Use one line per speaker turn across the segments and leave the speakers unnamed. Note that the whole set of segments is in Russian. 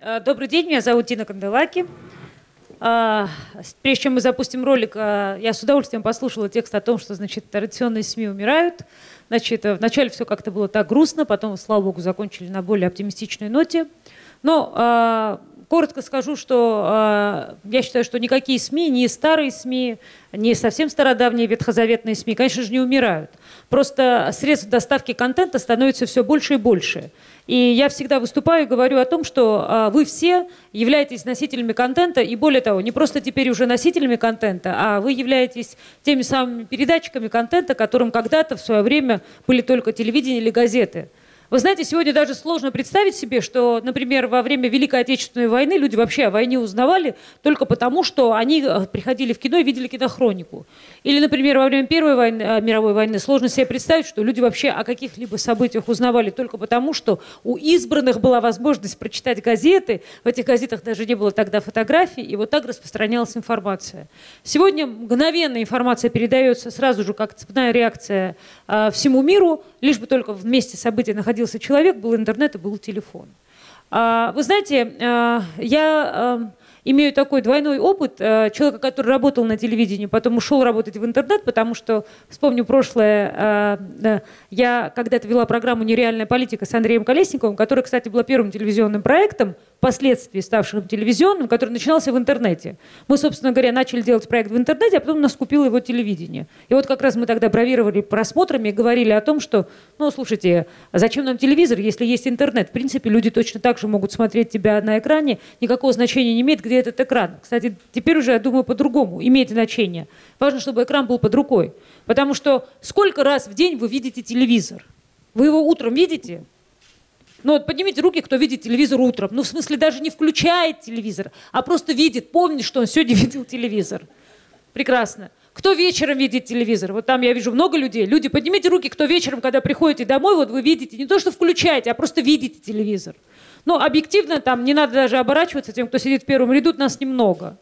А, добрый день, меня зовут Тина Канделаки. А, прежде чем мы запустим ролик, а, я с удовольствием послушала текст о том, что значит, традиционные СМИ умирают. Значит, вначале все как-то было так грустно, потом, слава богу, закончили на более оптимистичной ноте. Но коротко скажу, что я считаю, что никакие СМИ, ни старые СМИ, ни совсем стародавние ветхозаветные СМИ, конечно же, не умирают. Просто средств доставки контента становится все больше и больше. И я всегда выступаю и говорю о том, что а, вы все являетесь носителями контента, и более того, не просто теперь уже носителями контента, а вы являетесь теми самыми передатчиками контента, которым когда-то в свое время были только телевидение или газеты. Вы знаете, сегодня даже сложно представить себе, что, например, во время Великой Отечественной войны люди вообще о войне узнавали только потому, что они э, приходили в кино и видели кинохронику. Или, например, во время Первой войны, э, мировой войны сложно себе представить, что люди вообще о каких-либо событиях узнавали только потому, что у избранных была возможность прочитать газеты. В этих газетах даже не было тогда фотографий, и вот так распространялась информация. Сегодня мгновенная информация передается сразу же, как цепная реакция э, всему миру, лишь бы только вместе события находиться находился человек, был интернет и был телефон. А, вы знаете, а, я имею такой двойной опыт человека, который работал на телевидении, потом ушел работать в интернет, потому что, вспомню прошлое, я когда-то вела программу «Нереальная политика» с Андреем Колесниковым, который, кстати, был первым телевизионным проектом, впоследствии ставшим телевизионным, который начинался в интернете. Мы, собственно говоря, начали делать проект в интернете, а потом нас купило его телевидение. И вот как раз мы тогда бравировали просмотрами и говорили о том, что, ну, слушайте, зачем нам телевизор, если есть интернет? В принципе, люди точно так же могут смотреть тебя на экране, никакого значения не имеет, где этот экран. Кстати, теперь уже, я думаю, по-другому имеет значение. Важно, чтобы экран был под рукой. Потому что сколько раз в день вы видите телевизор? Вы его утром видите? Ну вот поднимите руки, кто видит телевизор утром. Ну в смысле даже не включает телевизор, а просто видит, помнит, что он сегодня видел телевизор. Прекрасно. Кто вечером видит телевизор? Вот там я вижу много людей. Люди, поднимите руки, кто вечером, когда приходите домой, вот вы видите, не то, что включаете, а просто видите телевизор. Но ну, объективно там не надо даже оборачиваться тем, кто сидит в первом ряду, нас немного.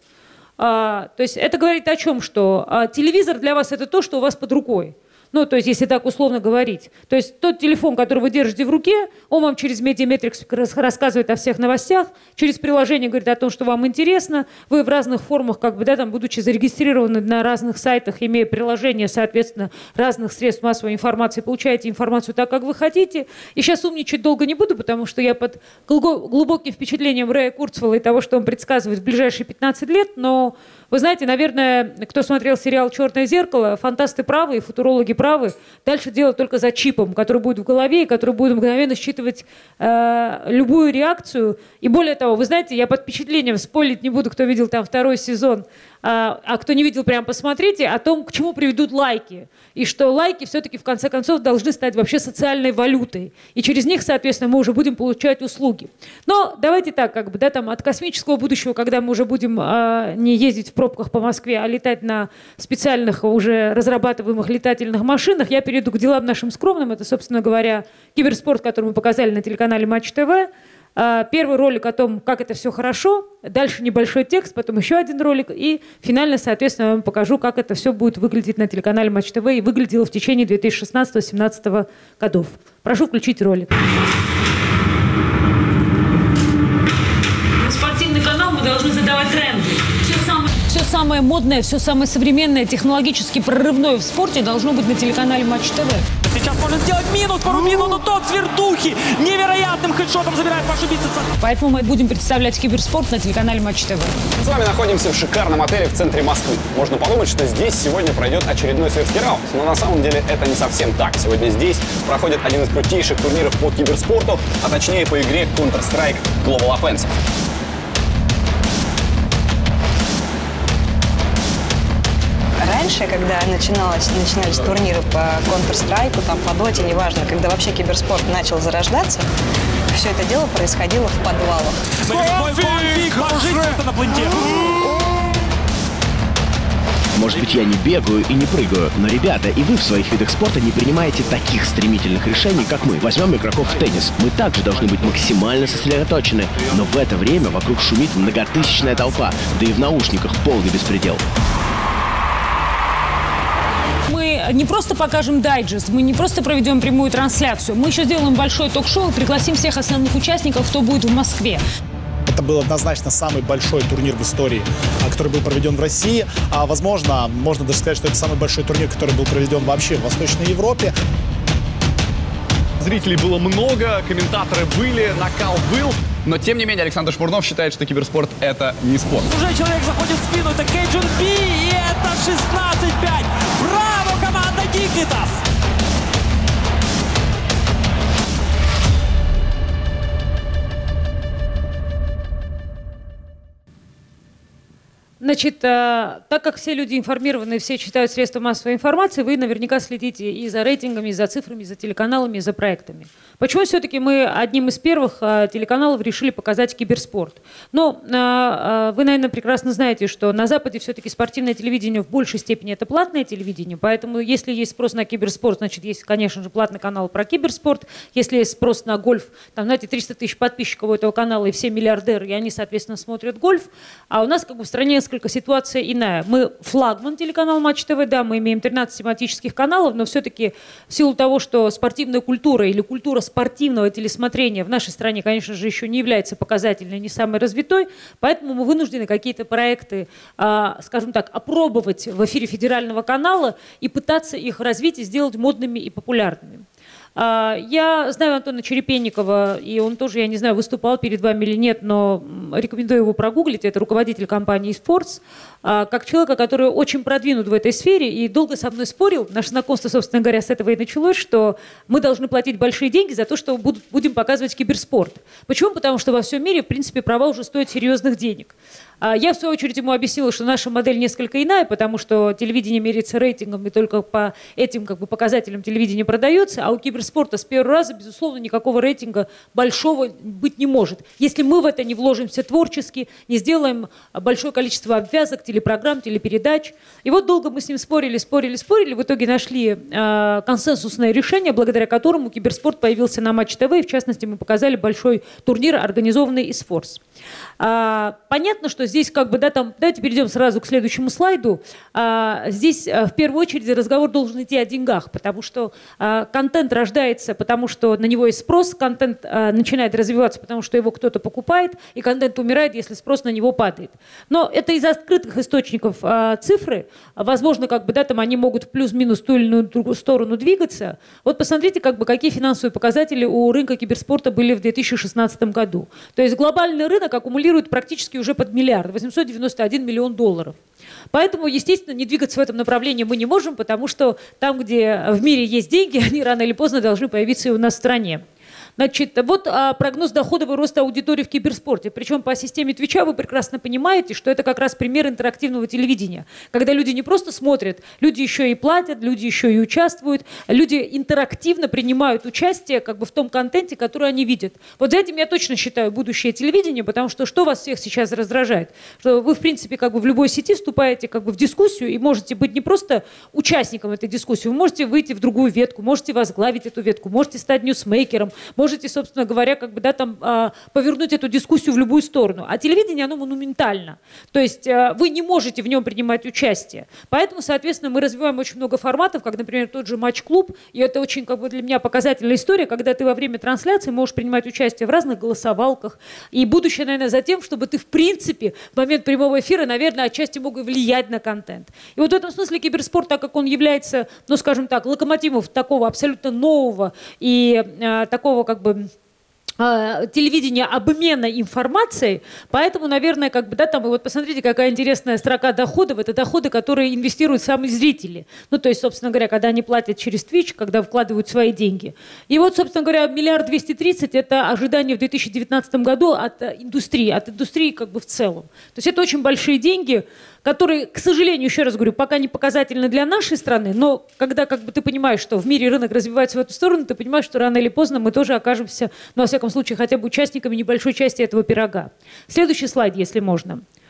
А, то есть это говорит о чем, что а, телевизор для вас это то, что у вас под рукой. Ну, то есть, если так условно говорить. То есть, тот телефон, который вы держите в руке, он вам через Mediametrics рассказывает о всех новостях, через приложение говорит о том, что вам интересно. Вы в разных формах, как бы, да, там, будучи зарегистрированы на разных сайтах, имея приложение, соответственно, разных средств массовой информации, получаете информацию так, как вы хотите. И сейчас умничать долго не буду, потому что я под глубоким впечатлением Рэя Курцвелла и того, что он предсказывает в ближайшие 15 лет, но вы знаете, наверное, кто смотрел сериал «Черное зеркало», фантасты правы и футурологи правы. Дальше дело только за чипом, который будет в голове и который будет мгновенно считывать э, любую реакцию. И более того, вы знаете, я под впечатлением, спойлить не буду, кто видел там второй сезон а, а кто не видел, прям посмотрите, о том, к чему приведут лайки. И что лайки все-таки в конце концов должны стать вообще социальной валютой. И через них, соответственно, мы уже будем получать услуги. Но давайте так, как бы, да, там от космического будущего, когда мы уже будем а, не ездить в пробках по Москве, а летать на специальных уже разрабатываемых летательных машинах, я перейду к делам нашим скромным. Это, собственно говоря, киберспорт, который мы показали на телеканале Матч ТВ. А, первый ролик о том, как это все хорошо, дальше небольшой текст, потом еще один ролик, и финально, соответственно, я вам покажу, как это все будет выглядеть на телеканале Матч ТВ и выглядело в течение 2016-2017 годов. Прошу включить ролик.
Спортивный канал мы должны задавать тренды. Все самое,
самое модное, все самое современное, технологически прорывное в спорте должно быть на телеканале Матч ТВ.
Сейчас может сделать минус по Рубину, но тот с вертухи невероятным хедшотом забирает ваши бицепсы.
Поэтому мы будем представлять киберспорт на телеканале Матч ТВ.
С вами находимся в шикарном отеле в центре Москвы. Можно подумать, что здесь сегодня пройдет очередной светский раунд, но на самом деле это не совсем так. Сегодня здесь проходит один из крутейших турниров по киберспорту, а точнее по игре Counter-Strike Global Offensive.
Раньше, когда начиналось, начинались турниры по Counter-Strike, там, по Доте, неважно, когда вообще киберспорт начал зарождаться, все это дело происходило в подвалах.
Может быть, я не бегаю и не прыгаю, но, ребята, и вы в своих видах спорта не принимаете таких стремительных решений, как мы. Возьмем игроков в теннис. Мы также должны быть максимально сосредоточены. Но в это время вокруг шумит многотысячная толпа, да и в наушниках полный беспредел
не просто покажем дайджест, мы не просто проведем прямую трансляцию, мы еще сделаем большой ток-шоу и пригласим всех основных участников, кто будет в Москве.
Это был однозначно самый большой турнир в истории, а, который был проведен в России. А, возможно, можно даже сказать, что это самый большой турнир, который был проведен вообще в Восточной Европе.
Зрителей было много, комментаторы были, накал был. Но, тем не менее, Александр Шмурнов считает, что киберспорт — это не спорт.
Уже человек заходит в спину, это Кейджин Би, и это 16-5.
Значит, э, так как все люди информированы, все читают средства массовой информации, вы наверняка следите и за рейтингами, и за цифрами, и за телеканалами, и за проектами. Почему все-таки мы одним из первых э, телеканалов решили показать киберспорт? Но э, э, вы, наверное, прекрасно знаете, что на Западе все-таки спортивное телевидение в большей степени это платное телевидение, поэтому если есть спрос на киберспорт, значит, есть, конечно же, платный канал про киберспорт. Если есть спрос на гольф, там, знаете, 300 тысяч подписчиков у этого канала, и все миллиардеры, и они, соответственно, смотрят гольф. А у нас как бы в стране несколько ситуация иная. Мы флагман телеканал Матч ТВ, да, мы имеем 13 тематических каналов, но все-таки в силу того, что спортивная культура или культура спортивного телесмотрения в нашей стране, конечно же, еще не является показательной, не самой развитой, поэтому мы вынуждены какие-то проекты, а, скажем так, опробовать в эфире федерального канала и пытаться их развить и сделать модными и популярными. А, я знаю Антона Черепенникова, и он тоже, я не знаю, выступал перед вами или нет, но рекомендую его прогуглить. Это руководитель компании Sports, а, как человека, который очень продвинут в этой сфере и долго со мной спорил. Наше знакомство, собственно говоря, с этого и началось, что мы должны платить большие деньги за то, что будем показывать киберспорт. Почему? Потому что во всем мире, в принципе, права уже стоят серьезных денег. А я, в свою очередь, ему объяснила, что наша модель несколько иная, потому что телевидение меряется рейтингом, и только по этим как бы, показателям телевидение продается, а у киберспорта с первого раза, безусловно, никакого рейтинга большого быть не может. Если мы в это не вложимся творчески, не сделаем большое количество обвязок, телепрограмм, телепередач. И вот долго мы с ним спорили, спорили, спорили, в итоге нашли э, консенсусное решение, благодаря которому киберспорт появился на Матч ТВ, и в частности мы показали большой турнир, организованный из Форс. А, понятно, что здесь как бы, да, там, давайте перейдем сразу к следующему слайду. А, здесь а, в первую очередь разговор должен идти о деньгах, потому что а, контент рождается, потому что на него есть спрос, контент а, начинает развиваться, потому что его кто-то покупает, и контент умирает, если спрос на него падает. Но это из открытых источников а, цифры. Возможно, как бы, да, там они могут в плюс-минус ту или иную сторону двигаться. Вот посмотрите, как бы, какие финансовые показатели у рынка киберспорта были в 2016 году. То есть глобальный рынок аккумулирует практически уже под миллиард, 891 миллион долларов. Поэтому, естественно, не двигаться в этом направлении мы не можем, потому что там, где в мире есть деньги, они рано или поздно должны появиться и у нас в стране. Значит, вот а, прогноз доходового роста аудитории в киберспорте. Причем по системе Твича вы прекрасно понимаете, что это как раз пример интерактивного телевидения. Когда люди не просто смотрят, люди еще и платят, люди еще и участвуют, люди интерактивно принимают участие как бы в том контенте, который они видят. Вот за этим я точно считаю будущее телевидения, потому что что вас всех сейчас раздражает? Что вы, в принципе, как бы в любой сети вступаете как бы в дискуссию и можете быть не просто участником этой дискуссии, вы можете выйти в другую ветку, можете возглавить эту ветку, можете стать ньюсмейкером, можете можете, собственно говоря, как бы, да, там, э, повернуть эту дискуссию в любую сторону. А телевидение, оно монументально. То есть э, вы не можете в нем принимать участие. Поэтому, соответственно, мы развиваем очень много форматов, как, например, тот же матч-клуб. И это очень как бы, для меня показательная история, когда ты во время трансляции можешь принимать участие в разных голосовалках. И будущее, наверное, за тем, чтобы ты, в принципе, в момент прямого эфира, наверное, отчасти мог и влиять на контент. И вот в этом смысле киберспорт, так как он является, ну, скажем так, локомотивом такого абсолютно нового и э, такого, как как бы а, телевидения обмена информацией, поэтому, наверное, как бы, да, там, и вот посмотрите, какая интересная строка доходов, это доходы, которые инвестируют сами зрители. Ну, то есть, собственно говоря, когда они платят через Twitch, когда вкладывают свои деньги. И вот, собственно говоря, миллиард двести тридцать – это ожидание в 2019 году от э, индустрии, от индустрии как бы в целом. То есть это очень большие деньги, которые, к сожалению, еще раз говорю, пока не показательны для нашей страны, но когда как бы ты понимаешь, что в мире рынок развивается в эту сторону, ты понимаешь, что рано или поздно мы тоже окажемся, ну, во всяком случае, хотя бы участниками небольшой части этого пирога. Следующий слайд, если можно. А,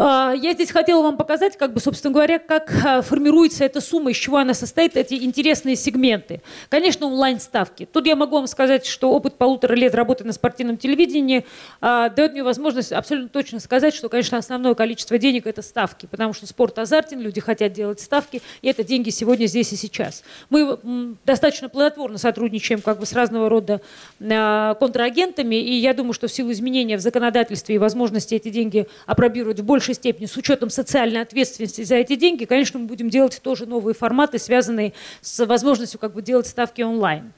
Я здесь хотела вам показать, как бы, собственно говоря, как а, формируется эта сумма, из чего она состоит, эти интересные сегменты. Конечно, онлайн-ставки. Тут я могу вам сказать, что опыт полутора лет работы на спортивном телевидении а, дает мне возможность абсолютно точно сказать, что, конечно, основное количество денег – это ставки, потому что спорт азартен, люди хотят делать ставки, и это деньги сегодня, здесь и сейчас. Мы достаточно плодотворно сотрудничаем как бы с разного рода а, контрагентами, и я думаю, что в силу изменения в законодательстве и возможности эти деньги опробировать в большей степени с учетом социальной ответственности за эти деньги, конечно, мы будем делать тоже новые форматы, связанные с возможностью как бы делать ставки онлайн.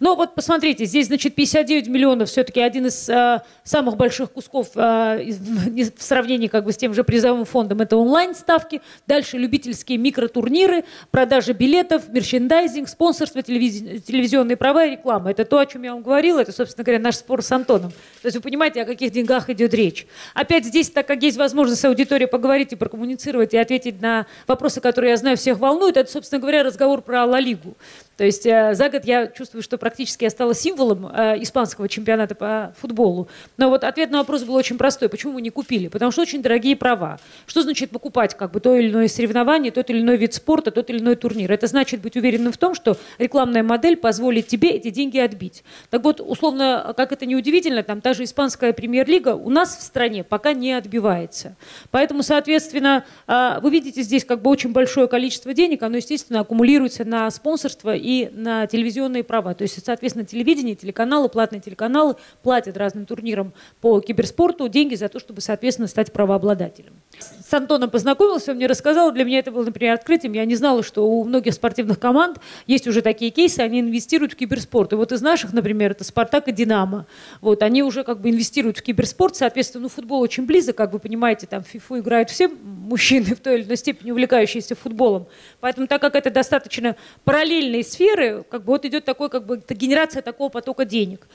Но вот посмотрите, здесь, значит, 59 миллионов, все-таки один из э, самых больших кусков э, в сравнении как бы с тем же призовым фондом, это онлайн-ставки, дальше любительские микротурниры, продажа билетов, мерчендайзинг, спонсорство, телевизи- телевизионные права и реклама. Это то, о чем я вам говорила, это, собственно говоря, наш спор с Антоном. То есть вы понимаете, о каких деньгах идет речь. Опять здесь, так как есть возможность аудиторией поговорить и прокоммуницировать, и ответить на вопросы, которые, я знаю, всех волнуют, это, собственно говоря, разговор про Ла Лигу. То есть э, за год я чувствую, что практически я стала символом э, испанского чемпионата по футболу. Но вот ответ на вопрос был очень простой. Почему мы не купили? Потому что очень дорогие права. Что значит покупать как бы то или иное соревнование, тот или иной вид спорта, тот или иной турнир? Это значит быть уверенным в том, что рекламная модель позволит тебе эти деньги отбить. Так вот, условно, как это не удивительно, там та же испанская премьер-лига у нас в стране пока не отбивается. Поэтому, соответственно, э, вы видите здесь как бы очень большое количество денег, оно, естественно, аккумулируется на спонсорство и на телевизионные права. То есть, соответственно, телевидение, телеканалы, платные телеканалы платят разным турнирам по киберспорту деньги за то, чтобы, соответственно, стать правообладателем. С Антоном познакомился, он мне рассказал, для меня это было, например, открытием. Я не знала, что у многих спортивных команд есть уже такие кейсы, они инвестируют в киберспорт. И вот из наших, например, это «Спартак» и «Динамо». Вот, они уже как бы инвестируют в киберспорт, соответственно, ну, футбол очень близок, как вы понимаете, там фифу играют все мужчины в той или иной степени увлекающиеся футболом. Поэтому, так как это достаточно параллельные сферы, как бы вот идет такой, как бы, генерация такого потока денег.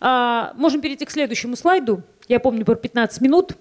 А, можем перейти к следующему слайду. Я помню про 15 минут.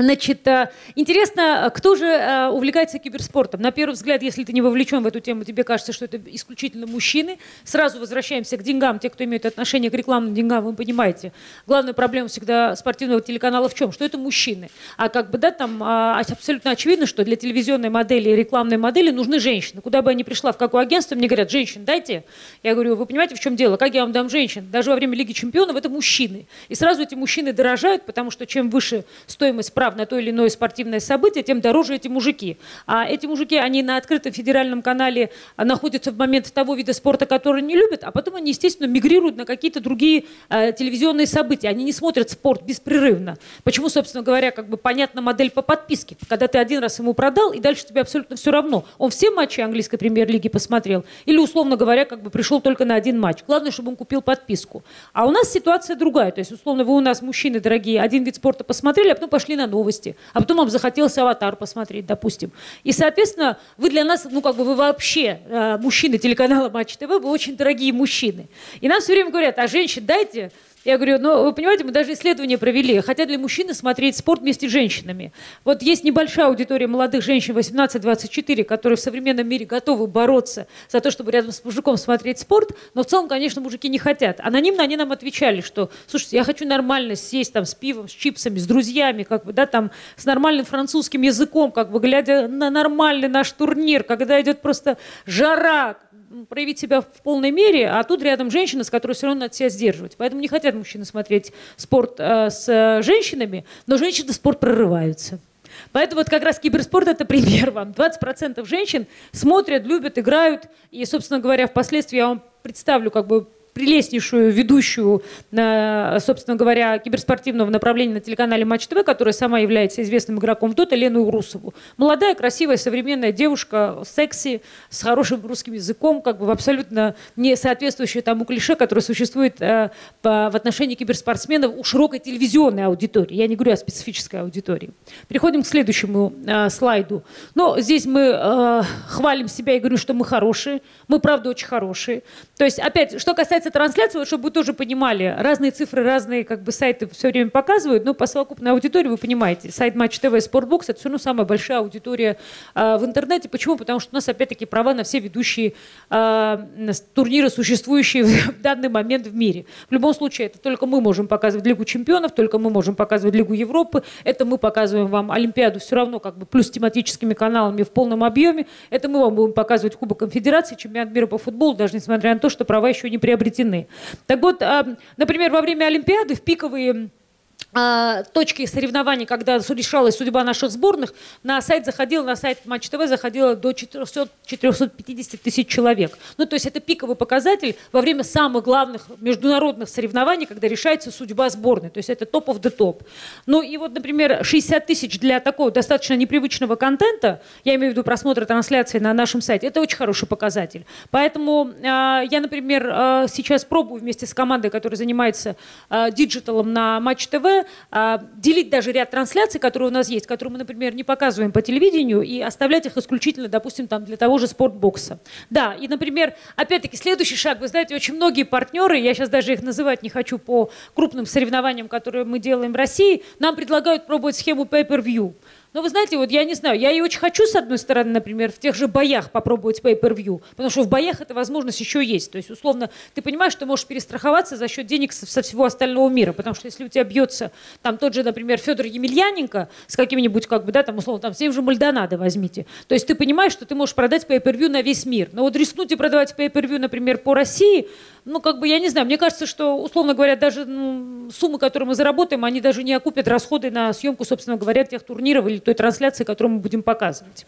Значит, э, интересно, э, кто же э, увлекается киберспортом? На первый взгляд, если ты не вовлечен в эту тему, тебе кажется, что это исключительно мужчины. Сразу возвращаемся к деньгам. Те, кто имеет отношение к рекламным деньгам, вы понимаете. Главная проблема всегда спортивного телеканала в чем? Что это мужчины. А как бы, да, там а, абсолютно очевидно, что для телевизионной модели и рекламной модели нужны женщины. Куда бы я ни пришла, в какое агентство, мне говорят, женщин дайте. Я говорю, вы понимаете, в чем дело? Как я вам дам женщин? Даже во время Лиги чемпионов это мужчины. И сразу эти мужчины дорожают, потому что чем выше стоимость прав на то или иное спортивное событие, тем дороже эти мужики. А эти мужики, они на открытом федеральном канале а, находятся в момент того вида спорта, который не любят, а потом они, естественно, мигрируют на какие-то другие э, телевизионные события. Они не смотрят спорт беспрерывно. Почему, собственно говоря, как бы понятна модель по подписке. Когда ты один раз ему продал, и дальше тебе абсолютно все равно. Он все матчи английской премьер-лиги посмотрел. Или, условно говоря, как бы пришел только на один матч. Главное, чтобы он купил подписку. А у нас ситуация другая. То есть, условно, вы у нас, мужчины дорогие, один вид спорта посмотрели, а потом пошли на новости. А потом вам захотелось аватар посмотреть, допустим. И, соответственно, вы для нас, ну, как бы вы вообще, э, мужчины телеканала Матч ТВ, вы очень дорогие мужчины. И нам все время говорят, а женщин дайте я говорю, ну, вы понимаете, мы даже исследования провели. Хотят ли мужчины смотреть спорт вместе с женщинами? Вот есть небольшая аудитория молодых женщин 18-24, которые в современном мире готовы бороться за то, чтобы рядом с мужиком смотреть спорт, но в целом, конечно, мужики не хотят. Анонимно они нам отвечали, что, слушайте, я хочу нормально сесть там с пивом, с чипсами, с друзьями, как бы, да, там, с нормальным французским языком, как бы, глядя на нормальный наш турнир, когда идет просто жара, проявить себя в полной мере, а тут рядом женщина, с которой все равно надо себя сдерживать. Поэтому не хотят мужчины смотреть спорт э, с э, женщинами, но женщины в спорт прорываются. Поэтому вот как раз киберспорт это пример вам. 20% женщин смотрят, любят, играют. И, собственно говоря, впоследствии я вам представлю как бы прелестнейшую ведущую, э, собственно говоря, киберспортивного направления на телеканале Матч ТВ, которая сама является известным игроком Дота, Лену Урусову. Молодая, красивая, современная девушка, секси, с хорошим русским языком, как бы абсолютно не соответствующая тому клише, которое существует э, в отношении киберспортсменов у широкой телевизионной аудитории. Я не говорю о специфической аудитории. Переходим к следующему э, слайду. Но здесь мы хвалим себя и говорим, что мы хорошие. Мы, правда, очень хорошие. То есть, опять, что касается касается трансляции, чтобы вы тоже понимали, разные цифры, разные как бы сайты все время показывают, но по совокупной аудитории вы понимаете, сайт Матч ТВ Спортбокс это все равно самая большая аудитория э, в интернете. Почему? Потому что у нас опять-таки права на все ведущие э, турниры, существующие в данный момент в мире. В любом случае, это только мы можем показывать Лигу чемпионов, только мы можем показывать Лигу Европы, это мы показываем вам Олимпиаду все равно как бы плюс тематическими каналами в полном объеме, это мы вам будем показывать Кубок Конфедерации, чемпионат мира по футболу, даже несмотря на то, что права еще не приобретены. Так вот, а, например, во время Олимпиады в пиковые точки соревнований, когда решалась судьба наших сборных, на сайт заходило, на сайт Матч ТВ заходило до 400, 450 тысяч человек. Ну, то есть это пиковый показатель во время самых главных международных соревнований, когда решается судьба сборной. То есть это топ of топ. Ну и вот, например, 60 тысяч для такого достаточно непривычного контента, я имею в виду просмотра трансляции на нашем сайте, это очень хороший показатель. Поэтому э, я, например, э, сейчас пробую вместе с командой, которая занимается э, диджиталом на Матч ТВ, а, делить даже ряд трансляций, которые у нас есть, которые мы, например, не показываем по телевидению, и оставлять их исключительно, допустим, там, для того же спортбокса. Да, и, например, опять-таки, следующий шаг, вы знаете, очень многие партнеры, я сейчас даже их называть не хочу по крупным соревнованиям, которые мы делаем в России, нам предлагают пробовать схему pay-per-view. Но вы знаете, вот я не знаю, я и очень хочу, с одной стороны, например, в тех же боях попробовать pay-per-view, потому что в боях эта возможность еще есть. То есть, условно, ты понимаешь, что можешь перестраховаться за счет денег со, всего остального мира, потому что если у тебя бьется там тот же, например, Федор Емельяненко с каким-нибудь, как бы, да, там, условно, там, с тем же Мальдонадо возьмите, то есть ты понимаешь, что ты можешь продать pay-per-view на весь мир. Но вот рискнуть и продавать pay-per-view, например, по России, ну, как бы, я не знаю, мне кажется, что, условно говоря, даже ну, суммы, которые мы заработаем, они даже не окупят расходы на съемку, собственно говоря, тех турниров или той трансляции, которую мы будем показывать.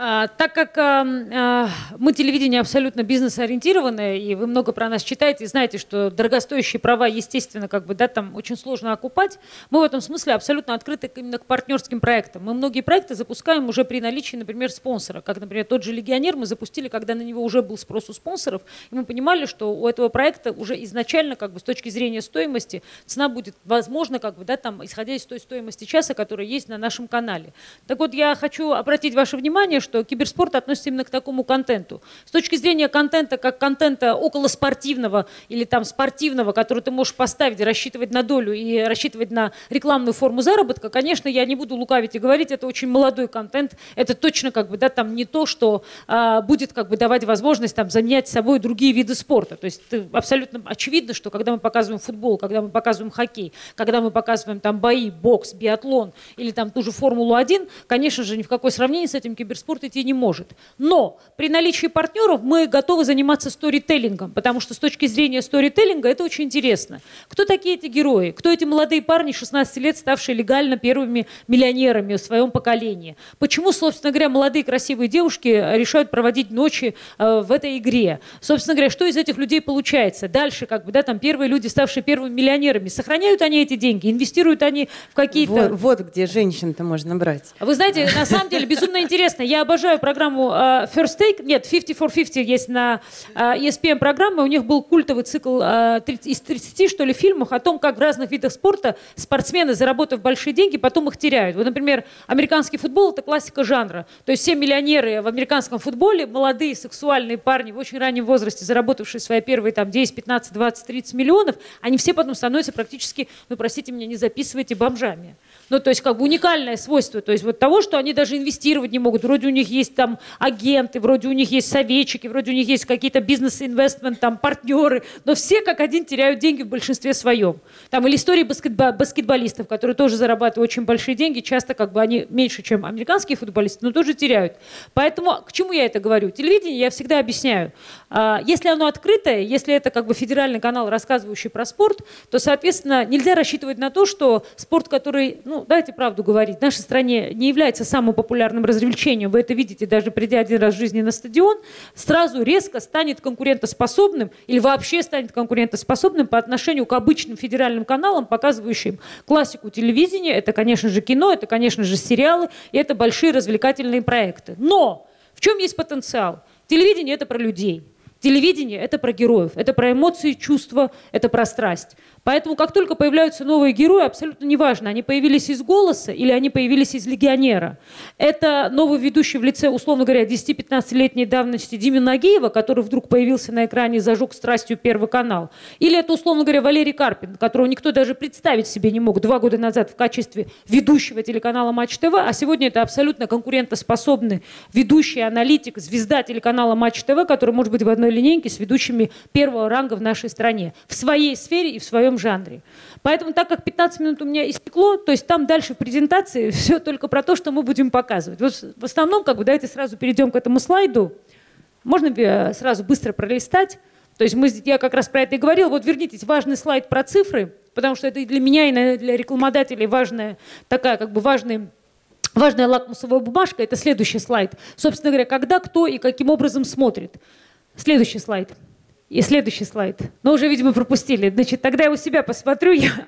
А, так как а, мы телевидение абсолютно бизнес-ориентированное, и вы много про нас читаете, и знаете, что дорогостоящие права, естественно, как бы, да, там очень сложно окупать, мы в этом смысле абсолютно открыты именно к партнерским проектам. Мы многие проекты запускаем уже при наличии, например, спонсора. Как, например, тот же «Легионер» мы запустили, когда на него уже был спрос у спонсоров, и мы понимали, что у этого проекта уже изначально, как бы, с точки зрения стоимости, цена будет, возможно, как бы, да, там, исходя из той стоимости часа, которая есть на нашем канале. Так вот, я хочу обратить ваше внимание, что киберспорт относится именно к такому контенту. С точки зрения контента, как контента около спортивного или там спортивного, который ты можешь поставить, рассчитывать на долю и рассчитывать на рекламную форму заработка, конечно, я не буду лукавить и говорить, это очень молодой контент, это точно как бы, да, там не то, что а, будет как бы давать возможность там заменять собой другие виды спорта. То есть ты, абсолютно очевидно, что когда мы показываем футбол, когда мы показываем хоккей, когда мы показываем там бои, бокс, биатлон или там ту же Формулу-1, конечно же, ни в какое сравнение с этим киберспорт спорт идти не может. Но при наличии партнеров мы готовы заниматься сторителлингом, потому что с точки зрения сторителлинга это очень интересно. Кто такие эти герои? Кто эти молодые парни, 16 лет, ставшие легально первыми миллионерами в своем поколении? Почему, собственно говоря, молодые красивые девушки решают проводить ночи э, в этой игре? Собственно говоря, что из этих людей получается? Дальше, как бы, да, там первые люди, ставшие первыми миллионерами, сохраняют они эти деньги, инвестируют они в какие-то...
Вот, вот где женщин-то можно брать.
Вы знаете, на самом деле безумно интересно. Я обожаю программу uh, First Take. Нет, 50 for 50 есть на uh, ESPN программе. У них был культовый цикл 30, из 30, что ли, фильмов о том, как в разных видах спорта спортсмены, заработав большие деньги, потом их теряют. Вот, например, американский футбол – это классика жанра. То есть все миллионеры в американском футболе, молодые сексуальные парни в очень раннем возрасте, заработавшие свои первые там 10, 15, 20, 30 миллионов, они все потом становятся практически, ну, простите меня, не записывайте, бомжами. Ну, то есть как бы уникальное свойство, то есть вот того, что они даже инвестировать не могут. Вроде у них есть там агенты, вроде у них есть советчики, вроде у них есть какие-то бизнес-инвестмент, там партнеры, но все как один теряют деньги в большинстве своем. Там или истории баскетбол, баскетболистов, которые тоже зарабатывают очень большие деньги, часто как бы они меньше, чем американские футболисты, но тоже теряют. Поэтому к чему я это говорю? Телевидение я всегда объясняю. А, если оно открытое, если это как бы федеральный канал, рассказывающий про спорт, то, соответственно, нельзя рассчитывать на то, что спорт, который, ну, давайте правду говорить, в нашей стране не является самым популярным развлечением, вы это видите, даже придя один раз в жизни на стадион, сразу резко станет конкурентоспособным или вообще станет конкурентоспособным по отношению к обычным федеральным каналам, показывающим классику телевидения. Это, конечно же, кино, это, конечно же, сериалы, и это большие развлекательные проекты. Но в чем есть потенциал? Телевидение – это про людей. Телевидение – это про героев, это про эмоции, чувства, это про страсть. Поэтому как только появляются новые герои, абсолютно неважно, они появились из «Голоса» или они появились из «Легионера». Это новый ведущий в лице, условно говоря, 10-15-летней давности Димы Нагиева, который вдруг появился на экране и зажег страстью Первый канал. Или это, условно говоря, Валерий Карпин, которого никто даже представить себе не мог два года назад в качестве ведущего телеканала «Матч ТВ», а сегодня это абсолютно конкурентоспособный ведущий, аналитик, звезда телеканала «Матч ТВ», который может быть в одной линейке с ведущими первого ранга в нашей стране, в своей сфере и в своем жанре. Поэтому, так как 15 минут у меня истекло, то есть там дальше в презентации все только про то, что мы будем показывать. Вот в основном, как бы, давайте сразу перейдем к этому слайду. Можно э, сразу быстро пролистать. То есть мы, я как раз про это и говорил. Вот вернитесь, важный слайд про цифры, потому что это и для меня, и для рекламодателей важная такая, как бы важная Важная лакмусовая бумажка – это следующий слайд. Собственно говоря, когда, кто и каким образом смотрит. Следующий слайд. И следующий слайд. Но уже, видимо, пропустили. Значит, тогда я у себя посмотрю. Я...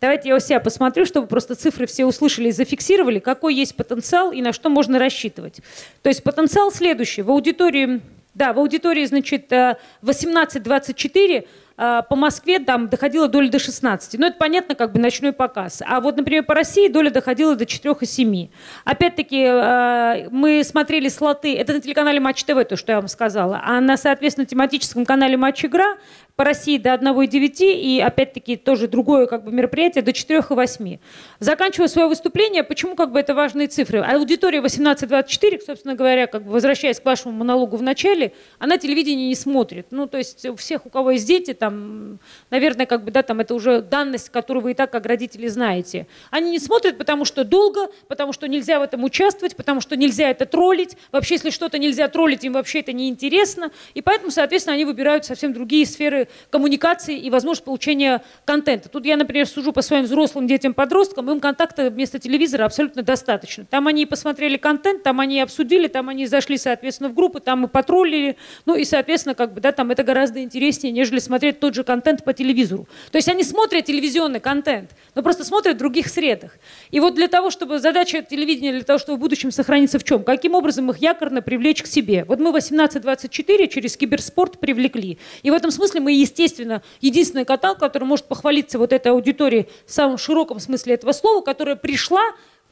Давайте я у себя посмотрю, чтобы просто цифры все услышали и зафиксировали, какой есть потенциал и на что можно рассчитывать. То есть потенциал следующий. В аудитории, да, в аудитории, значит, 18-24 э, по Москве там доходила доля до 16. Ну, это понятно, как бы ночной показ. А вот, например, по России доля доходила до 4 и 7. Опять-таки, а, мы смотрели слоты, это на телеканале Матч ТВ, то, что я вам сказала, а на, соответственно, тематическом канале Матч Игра по России до 1,9 и, опять-таки, тоже другое как бы, мероприятие до 4,8. Заканчивая свое выступление, почему как бы это важные цифры? Аудитория 18-24, собственно говоря, как бы возвращаясь к вашему монологу в начале, она телевидение не смотрит. Ну, то есть у всех, у кого есть дети, там, наверное, как бы, да, там это уже данность, которую вы и так как родители знаете. Они не смотрят, потому что долго, потому что нельзя в этом участвовать, потому что нельзя это троллить. Вообще, если что-то нельзя троллить, им вообще это неинтересно. И поэтому, соответственно, они выбирают совсем другие сферы коммуникации и возможность получения контента. Тут я, например, сужу по своим взрослым детям-подросткам, им контакта вместо телевизора абсолютно достаточно. Там они посмотрели контент, там они обсудили, там они зашли, соответственно, в группы, там мы потроллили, ну и, соответственно, как бы, да, там это гораздо интереснее, нежели смотреть тот же контент по телевизору. То есть они смотрят телевизионный контент, но просто смотрят в других средах. И вот для того, чтобы задача телевидения, для того, чтобы в будущем сохраниться в чем? Каким образом их якорно привлечь к себе? Вот мы 18-24 через киберспорт привлекли. И в этом смысле мы естественно, единственный канал, который может похвалиться вот этой аудитории в самом широком смысле этого слова, которая пришла,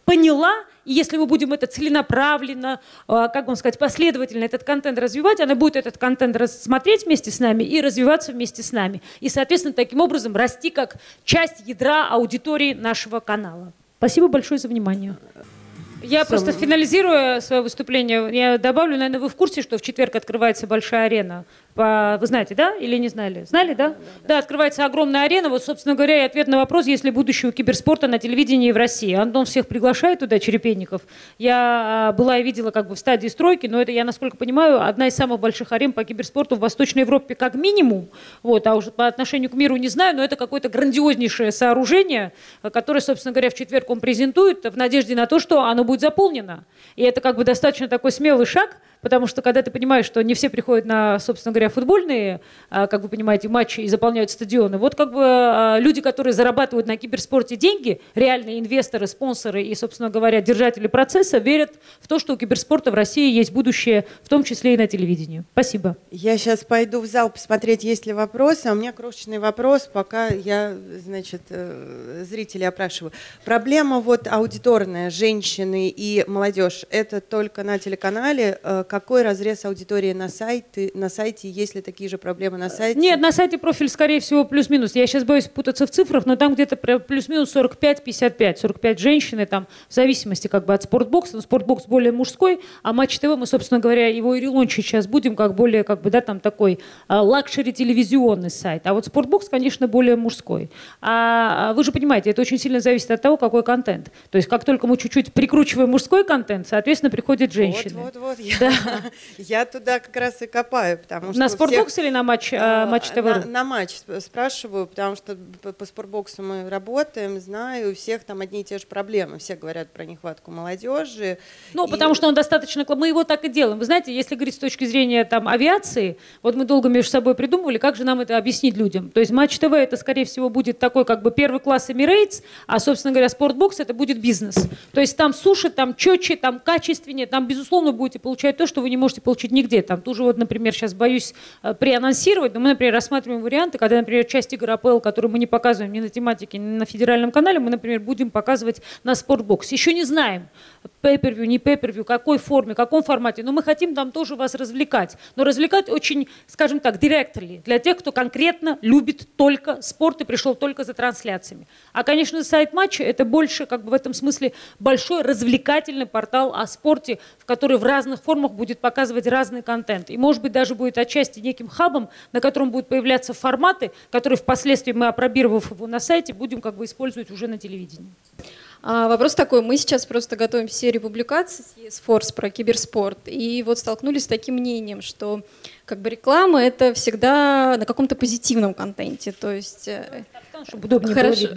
поняла, и если мы будем это целенаправленно, а, как вам сказать, последовательно этот контент развивать, она будет этот контент смотреть вместе с нами и развиваться вместе с нами. И, соответственно, таким образом расти как часть ядра аудитории нашего канала. Спасибо большое за внимание. Я просто финализируя свое выступление, я добавлю, наверное, вы в курсе, что в четверг открывается большая арена вы знаете, да? Или не знали? Знали, да? Да, да, да. открывается огромная арена. Вот, собственно говоря, и ответ на вопрос, есть ли будущего киберспорта на телевидении в России. Антон всех приглашает туда, Черепенников. Я а, была и видела как бы в стадии стройки, но это, я насколько понимаю, одна из самых больших арен по киберспорту в Восточной Европе как минимум. Вот, а уже по отношению к миру не знаю, но это какое-то грандиознейшее сооружение, которое, собственно говоря, в четверг он презентует в надежде на то, что оно будет заполнено. И это как бы достаточно такой смелый шаг, потому что когда ты понимаешь, что не все приходят на, собственно говоря, футбольные, а, как вы понимаете, матчи и заполняют стадионы, вот как бы а, люди, которые зарабатывают на киберспорте деньги, реальные инвесторы, спонсоры и, собственно говоря, держатели процесса, верят в то, что у киберспорта в России есть будущее, в том числе и на телевидении. Спасибо.
Я сейчас пойду в зал посмотреть, есть ли вопросы. А у меня крошечный вопрос, пока я, значит, э, зрителей опрашиваю. Проблема вот аудиторная, женщины и молодежь, это только на телеканале э, какой разрез аудитории на сайте, на сайте, есть ли такие же проблемы на сайте?
Нет, на сайте профиль, скорее всего, плюс-минус. Я сейчас боюсь путаться в цифрах, но там где-то плюс-минус 45-55. 45 женщины, там, в зависимости как бы от спортбокса. Но спортбокс более мужской, а Матч ТВ мы, собственно говоря, его и релончить сейчас будем, как более, как бы, да, там такой а, luxury телевизионный сайт. А вот спортбокс, конечно, более мужской. А, а вы же понимаете, это очень сильно зависит от того, какой контент. То есть как только мы чуть-чуть прикручиваем мужской контент, соответственно, приходят женщины.
Вот, вот, вот. Да. Я туда как раз и копаю, потому что...
На спортбокс или на матч, э, матч ТВ?
На, матч спрашиваю, потому что по, по спортбоксу мы работаем, знаю, у всех там одни и те же проблемы. Все говорят про нехватку молодежи.
Ну, потому что он достаточно... Мы его так и делаем. Вы знаете, если говорить с точки зрения там, авиации, вот мы долго между собой придумывали, как же нам это объяснить людям. То есть матч ТВ это, скорее всего, будет такой как бы первый класс Emirates, а, собственно говоря, спортбокс это будет бизнес. То есть там суши, там четче, там качественнее, там, безусловно, будете получать то, что вы не можете получить нигде. Там тоже вот, например, сейчас боюсь э, преанонсировать, но мы, например, рассматриваем варианты, когда, например, часть игр АПЛ, которую мы не показываем ни на тематике, ни на федеральном канале, мы, например, будем показывать на Спортбокс. Еще не знаем, pay-per-view, не pay-per-view, какой форме, каком формате, но мы хотим там тоже вас развлекать. Но развлекать очень, скажем так, directly, для тех, кто конкретно любит только спорт и пришел только за трансляциями. А, конечно, сайт матча – это больше, как бы в этом смысле, большой развлекательный портал о спорте, в который в разных формах будет показывать разный контент. И, может быть, даже будет отчасти неким хабом, на котором будут появляться форматы, которые впоследствии мы, опробировав его на сайте, будем как бы использовать уже на телевидении.
А, вопрос такой, мы сейчас просто готовим серию публикаций с ESForce про киберспорт, и вот столкнулись с таким мнением, что как бы реклама это всегда на каком-то позитивном контенте, то есть э,
чтобы удобнее
Хорошо.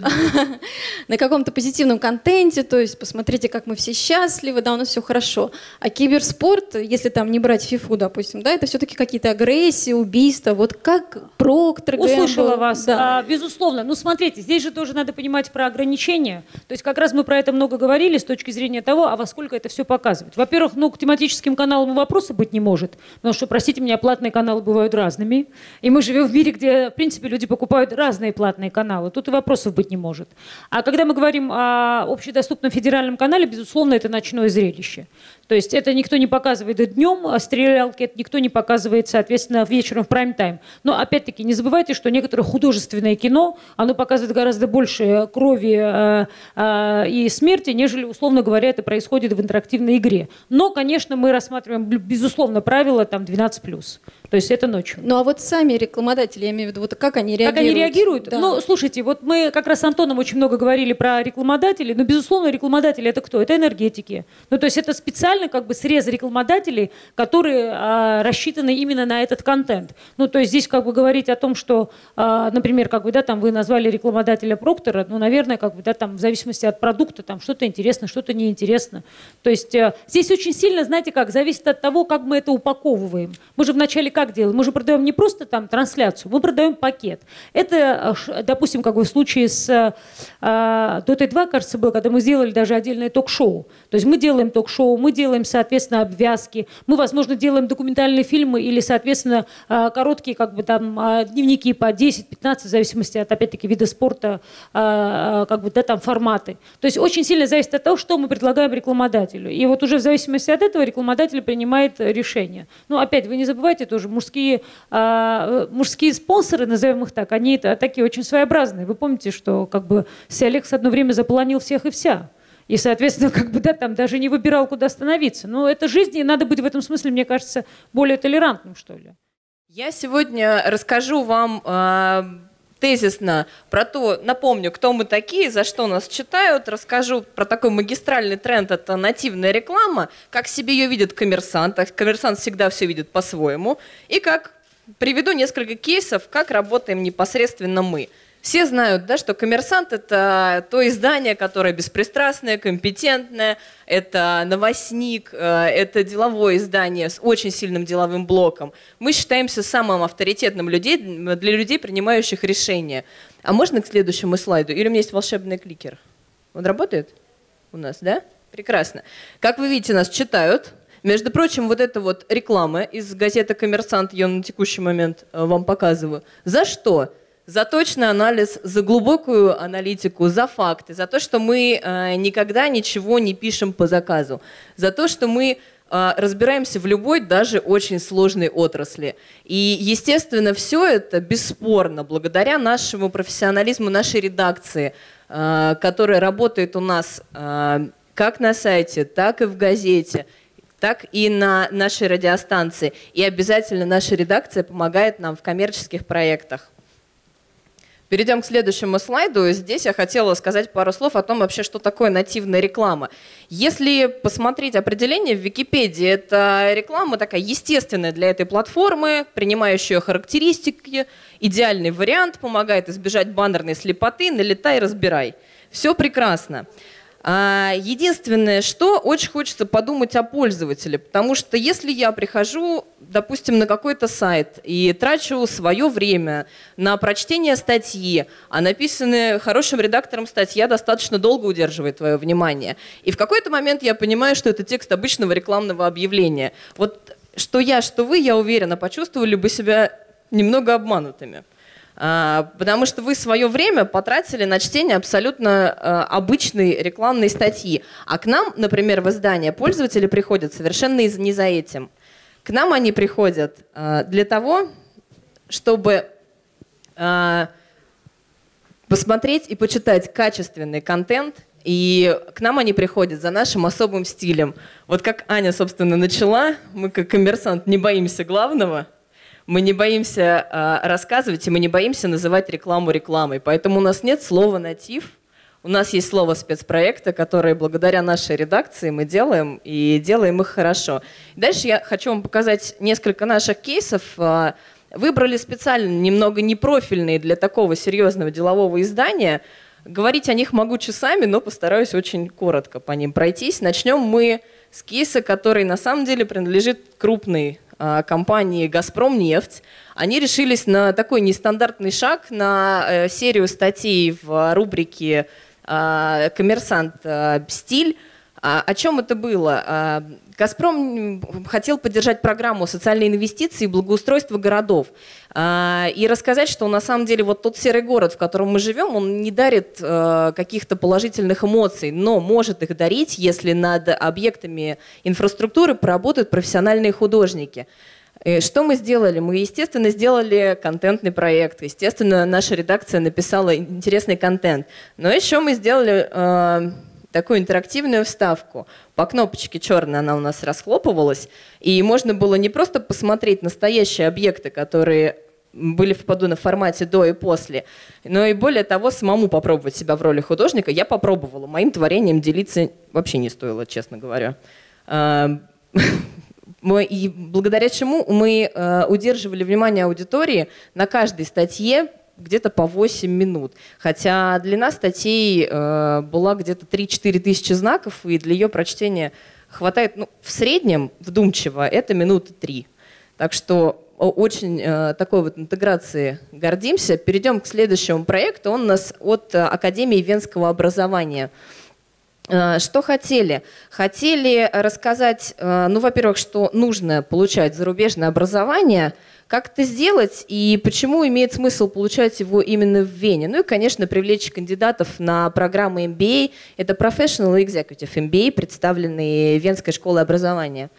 на каком-то позитивном контенте, то есть посмотрите, как мы все счастливы, да, у нас все хорошо. А киберспорт, если там не брать фифу, допустим, да, это все-таки какие-то агрессии, убийства. Вот как Проктор
Услышала вас. Да. А, безусловно. Ну, смотрите, здесь же тоже надо понимать про ограничения. То есть как раз мы про это много говорили с точки зрения того, а во сколько это все показывать. Во-первых, ну, к тематическим каналам вопроса быть не может, потому что, простите меня, платные каналы бывают разными. И мы живем в мире, где, в принципе, люди покупают разные платные каналы. Тут и вопросов быть не может. А когда мы говорим о общедоступном федеральном канале, безусловно, это ночное зрелище. То есть это никто не показывает и днем, а стрелялки это никто не показывает, соответственно, вечером в прайм-тайм. Но опять-таки не забывайте, что некоторое художественное кино, оно показывает гораздо больше крови э, э, и смерти, нежели, условно говоря, это происходит в интерактивной игре. Но, конечно, мы рассматриваем, безусловно, правила там 12+. То есть это ночью.
Ну а вот сами рекламодатели, я имею в виду, вот как они реагируют?
Как они реагируют? Да. Ну, слушайте, вот мы как раз с Антоном очень много говорили про рекламодателей, но, безусловно, рекламодатели это кто? Это энергетики. Ну, то есть это специально специально как бы срез рекламодателей, которые а, рассчитаны именно на этот контент. Ну, то есть здесь как бы говорить о том, что, а, например, как бы, да, там вы назвали рекламодателя Проктора, ну, наверное, как бы, да, там в зависимости от продукта, там что-то интересно, что-то неинтересно. То есть а, здесь очень сильно, знаете как, зависит от того, как мы это упаковываем. Мы же вначале как делаем? Мы же продаем не просто там трансляцию, мы продаем пакет. Это, а, допустим, как бы в случае с а, Dota 2, кажется, было, когда мы сделали даже отдельное ток-шоу. То есть мы делаем ток-шоу, мы делаем делаем, соответственно, обвязки. Мы, возможно, делаем документальные фильмы или, соответственно, а, короткие как бы там а, дневники по 10-15, в зависимости от, опять-таки, вида спорта, а, как бы, да, там форматы. То есть очень сильно зависит от того, что мы предлагаем рекламодателю. И вот уже в зависимости от этого рекламодатель принимает решение. Ну, опять, вы не забывайте тоже, мужские, мужские спонсоры, назовем их так, они такие очень своеобразные. Вы помните, что как бы Алекс одно время заполонил всех и вся. И, соответственно, как бы, да, там даже не выбирал, куда остановиться. Но это жизнь, и надо быть в этом смысле, мне кажется, более толерантным, что ли.
Я сегодня расскажу вам э, тезисно про то, напомню, кто мы такие, за что нас читают, расскажу про такой магистральный тренд, это нативная реклама, как себе ее видит коммерсант, а коммерсант всегда все видит по-своему, и как приведу несколько кейсов, как работаем непосредственно мы – все знают, да, что «Коммерсант» — это то издание, которое беспристрастное, компетентное, это новостник, э, это деловое издание с очень сильным деловым блоком. Мы считаемся самым авторитетным людей, для людей, принимающих решения. А можно к следующему слайду? Или у меня есть волшебный кликер? Он работает у нас, да? Прекрасно. Как вы видите, нас читают, между прочим, вот эта вот реклама из газеты «Коммерсант», я на текущий момент э, вам показываю. За что? За точный анализ, за глубокую аналитику, за факты, за то, что мы э, никогда ничего не пишем по заказу, за то, что мы э, разбираемся в любой, даже очень сложной отрасли. И, естественно, все это бесспорно благодаря нашему профессионализму, нашей редакции, э, которая работает у нас как на сайте, так и в газете, так и на нашей радиостанции. И обязательно наша редакция помогает нам в коммерческих проектах. Перейдем к следующему слайду. Здесь я хотела сказать пару слов о том вообще, что такое нативная реклама. Если посмотреть определение в Википедии, это реклама такая естественная для этой платформы, принимающая характеристики, идеальный вариант, помогает избежать баннерной слепоты, налетай, разбирай. Все прекрасно. А, единственное, что очень хочется подумать о пользователе, потому что если я прихожу, допустим, на какой-то сайт и трачу свое время на прочтение статьи, а написанная хорошим редактором статья достаточно долго удерживает твое внимание, и в какой-то момент я понимаю, что это текст обычного рекламного объявления. Вот что я, что вы, я уверена, почувствовали бы себя немного обманутыми. А, потому что вы свое время потратили на чтение абсолютно а, обычной рекламной статьи. А к нам, например, в издание пользователи приходят совершенно не за этим. К нам они приходят а, для того, чтобы посмотреть и почитать качественный контент, и к нам они приходят за нашим особым стилем. Вот как Аня, собственно, начала, мы как коммерсант не боимся главного – мы не боимся э, рассказывать, и мы не боимся называть рекламу рекламой. Поэтому у нас нет слова «натив», у нас есть слово спецпроекта, которые благодаря нашей редакции мы делаем, и делаем их хорошо. Дальше я хочу вам показать несколько наших кейсов. А, выбрали специально немного непрофильные для такого серьезного делового издания. Говорить о них могу часами, но постараюсь очень коротко по ним пройтись. Начнем мы с кейса, который на самом деле принадлежит крупной а, компании «Газпром нефть», они решились на такой нестандартный шаг, на э, серию статей в рубрике «Коммерсант а, Стиль». О чем это было? «Газпром» хотел поддержать программу социальной инвестиции и благоустройства городов. И рассказать, что на самом деле вот тот серый город, в котором мы живем, он не дарит каких-то положительных эмоций, но может их дарить, если над объектами инфраструктуры поработают профессиональные художники. Что мы сделали? Мы, естественно, сделали контентный проект. Естественно, наша редакция написала интересный контент. Но еще мы сделали э, такую интерактивную вставку. По кнопочке черной она у нас расхлопывалась, и можно было не просто посмотреть настоящие объекты, которые были в подобном формате до и после. Но и более того, самому попробовать себя в роли художника я попробовала. Моим творением делиться вообще не стоило, честно говоря. Э, и благодаря чему мы э, удерживали внимание аудитории на каждой статье где-то по 8 минут. Хотя длина статей э, была где-то 3-4 тысячи знаков, и для ее прочтения хватает, ну, в среднем, вдумчиво, это минуты 3. Так что очень э, такой вот интеграции гордимся. Перейдем к следующему проекту. Он у нас от Академии Венского образования. Э, что хотели? Хотели рассказать, э, ну, во-первых, что нужно получать зарубежное образование, как это сделать и почему имеет смысл получать его именно в Вене. Ну и, конечно, привлечь кандидатов на программы MBA. Это Professional Executive MBA, представленные Венской школой образования.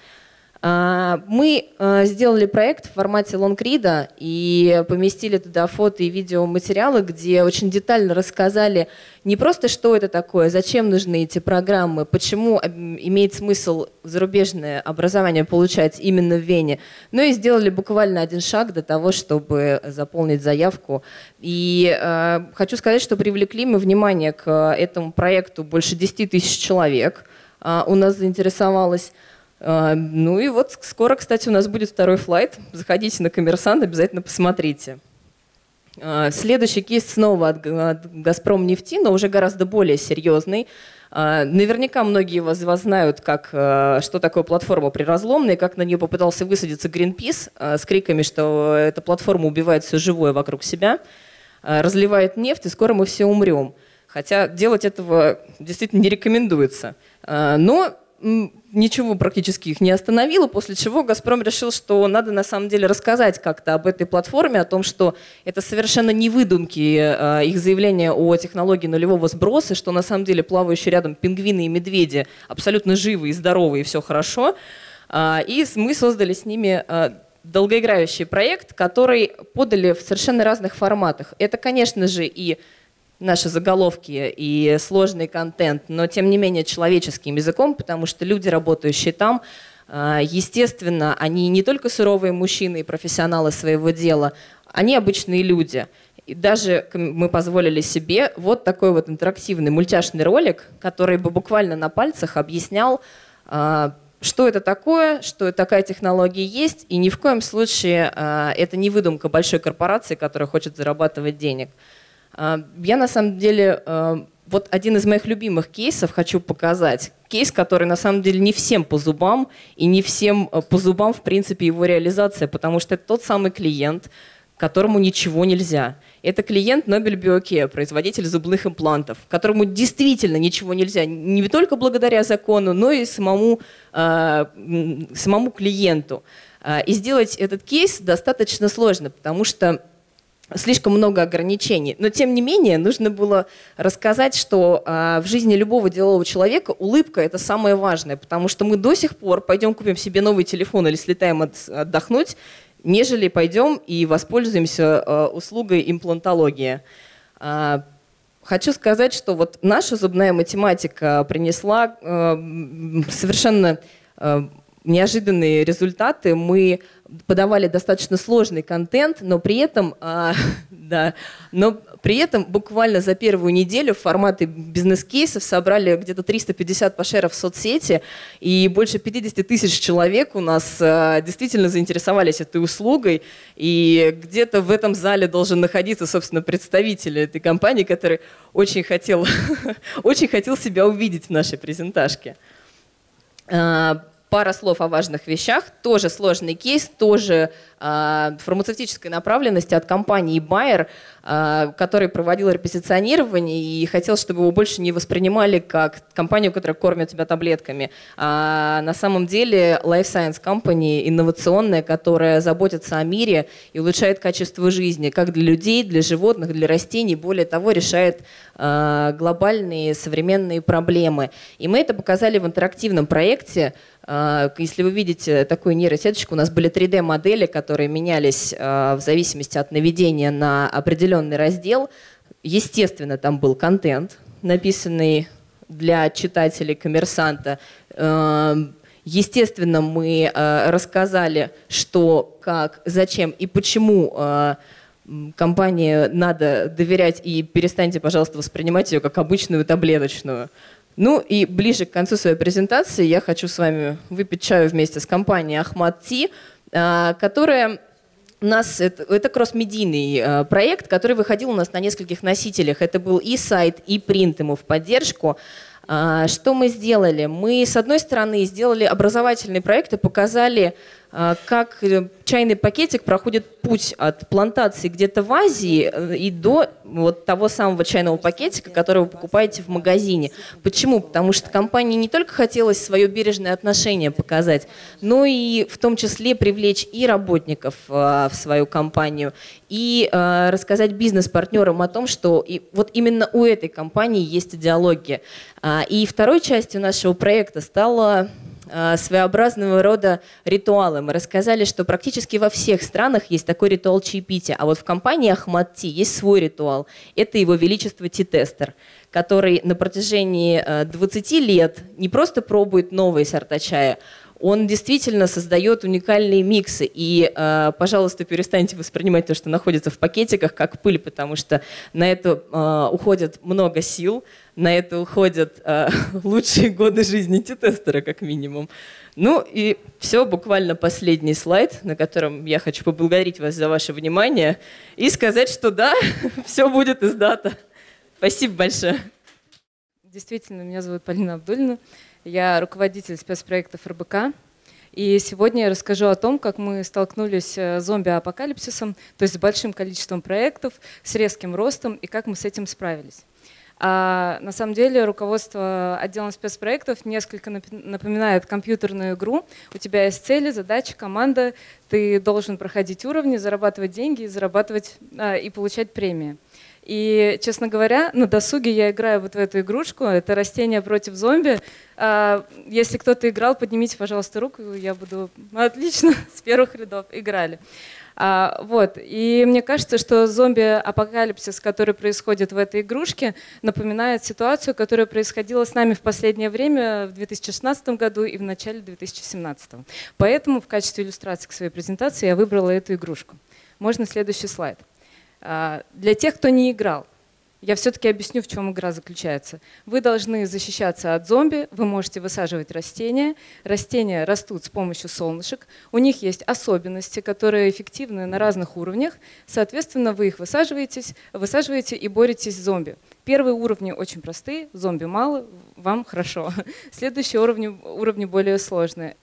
А, мы а, сделали проект в формате лонгрида и поместили туда фото и видеоматериалы, где очень детально рассказали не просто, что это такое, зачем нужны эти программы, почему имеет смысл зарубежное образование получать именно в Вене, но и сделали буквально один шаг до того, чтобы заполнить заявку. И э, хочу сказать, что привлекли мы внимание к этому проекту больше 10 тысяч человек. Э, у нас заинтересовалось ну и вот скоро, кстати, у нас будет второй флайт. Заходите на коммерсант, обязательно посмотрите. А, следующий кейс снова от «Газпром нефти», но уже гораздо более серьезный. А, наверняка многие вас, вас знают, как, что такое платформа приразломная, как на нее попытался высадиться Greenpeace с криками, что эта платформа убивает все живое вокруг себя, разливает нефть, и скоро мы все умрем. Хотя делать этого действительно не рекомендуется. Но ничего практически их не остановило, после чего «Газпром» решил, что надо на самом деле рассказать как-то об этой платформе, о том, что это совершенно не выдумки э, их заявления о технологии нулевого сброса, что на самом деле плавающие рядом пингвины и медведи абсолютно живы и здоровы, и все хорошо. Э, и мы создали с ними э, долгоиграющий проект, который подали в совершенно разных форматах. Это, конечно же, и наши заголовки и сложный контент, но тем не менее человеческим языком, потому что люди, работающие там, а, естественно, они не только суровые мужчины и профессионалы своего дела, они обычные люди. И даже мы позволили себе вот такой вот интерактивный мультяшный ролик, который бы буквально на пальцах объяснял, а, что это такое, что такая технология есть, и ни в коем случае а, это не выдумка большой корпорации, которая хочет зарабатывать денег. А, Я на самом деле э, вот один из моих любимых кейсов хочу показать. Кейс, который на самом деле не всем по зубам, и не всем э, по зубам, в принципе, его реализация, потому что это тот самый клиент, которому ничего нельзя. Это клиент Nobel Biocare, производитель зубных имплантов, которому действительно ничего нельзя, не только благодаря закону, но и самому, самому клиенту. А, И сделать этот кейс достаточно сложно, потому что слишком много ограничений. Но тем не менее нужно было рассказать, что а, в жизни любого делового человека улыбка это самое важное, потому что мы до сих пор пойдем купим себе новый телефон или слетаем от- отдохнуть, нежели пойдем и воспользуемся а, услугой имплантологии. А, Хочу сказать, что вот наша зубная математика принесла э, совершенно э, неожиданные результаты. Мы подавали достаточно сложный контент, но при этом, а, да, но при этом буквально за первую неделю в формате бизнес-кейсов собрали где-то 350 пошеров в соцсети, и больше 50 тысяч человек у нас а, действительно заинтересовались этой услугой, и где-то в этом зале должен находиться, собственно, представитель этой компании, который очень хотел, очень хотел себя увидеть в нашей презентажке. Пара слов о важных вещах. Тоже сложный кейс, тоже а, фармацевтической направленности от компании Bayer, а, который проводил репозиционирование и хотел, чтобы его больше не воспринимали как компанию, которая кормит тебя таблетками. А на самом деле Life Science Company инновационная, которая заботится о мире и улучшает качество жизни как для людей, для животных, для растений. Более того, решает а, глобальные современные проблемы. И мы это показали в интерактивном проекте. А, Если вы видите такую нейросеточку, у нас были 3D-модели, которые менялись а, в зависимости от наведения на определенный раздел. Естественно, там был контент, написанный для читателей коммерсанта. Эм, Естественно, мы рассказали, что, как, зачем и почему компании надо доверять и перестаньте, пожалуйста, воспринимать ее как обычную таблеточную. Ну и ближе к концу своей презентации я хочу с вами выпить чаю вместе с компанией Ахмат Ти, э, которая у нас это, это кросс-медийный э, проект, который выходил у нас на нескольких носителях. Это был и сайт, и принт ему в поддержку. А, Что мы сделали? Мы, с одной стороны, сделали образовательный проект и показали, а, как э, чайный пакетик проходит путь от плантации где-то в Азии э, и до вот того самого чайного пакетика, который вы покупаете в магазине. Почему? Потому что компании не только хотелось свое бережное отношение показать, но и в том числе привлечь и работников а, в свою компанию, и а, рассказать бизнес-партнерам о том, что и вот именно у этой компании есть идеология. А, И второй частью нашего проекта стало а, своеобразного рода ритуалы. Мы рассказали, что практически во всех странах есть такой ритуал чаепития, а вот в компании Ахмад Ти есть свой ритуал. Это его величество Ти-тестер, который на протяжении э, 20 лет не просто пробует новые сорта чая, он действительно создает уникальные миксы. И, э, пожалуйста, перестаньте воспринимать то, что находится в пакетиках, как пыль, потому что на это э, уходит много сил, на это уходят э, лучшие годы жизни тестера, как минимум. Ну и все, буквально последний слайд, на котором я хочу поблагодарить вас за ваше внимание и сказать, что да, все будет из дата. Спасибо большое.
Действительно, меня зовут Полина Абдулина. Я руководитель спецпроектов РБК. И сегодня я расскажу о том, как мы столкнулись э, с зомби-апокалипсисом, то есть с большим количеством проектов, с резким ростом, и как мы с этим справились. А на самом деле руководство отделом спецпроектов несколько напоминает компьютерную игру. У тебя есть цели, задачи, команда, ты должен проходить уровни, зарабатывать деньги, зарабатывать а, и получать премии. И, честно говоря, на досуге я играю вот в эту игрушку. Это растение против зомби. А, Если кто-то играл, поднимите, пожалуйста, руку. Я буду отлично с первых рядов играли. А, вот. И мне кажется, что зомби-апокалипсис, который происходит в этой игрушке, напоминает ситуацию, которая происходила с нами в последнее время, в 2016 году и в начале 2017. Поэтому в качестве иллюстрации к своей презентации я выбрала эту игрушку. Можно следующий слайд. А, Для тех, кто не играл, Я все-таки объясню, в чем игра заключается. Вы должны защищаться от зомби, вы можете высаживать растения. Растения растут с помощью солнышек. У них есть особенности, которые эффективны на разных уровнях. Соответственно, вы их высаживаетесь, высаживаете и боретесь с зомби. Первые уровни очень простые, зомби мало, вам хорошо. Следующие уровни, уровни более сложные.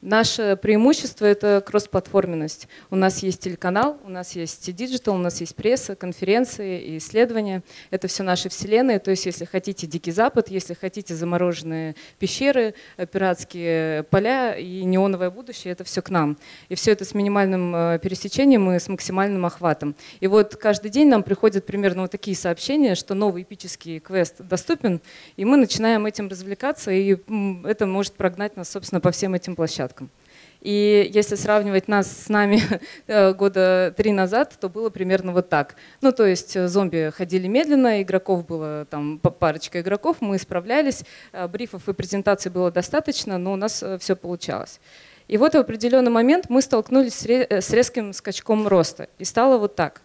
Наше преимущество – это кроссплатформенность. У нас есть телеканал, у нас есть digital, у нас есть пресса, конференции и исследования. Это все наши вселенные. То есть, если хотите Дикий Запад, если хотите замороженные пещеры, э, пиратские поля и неоновое будущее, это все к нам. И все это с минимальным э, пересечением и с максимальным охватом. И вот каждый день нам приходят примерно вот такие сообщения, что новый эпический квест доступен, и мы начинаем этим развлекаться, и это может прогнать нас, собственно, по всем этим площадкам площадкам. И если сравнивать нас с нами э, года три назад, то было примерно вот так. Ну, то есть э, зомби ходили медленно, игроков было там парочка игроков, мы справлялись, э, брифов и презентаций было достаточно, но у нас все получалось. И вот в определенный момент мы столкнулись с резким скачком роста. И стало вот так.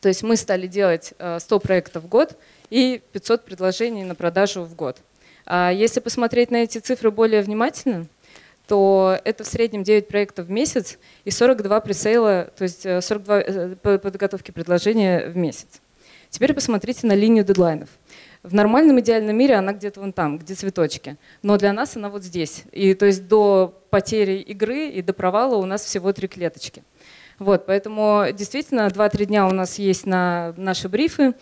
То есть мы стали делать 100 проектов в год и 500 предложений на продажу в год. А если посмотреть на эти цифры более внимательно, то это в среднем 9 проектов в месяц и 42 пресейла, то есть 42 э, э, подготовки предложения в месяц. Теперь посмотрите на линию дедлайнов. В нормальном идеальном мире она где-то вон там, где цветочки. Но для нас она вот здесь. И то есть до потери игры и до провала у нас всего три клеточки. Вот, поэтому действительно 2-3 дня у нас есть на наши брифы.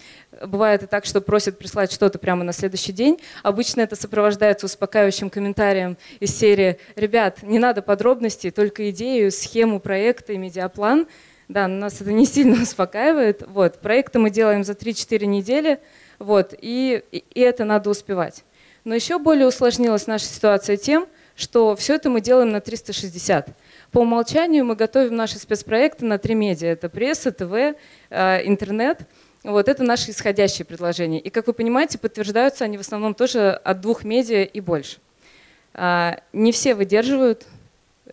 Бывает и так, что просят прислать что-то прямо на следующий день. Обычно это сопровождается успокаивающим комментарием из серии «Ребят, не надо подробностей, только идею, схему проекта и медиаплан». Да, нас это не сильно успокаивает. Вот, проекты мы делаем за 3-4 недели, вот, и, и это надо успевать. Но еще более усложнилась наша ситуация тем, что все это мы делаем на 360. По умолчанию мы готовим наши спецпроекты на три медиа. Это пресса, ТВ, э, интернет. Вот это наши исходящие предложения. И, как вы понимаете, подтверждаются они в основном тоже от двух медиа и больше. А, не все выдерживают.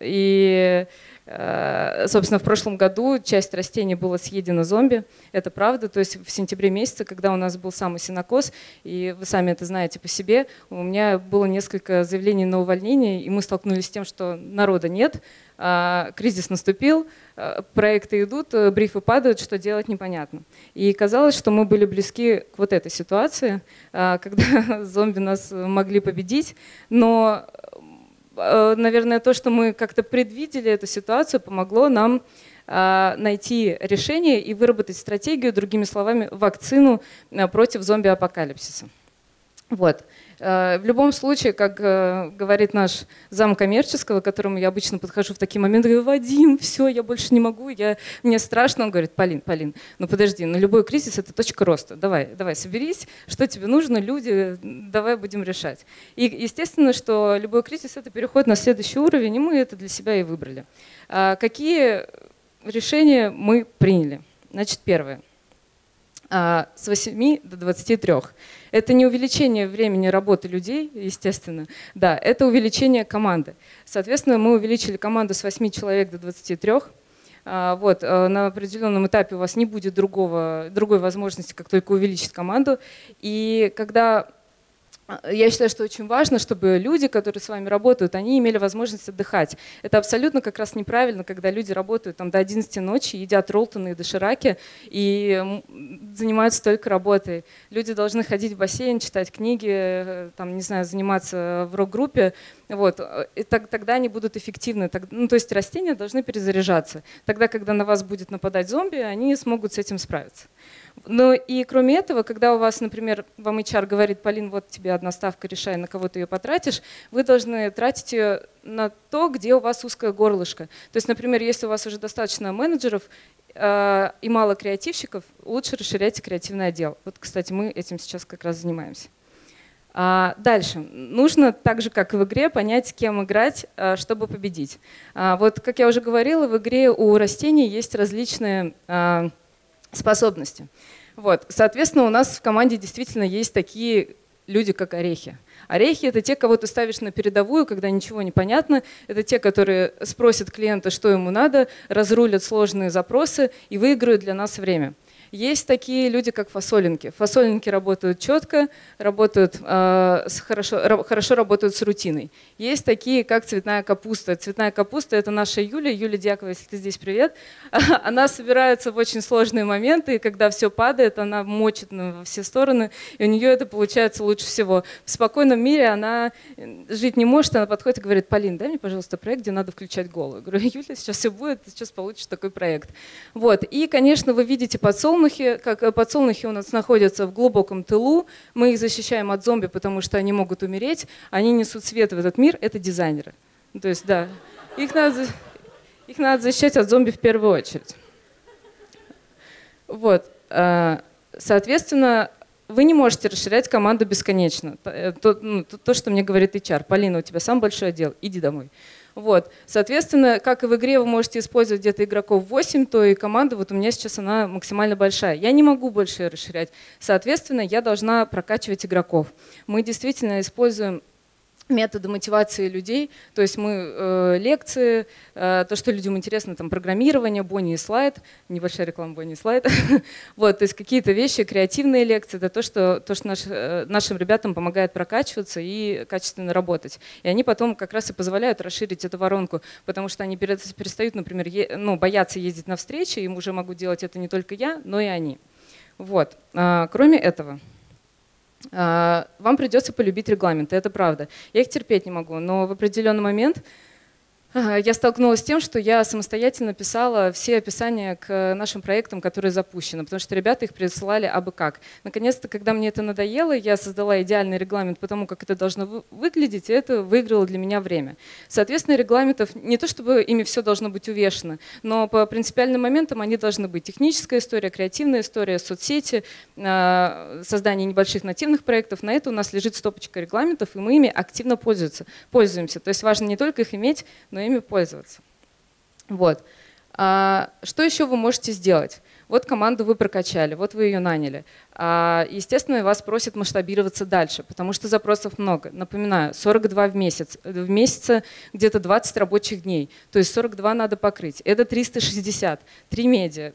И собственно, в прошлом году часть растений была съедена зомби, это правда. То есть в сентябре месяце, когда у нас был самый синокос, и вы сами это знаете по себе, у меня было несколько заявлений на увольнение, и мы столкнулись с тем, что народа нет, а, кризис наступил, а, проекты идут, э, брифы падают, что делать непонятно. И казалось, что мы были близки к вот этой ситуации, а, когда зомби нас могли победить, но Э, наверное, то, что мы как-то предвидели эту ситуацию, помогло нам э, найти решение и выработать стратегию, другими словами, вакцину э, против зомби-апокалипсиса. Вот. В любом случае, как говорит наш зам коммерческого, к которому я обычно подхожу в такие моменты, говорю, Вадим, все, я больше не могу, я, мне страшно. Он говорит, Полин, Полин, ну подожди, ну любой кризис это точка роста. Давай, давай, соберись, что тебе нужно, люди, давай будем решать. И естественно, что любой кризис это переход на следующий уровень, и мы это для себя и выбрали. А какие решения мы приняли? Значит, первое. А, с 8 до 23. Это не увеличение времени работы людей, естественно, да, это увеличение команды. Соответственно, мы увеличили команду с 8 человек до 23. А, вот, э, на определенном этапе у вас не будет другого, другой возможности, как только увеличить команду. И когда я считаю, что очень важно, чтобы люди, которые с вами работают, они имели возможность отдыхать. Это абсолютно как раз неправильно, когда люди работают там, до 11 ночи, едят роллтоны и дошираки и занимаются только работой. Люди должны ходить в бассейн, читать книги, э, там, не знаю, заниматься в рок-группе. Вот. И так, тогда они будут эффективны. Так, ну, то есть растения должны перезаряжаться. Тогда, когда на вас будет нападать зомби, они смогут с этим справиться. Ну и кроме этого, когда у вас, например, вам HR говорит, Полин, вот тебе одна ставка, решай, на кого ты ее потратишь, вы должны тратить ее на то, где у вас узкое горлышко. То есть, например, если у вас уже достаточно менеджеров э, и мало креативщиков, лучше расширяйте креативный отдел. Вот, кстати, мы этим сейчас как раз занимаемся. А, дальше. Нужно так же, как и в игре, понять, кем играть, а, чтобы победить. А, вот, как я уже говорила, в игре у растений есть различные а, способности. Вот. Соответственно, у нас в команде действительно есть такие люди, как орехи. Орехи — это те, кого ты ставишь на передовую, когда ничего не понятно. Это те, которые спросят клиента, что ему надо, разрулят сложные запросы и выиграют для нас время. Есть такие люди, как фасолинки. Фасолинки работают четко, работают э, с, хорошо, хорошо работают с рутиной. Есть такие, как цветная капуста. Цветная капуста – это наша Юля. Юля Дьякова, если ты здесь, привет. Она собирается в очень сложные моменты, и когда все падает, она мочит во все стороны, и у нее это получается лучше всего. В спокойном мире она жить не может, она подходит и говорит, Полин, дай мне, пожалуйста, проект, где надо включать голову. Я говорю, Юля, сейчас все будет, сейчас получишь такой проект. Вот. И, конечно, вы видите подсолнух, подсолнухи, как э, подсолнухи у нас находятся в глубоком тылу, мы их защищаем от зомби, потому что они могут умереть, они несут свет в этот мир, это дизайнеры. То есть, да, их надо, их надо защищать от зомби в первую очередь. Вот. Э, соответственно, вы не можете расширять команду бесконечно. Э, то, ну, то, что мне говорит HR. Полина, у тебя самый большой отдел, иди домой. Вот. Соответственно, как и в игре вы можете использовать где-то игроков 8, то и команда, вот у меня сейчас она максимально большая. Я не могу больше расширять. Соответственно, я должна прокачивать игроков. Мы действительно используем методы мотивации людей, то есть мы э, лекции, э, то, что людям интересно, там программирование, Бонни и слайд, небольшая реклама Бонни и слайд, вот, то есть какие-то вещи, креативные лекции, это то, что, то, что наш, э, нашим ребятам помогает прокачиваться и качественно работать. И они потом как раз и позволяют расширить эту воронку, потому что они перестают, например, е, ну, бояться ездить на встречи, им уже могу делать это не только я, но и они. Вот. А, кроме этого, вам придется полюбить регламенты, это правда. Я их терпеть не могу, но в определенный момент я столкнулась с тем, что я самостоятельно писала все описания к нашим проектам, которые запущены, потому что ребята их присылали абы как. Наконец-то, когда мне это надоело, я создала идеальный регламент по тому, как это должно выглядеть, и это выиграло для меня время. Соответственно, регламентов не то, чтобы ими все должно быть увешано, но по принципиальным моментам они должны быть техническая история, креативная история, соцсети, а, создание небольших нативных проектов. На это у нас лежит стопочка регламентов, и мы ими активно пользуемся. пользуемся. То есть важно не только их иметь, но ими пользоваться. Вот. А, что еще вы можете сделать? Вот команду вы прокачали, вот вы ее наняли. А, естественно, вас просят масштабироваться дальше, потому что запросов много. Напоминаю, 42 в месяц. В месяце где-то 20 рабочих дней. То есть 42 надо покрыть. Это 360. Три медиа.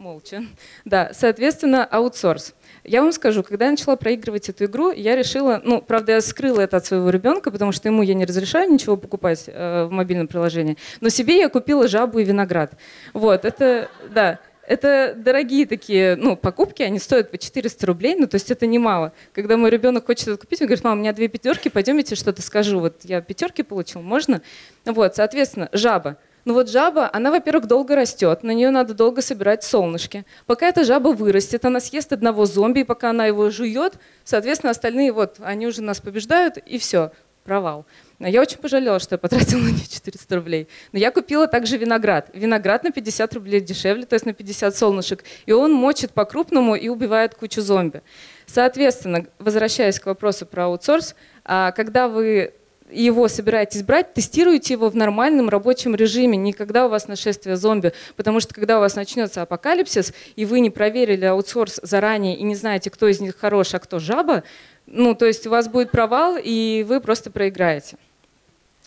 Молча. Да, соответственно, аутсорс. Я вам скажу, когда я начала проигрывать эту игру, я решила, ну, правда, я скрыла это от своего ребенка, потому что ему я не разрешаю ничего покупать э, в мобильном приложении, но себе я купила жабу и виноград. Вот, это, да, это дорогие такие ну, покупки, они стоят по 400 рублей, ну то есть это немало. Когда мой ребенок хочет это купить, он говорит, мама, у меня две пятерки, пойдемте что-то скажу. Вот я пятерки получил, можно? Вот, соответственно, жаба. Ну вот жаба, она, во-первых, долго растет, на нее надо долго собирать солнышки. Пока эта жаба вырастет, она съест одного зомби, и пока она его жует, соответственно, остальные вот, они уже нас побеждают, и все, провал. Но я очень пожалела, что я потратила на нее 400 рублей. Но я купила также виноград. Виноград на 50 рублей дешевле, то есть на 50 солнышек. И он мочит по-крупному и убивает кучу зомби. Соответственно, возвращаясь к вопросу про аутсорс, а, когда вы его собираетесь брать, тестируйте его в нормальном рабочем режиме, не когда у вас нашествие зомби, потому что когда у вас начнется апокалипсис, и вы не проверили аутсорс заранее и не знаете, кто из них хорош, а кто жаба, ну, то есть у вас будет провал, и вы просто проиграете.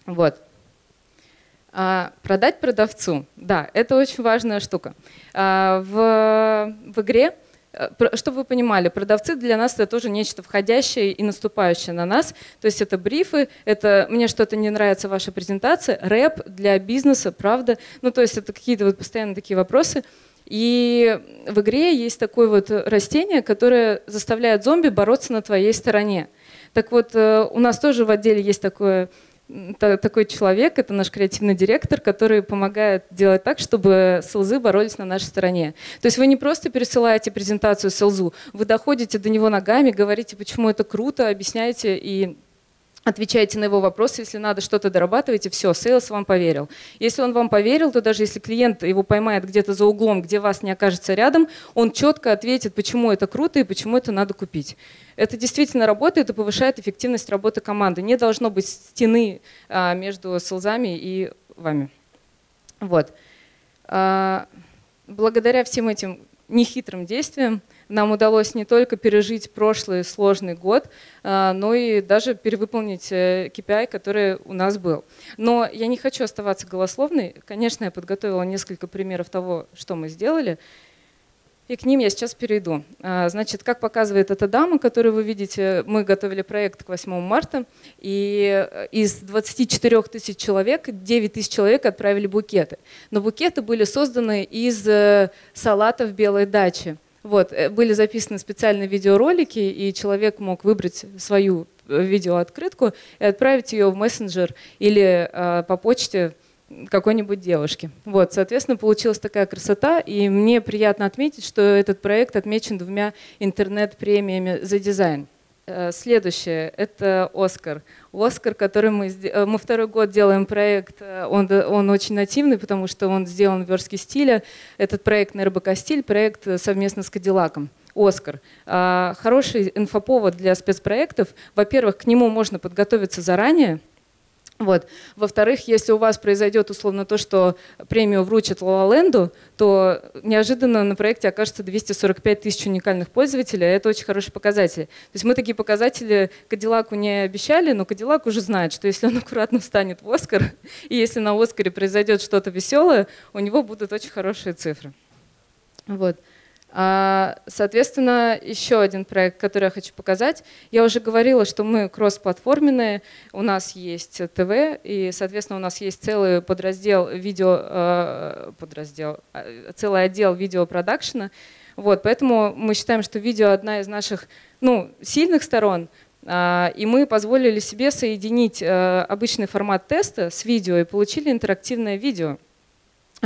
Вот. А, продать продавцу, да, это очень важная штука. А, в, в игре чтобы вы понимали, продавцы для нас это тоже нечто входящее и наступающее на нас. То есть это брифы, это мне что-то не нравится ваша презентация, рэп для бизнеса, правда. Ну то есть это какие-то вот постоянно такие вопросы. И в игре есть такое вот растение, которое заставляет зомби бороться на твоей стороне. Так вот, э, у нас тоже в отделе есть такое такой человек, это наш креативный директор, который помогает делать так, чтобы сейлзы боролись на нашей стороне. То есть вы не просто пересылаете презентацию сейлзу, вы доходите до него ногами, говорите, почему это круто, объясняете и отвечаете на его вопросы, если надо что-то дорабатываете, все, sales вам поверил. Если он вам поверил, то даже если клиент его поймает где-то за углом, где вас не окажется рядом, он четко ответит, почему это круто и почему это надо купить. Это действительно работает и повышает эффективность работы команды. Не должно быть стены а, между селзами и вами. Вот. А, благодаря всем этим нехитрым действиям нам удалось не только пережить прошлый сложный год, а, но и даже перевыполнить KPI, э, который у нас был. Но я не хочу оставаться голословной. Конечно, я подготовила несколько примеров того, что мы сделали. И к ним я сейчас перейду. А, Значит, как показывает эта дама, которую вы видите, мы готовили проект к 8 марта, и э, из 24 тысяч человек 9 тысяч человек отправили букеты. Но букеты были созданы из э, салатов белой дачи. Вот, э, были записаны специальные видеоролики, и человек мог выбрать свою э, видеоооткрытку и отправить ее в мессенджер или э, по почте какой-нибудь девушки. Вот, соответственно, получилась такая красота, и мне приятно отметить, что этот проект отмечен двумя интернет-премиями за дизайн. Э, Следующее – это «Оскар». «Оскар», который мы, э, мы второй год делаем проект, э, он, он очень нативный, потому что он сделан в верстке стиля. Этот проект на РБК «Стиль», проект совместно с «Кадиллаком». «Оскар». А, Хороший инфоповод для спецпроектов. Во-первых, к нему можно подготовиться заранее, вот. Во-вторых, если у вас произойдет условно то, что премию вручат Land, то неожиданно на проекте окажется 245 тысяч уникальных пользователей, а это очень хороший показатель. То есть мы такие показатели Кадиллаку не обещали, но Кадиллак уже знает, что если он аккуратно встанет в Оскар, и если на Оскаре произойдет что-то веселое, у него будут очень хорошие цифры. Вот. А, Соответственно, еще один проект, который я хочу показать. Я уже говорила, что мы кроссплатформенные, у нас есть ТВ, и, соответственно, у нас есть целый подраздел видео, э, подраздел, э, целый отдел видеопродакшена. Вот, поэтому мы считаем, что видео одна из наших ну, сильных сторон, а, и мы позволили себе соединить обычный формат теста с видео и получили интерактивное видео а,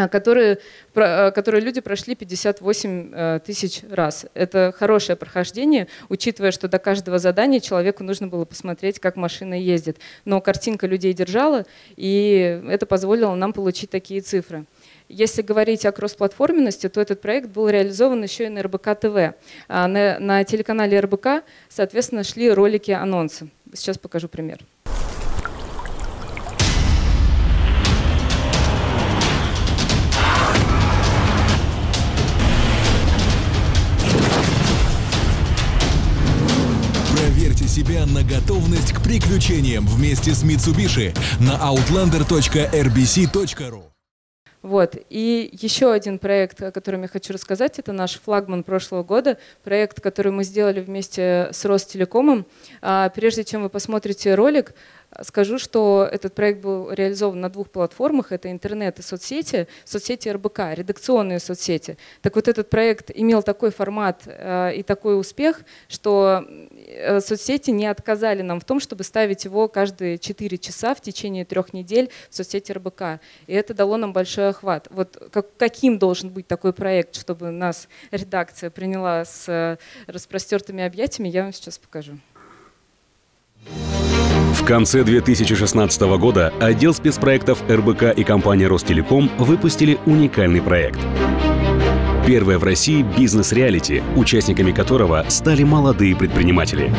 которые, про- э, которые люди прошли 58 э, тысяч раз. Это хорошее прохождение, учитывая, что до каждого задания человеку нужно было посмотреть, как машина ездит. Но картинка людей держала, и это позволило нам получить такие цифры. Если говорить о кроссплатформенности, то этот проект был реализован еще и на РБК ТВ. А на телеканале РБК, соответственно, шли ролики-анонсы. Сейчас покажу пример.
На готовность к приключениям вместе с Mitsubishi на outlander.rbc.ru.
Вот. И еще один проект, о котором я хочу рассказать, это наш флагман прошлого года, проект, который мы сделали вместе с Ростелекомом. А, Прежде чем вы посмотрите ролик, скажу, что этот проект был реализован на двух платформах. Это интернет и соцсети, соцсети РБК, редакционные соцсети. Так вот этот проект имел такой формат э, и такой успех, что соцсети не отказали нам в том, чтобы ставить его каждые 4 часа в течение трех недель в соцсети РБК. И это дало нам большой охват. Вот как- каким должен быть такой проект, чтобы нас редакция приняла с э, распростертыми объятиями, я вам сейчас покажу.
В конце 2016 года отдел спецпроектов РБК и компания Ростелеком выпустили уникальный проект. Первое в России бизнес-реалити, участниками которого стали молодые предприниматели.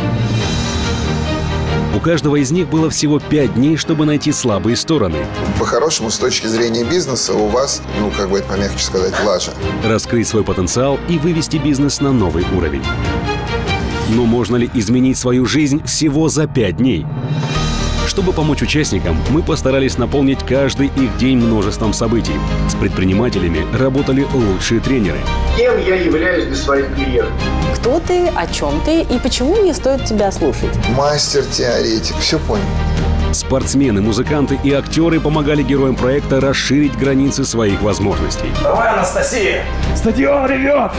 У каждого из них было всего пять дней, чтобы найти слабые стороны,
По-хорошему, с точки зрения бизнеса, у вас, ну, как бы это помягче сказать, лажа.
раскрыть свой потенциал и вывести бизнес на новый уровень. Но можно ли изменить свою жизнь всего за пять дней? Чтобы помочь участникам, мы постарались наполнить каждый их день множеством событий. С предпринимателями работали лучшие тренеры.
Кем я являюсь для своих клиентов?
Кто ты, о чем ты и почему мне стоит тебя слушать?
Мастер-теоретик, все понял.
Спортсмены, музыканты и актеры помогали героям проекта расширить границы своих возможностей.
Давай, Анастасия! Стадион ревет!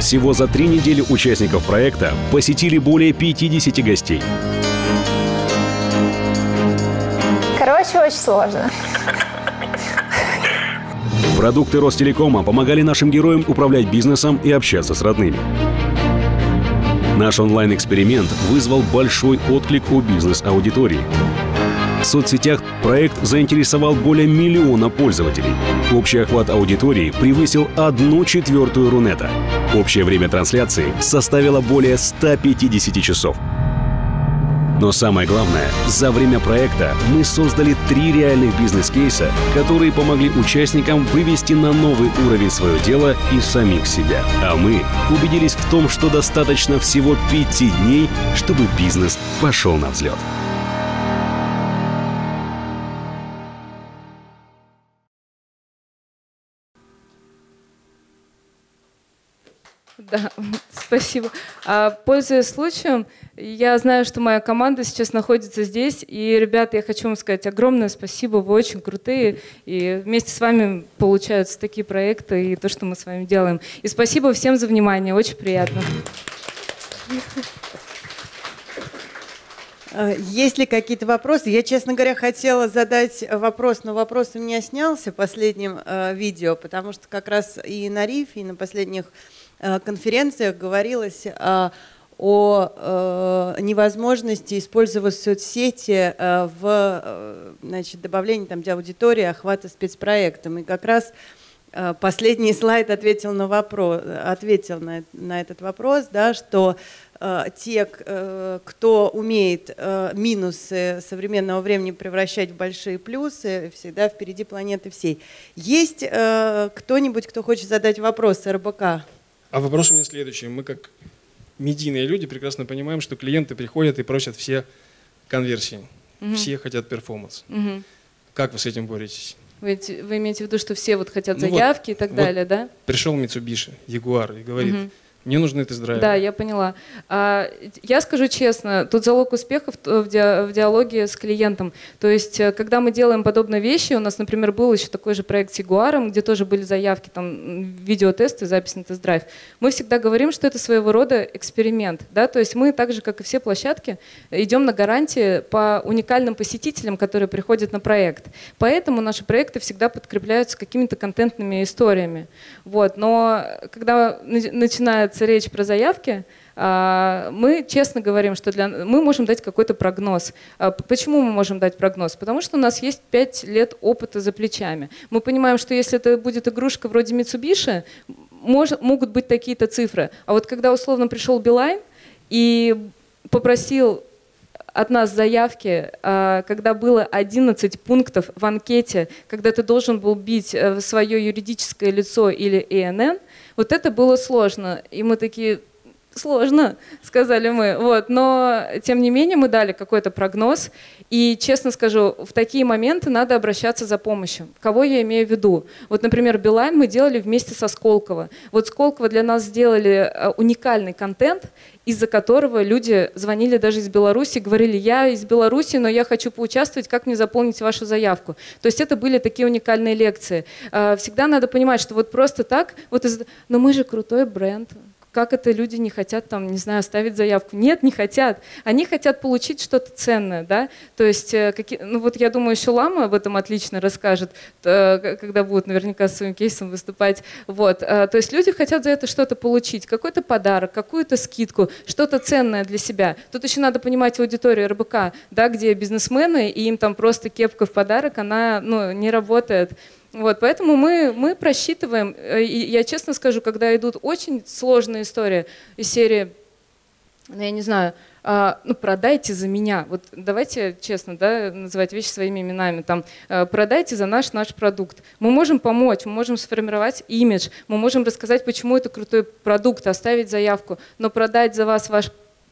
Всего за три недели участников проекта посетили более 50 гостей.
Короче, очень сложно.
Продукты Ростелекома помогали нашим героям управлять бизнесом и общаться с родными. Наш онлайн-эксперимент вызвал большой отклик у бизнес-аудитории. В соцсетях проект заинтересовал более миллиона пользователей. Общий охват аудитории превысил одну четвертую Рунета. Общее время трансляции составило более 150 часов. Но самое главное, за время проекта мы создали три реальных бизнес-кейса, которые помогли участникам вывести на новый уровень свое дело и самих себя. А мы убедились в том, что достаточно всего пяти дней, чтобы бизнес пошел на взлет.
Да, спасибо. А, пользуясь случаем, я знаю, что моя команда сейчас находится здесь. И, ребята, я хочу вам сказать огромное спасибо. Вы очень крутые. И вместе с вами получаются такие проекты и то, что мы с вами делаем. И спасибо всем за внимание. Очень приятно.
Э, Есть ли какие-то вопросы? Я, честно говоря, хотела задать вопрос, но вопрос у меня снялся в последнем э, видео, потому что как раз и на РИФ, и на последних конференциях говорилось э, о э, невозможности использовать соцсети э, в э, значит, добавлении там, для аудитории охвата спецпроектом. И как раз э, последний слайд ответил на, вопрос, ответил на, на этот вопрос, да, что э, те, э, кто умеет э, минусы современного времени превращать в большие плюсы, всегда впереди планеты всей. Есть э, кто-нибудь, кто хочет задать вопрос РБК?
А вопрос у меня следующий. Мы как медийные люди прекрасно понимаем, что клиенты приходят и просят все конверсии.
Мгм.
Все хотят перформанс.
Мгм.
Как вы с этим боретесь?
Вы, вы имеете в виду, что все вот хотят
Ну вот,
заявки и так
вот
далее, да?
Пришел Mitsubishi, Jaguar и говорит,
Мгм.
Мне нужны тест-драйвы.
Да, я поняла. А, Я скажу честно, тут залог успеха в, т- в ди- в диалоге с клиентом. То есть, э, когда мы делаем подобные вещи, у нас, например, был еще такой же проект с Ягуаром, где тоже были заявки, там, видеотесты, запись на тест-драйв. Мы всегда говорим, что это своего рода эксперимент. Да? То есть мы, так же, как и все площадки, идем на гарантии по уникальным посетителям, которые приходят на проект. Поэтому наши проекты всегда подкрепляются какими-то контентными историями. Вот. Но когда на- начинается речь про заявки, а, мы честно говорим, что для, мы можем дать какой-то прогноз. А, Почему мы можем дать прогноз? Потому что у нас есть 5 лет опыта за плечами. Мы понимаем, что если это будет игрушка вроде Mitsubishi, мож- могут быть такие-то цифры. А вот когда условно пришел Билайн и попросил от нас заявки, а, когда было 11 пунктов в анкете, когда ты должен был бить э, свое юридическое лицо или ИНН, вот это было сложно. И мы такие, сложно, сказали мы. Вот. Но, тем не менее, мы дали какой-то прогноз. И, честно скажу, в такие моменты надо обращаться за помощью. Кого я имею в виду? Вот, например, Билайн мы делали вместе со Сколково. Вот Сколково для нас сделали э, уникальный контент, из-за которого люди звонили даже из Беларуси, говорили, я из Беларуси, но я хочу поучаствовать, как мне заполнить вашу заявку. То есть это были такие уникальные лекции. Э, Всегда надо понимать, что вот просто так, вот из... но мы же крутой бренд, как это люди не хотят, там, не знаю, оставить заявку? Нет, не хотят. Они хотят получить что-то ценное, да? То есть, э, какие, ну вот я думаю, еще Лама об этом отлично расскажет, э, когда будет наверняка с своим кейсом выступать. Вот. э, То есть люди хотят за это что-то получить, какой-то подарок, какую-то скидку, что-то ценное для себя. Тут еще надо понимать аудиторию РБК, да, где бизнесмены, и им там просто кепка в подарок, она ну, не работает. Вот, поэтому мы, мы просчитываем, э, и я честно скажу, когда идут очень сложные истории из серии, ну, я не знаю, а, ну, продайте за меня. Вот давайте честно, да, называть вещи своими именами. Там, э, продайте за наш наш продукт. Мы можем помочь, мы можем сформировать имидж, мы можем рассказать, почему это крутой продукт, оставить заявку, но продать за вас ваш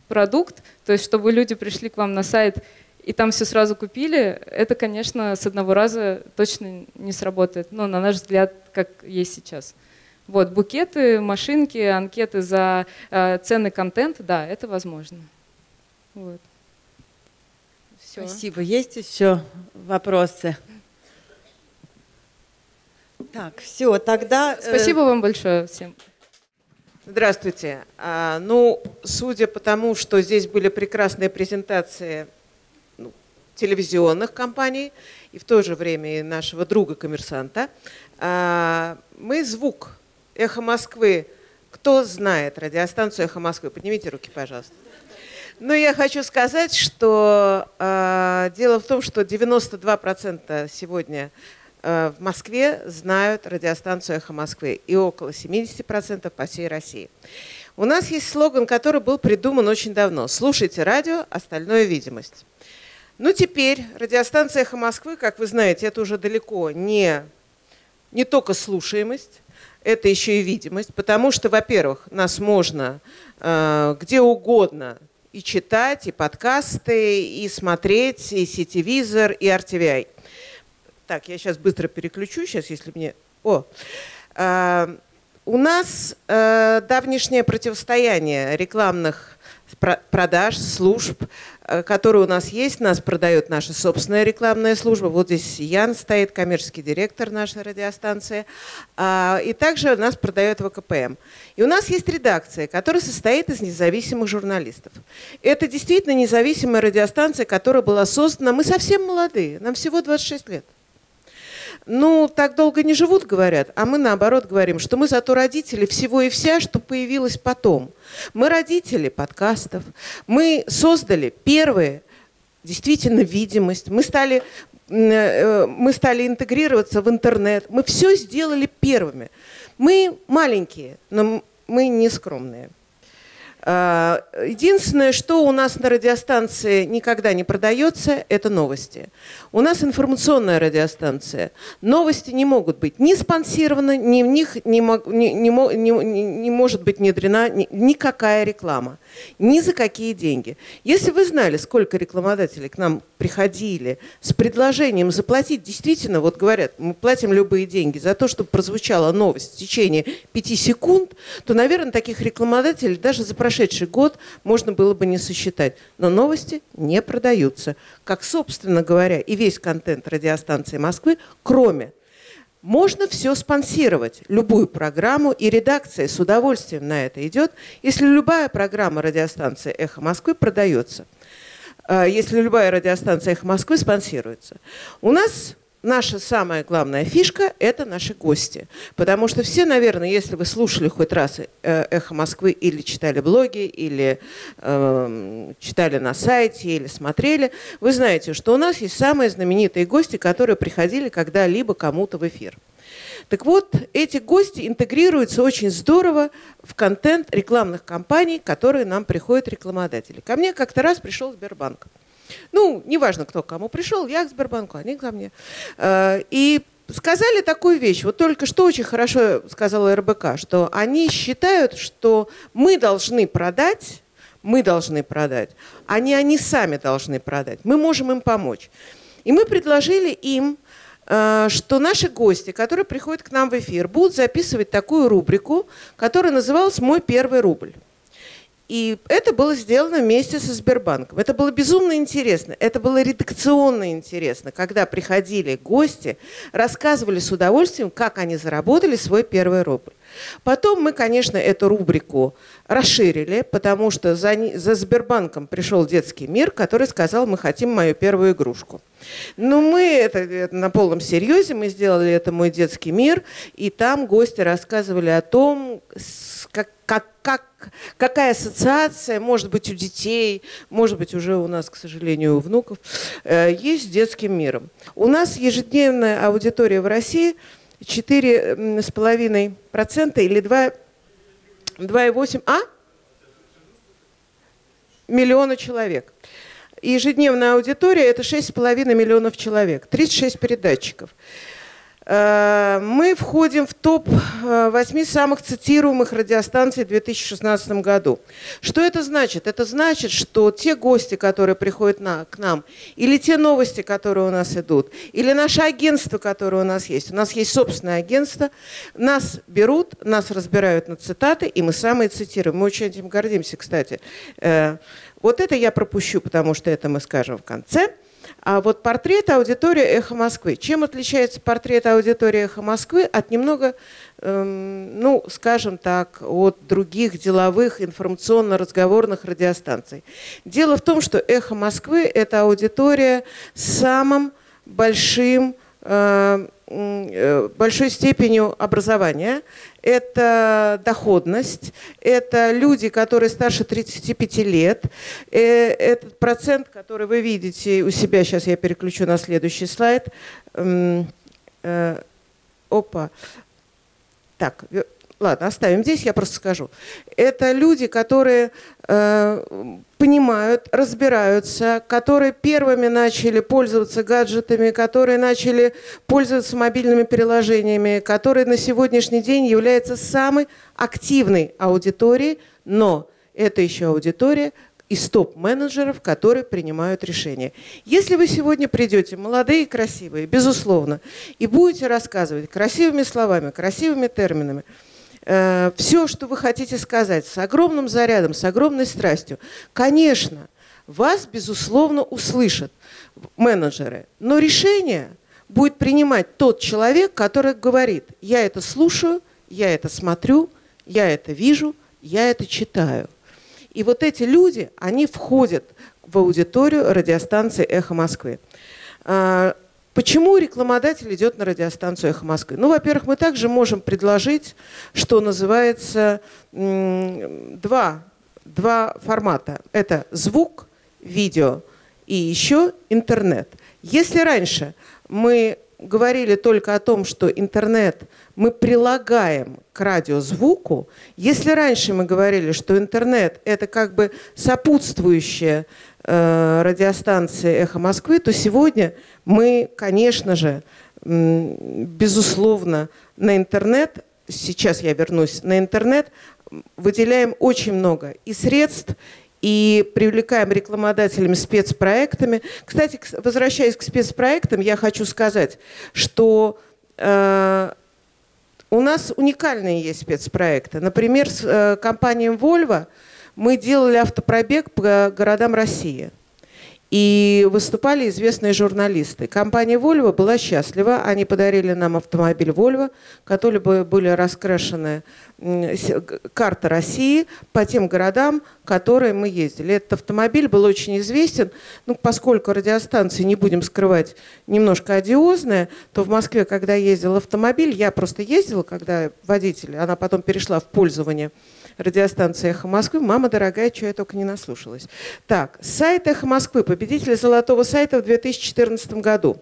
продукт, то есть чтобы люди пришли к вам на сайт и там все сразу купили, это, конечно, с одного раза точно не сработает. Но на наш взгляд, как есть сейчас. Вот, букеты, машинки, анкеты за э, ценный контент, да, это возможно. Вот. Всё.
Спасибо. Есть еще вопросы? Так, все, тогда... э,
Спасибо вам большое всем.
Здравствуйте. А, ну, судя по тому, что здесь были прекрасные презентации ну, телевизионных компаний и в то же время и нашего друга-коммерсанта, а, мы звук «Эхо Москвы». Кто знает радиостанцию «Эхо Москвы»? Поднимите руки, пожалуйста. Ну, я хочу сказать, что э, дело в том, что 92% сегодня э, в Москве знают радиостанцию «Эхо Москвы» и около 70% по всей России. У нас есть слоган, который был придуман очень давно. «Слушайте радио, остальное – видимость». Ну, теперь радиостанция «Эхо Москвы», как вы знаете, это уже далеко не, не только слушаемость, это еще и видимость, потому что, во-первых, нас можно э, где угодно и читать, и подкасты, и смотреть, и сетевизор, и RTVI. Так, я сейчас быстро переключу, сейчас, если мне... О! А, у нас э, давнешнее противостояние рекламных про- продаж, служб, э, которые у нас есть. Нас продает наша собственная рекламная служба. Вот здесь Ян стоит, коммерческий директор нашей радиостанции. А, и также нас продает ВКПМ. И у нас есть редакция, которая состоит из независимых журналистов. Это действительно независимая радиостанция, которая была создана. Мы совсем молодые, нам всего 26 лет. Ну, так долго не живут, говорят, а мы наоборот говорим, что мы зато родители всего и вся, что появилось потом. Мы родители подкастов, мы создали первые действительно видимость, мы стали, э, мы стали интегрироваться в интернет, мы все сделали первыми. Мы маленькие, но мы не скромные. А, единственное, что у нас на радиостанции никогда не продается, это новости. У нас информационная радиостанция. Новости не могут быть ни спонсированы, ни в них не, не, не, не, не может быть внедрена ни, никакая реклама. Ни за какие деньги. Если вы знали, сколько рекламодателей к нам приходили с предложением заплатить, действительно, вот говорят, мы платим любые деньги за то, чтобы прозвучала новость в течение пяти секунд, то, наверное, таких рекламодателей даже за прошедший год можно было бы не сосчитать. Но новости не продаются. Как, собственно говоря, и весь контент радиостанции Москвы, кроме можно все спонсировать, любую программу, и редакция с удовольствием на это идет, если любая программа радиостанции «Эхо Москвы» продается, а, если любая радиостанция «Эхо Москвы» спонсируется. У нас наша самая главная фишка – это наши гости. Потому что все, наверное, если вы слушали хоть раз э, «Эхо Москвы» или читали блоги, или э, читали на сайте, или смотрели, вы знаете, что у нас есть самые знаменитые гости, которые приходили когда-либо кому-то в эфир. Так вот, эти гости интегрируются очень здорово в контент рекламных кампаний, которые нам приходят рекламодатели. Ко мне как-то раз пришел Сбербанк. Ну, неважно, кто к кому пришел, я к Сбербанку, они ко мне. Э, и сказали такую вещь, вот только что очень хорошо сказала РБК, что они считают, что мы должны продать, мы должны продать, а не они сами должны продать. Мы можем им помочь. И мы предложили им, э, что наши гости, которые приходят к нам в эфир, будут записывать такую рубрику, которая называлась «Мой первый рубль». И это было сделано вместе со Сбербанком. Это было безумно интересно. Это было редакционно интересно, когда приходили гости, рассказывали с удовольствием, как они заработали свой первый рубль. Потом мы, конечно, эту рубрику расширили, потому что за, за Сбербанком пришел детский мир, который сказал, мы хотим мою первую игрушку. Но мы это, это на полном серьезе, мы сделали это мой детский мир, и там гости рассказывали о том, как, как, как, какая ассоциация, может быть, у детей, может быть, уже у нас, к сожалению, у внуков, э, есть с детским миром. У нас ежедневная аудитория в России 4,5% или 2,8, а? Миллиона человек. Ежедневная аудитория – это 6,5 миллионов человек, 36 передатчиков. Э, мы входим в топ-8 самых цитируемых радиостанций в 2016 году. Что это значит? Это значит, что те гости, которые приходят на, к нам, или те новости, которые у нас идут, или наше агентство, которое у нас есть, у нас есть собственное агентство, нас берут, нас разбирают на цитаты, и мы самые цитируем. Мы очень этим гордимся, кстати. Э, вот это я пропущу, потому что это мы скажем в конце – а вот портрет аудитории «Эхо Москвы». Чем отличается портрет аудитории «Эхо Москвы» от немного, эм, ну, скажем так, от других деловых информационно-разговорных радиостанций? Дело в том, что «Эхо Москвы» – это аудитория с самым большим э, большой степенью образования, это доходность, это люди, которые старше 35 лет. Э, этот процент, который вы видите у себя, сейчас я переключу на следующий слайд. Э, опа. Так, ладно, оставим здесь, я просто скажу. Это люди, которые э, понимают, разбираются, которые первыми начали пользоваться гаджетами, которые начали пользоваться мобильными приложениями, которые на сегодняшний день являются самой активной аудиторией, но это еще аудитория из топ-менеджеров, которые принимают решения. Если вы сегодня придете, молодые и красивые, безусловно, и будете рассказывать красивыми словами, красивыми терминами, все, что вы хотите сказать, с огромным зарядом, с огромной страстью, конечно, вас, безусловно, услышат менеджеры. Но решение будет принимать тот человек, который говорит, я это слушаю, я это смотрю, я это вижу, я это читаю. И вот эти люди, они входят в аудиторию радиостанции «Эхо Москвы». Почему рекламодатель идет на радиостанцию «Эхо Москвы»? Ну, во-первых, мы также можем предложить, что называется, два, два формата. Это звук, видео и еще интернет. Если раньше мы говорили только о том, что интернет мы прилагаем к радиозвуку, если раньше мы говорили, что интернет это как бы сопутствующая э, радиостанции «Эхо Москвы», то сегодня мы, конечно же, безусловно, на интернет, сейчас я вернусь, на интернет выделяем очень много и средств, и привлекаем рекламодателями спецпроектами. Кстати, возвращаясь к спецпроектам, я хочу сказать, что э, у нас уникальные есть спецпроекты. Например, с э, компанией Volvo мы делали автопробег по городам России – и выступали известные журналисты. Компания Volvo была счастлива. Они подарили нам автомобиль Volvo, который были раскрашены карта России по тем городам, которые мы ездили. Этот автомобиль был очень известен. Ну, поскольку радиостанции, не будем скрывать, немножко одиозная, то в Москве, когда ездил автомобиль, я просто ездила, когда водитель, она потом перешла в пользование радиостанции «Эхо Москвы». Мама дорогая, что я только не наслушалась. Так, сайт «Эхо Москвы», победитель золотого сайта в 2014 году.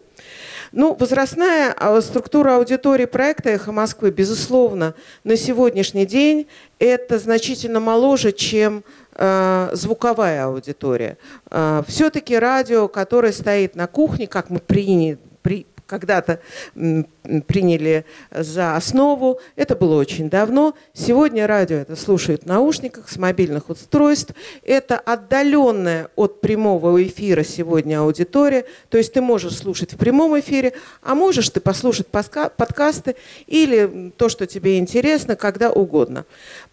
Ну, возрастная а, структура аудитории проекта «Эхо Москвы», безусловно, на сегодняшний день это значительно моложе, чем э, звуковая аудитория. Э, все-таки радио, которое стоит на кухне, как мы приняли, при, когда-то приняли за основу. Это было очень давно. Сегодня радио это слушают в наушниках, с мобильных устройств. Это отдаленная от прямого эфира сегодня аудитория. То есть ты можешь слушать в прямом эфире, а можешь ты послушать подкасты или то, что тебе интересно, когда угодно.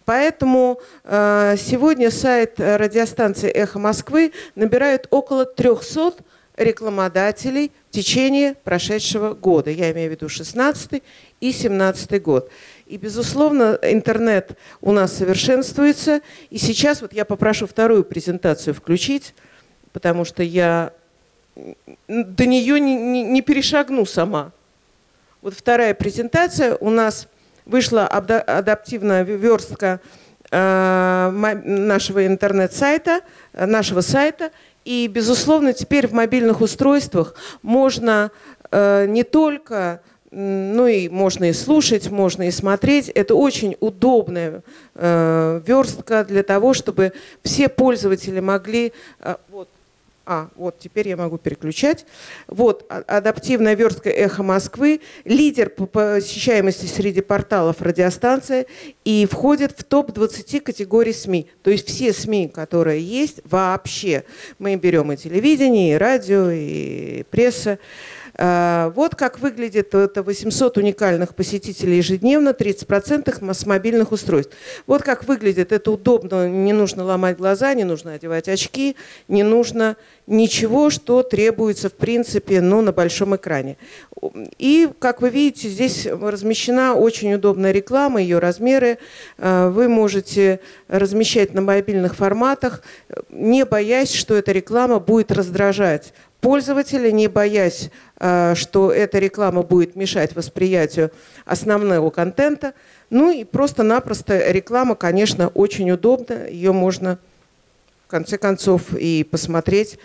Поэтому э, сегодня сайт радиостанции «Эхо Москвы» набирает около 300 рекламодателей течение прошедшего года. Я имею в виду 16 и 17 год. И, безусловно, интернет у нас совершенствуется. И сейчас вот я попрошу вторую презентацию включить, потому что я до нее не, не, не перешагну сама. Вот вторая презентация. У нас вышла адаптивная верстка э, нашего интернет-сайта, нашего сайта. И, безусловно, теперь в мобильных устройствах можно э, не только, ну и можно и слушать, можно и смотреть. Это очень удобная э, верстка для того, чтобы все пользователи могли... Э, вот, а, вот, теперь я могу переключать. Вот, а, адаптивная верстка «Эхо Москвы», лидер по посещаемости среди порталов радиостанция и входит в топ-20 категорий СМИ. То есть все СМИ, которые есть вообще. Мы берем и телевидение, и радио, и пресса. А, вот как выглядит это 800 уникальных посетителей ежедневно, 30% с мобильных устройств. Вот как выглядит это удобно, не нужно ломать глаза, не нужно одевать очки, не нужно ничего, что требуется в принципе ну, на большом экране. И, как вы видите, здесь размещена очень удобная реклама, ее размеры. А, вы можете размещать на мобильных форматах, не боясь, что эта реклама будет раздражать пользователя, не боясь, э, что эта реклама будет мешать восприятию основного контента. Ну и просто-напросто реклама, конечно, очень удобна. Ее можно, в конце концов, и посмотреть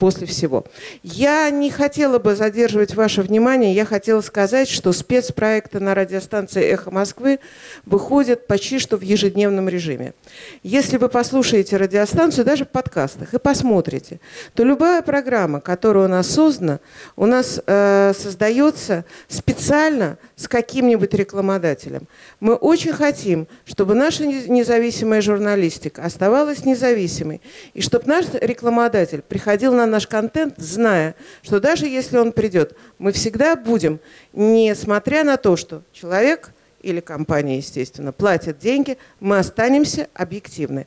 после всего. Я не хотела бы задерживать ваше внимание. Я хотела сказать, что спецпроекты на радиостанции «Эхо Москвы» выходят почти что в ежедневном режиме. Если вы послушаете радиостанцию даже в подкастах и посмотрите, то любая программа, которая у нас создана, у нас э, создается специально с каким-нибудь рекламодателем. Мы очень хотим, чтобы наша независимая журналистика оставалась независимой, и чтобы наш рекламодатель приходил на наш контент, зная, что даже если он придет, мы всегда будем, несмотря на то, что человек или компания, естественно, платят деньги, мы останемся объективны.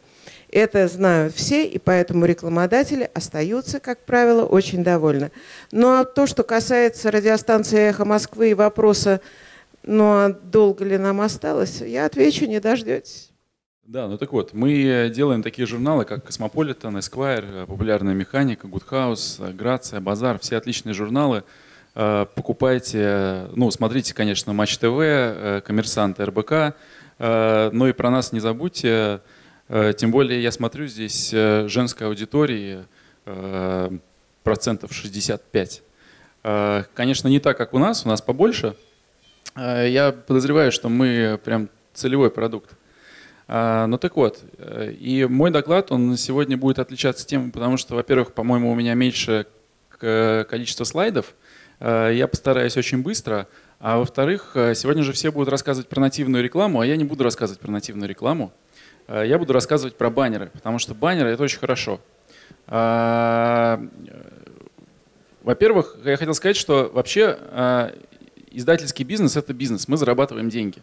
Это знают все, и поэтому рекламодатели остаются, как правило, очень довольны. Ну а то, что касается радиостанции «Эхо Москвы» и вопроса, ну а долго ли нам осталось, я отвечу, не дождетесь.
Да, ну так вот, мы делаем такие журналы, как Cosmopolitan, Esquire, Популярная механика, Good House, Grazia, Bazaar, все отличные журналы. Э, покупайте, ну, смотрите, конечно, Матч ТВ, э, Коммерсант, РБК, э, но и про нас не забудьте. Тем более я смотрю здесь женской аудитории процентов 65. Конечно, не так, как у нас, у нас побольше. Я подозреваю, что мы прям целевой продукт. А, ну так вот, э, и мой доклад, он сегодня будет отличаться тем, потому что, во-первых, по-моему, у меня меньше количество слайдов, э, я постараюсь очень быстро, а во-вторых, э, сегодня же все будут рассказывать про нативную рекламу, а я не буду рассказывать про нативную рекламу, я буду рассказывать про баннеры, потому что баннеры это очень хорошо. А, во-первых, я хотел сказать, что вообще издательский бизнес это бизнес, мы зарабатываем деньги.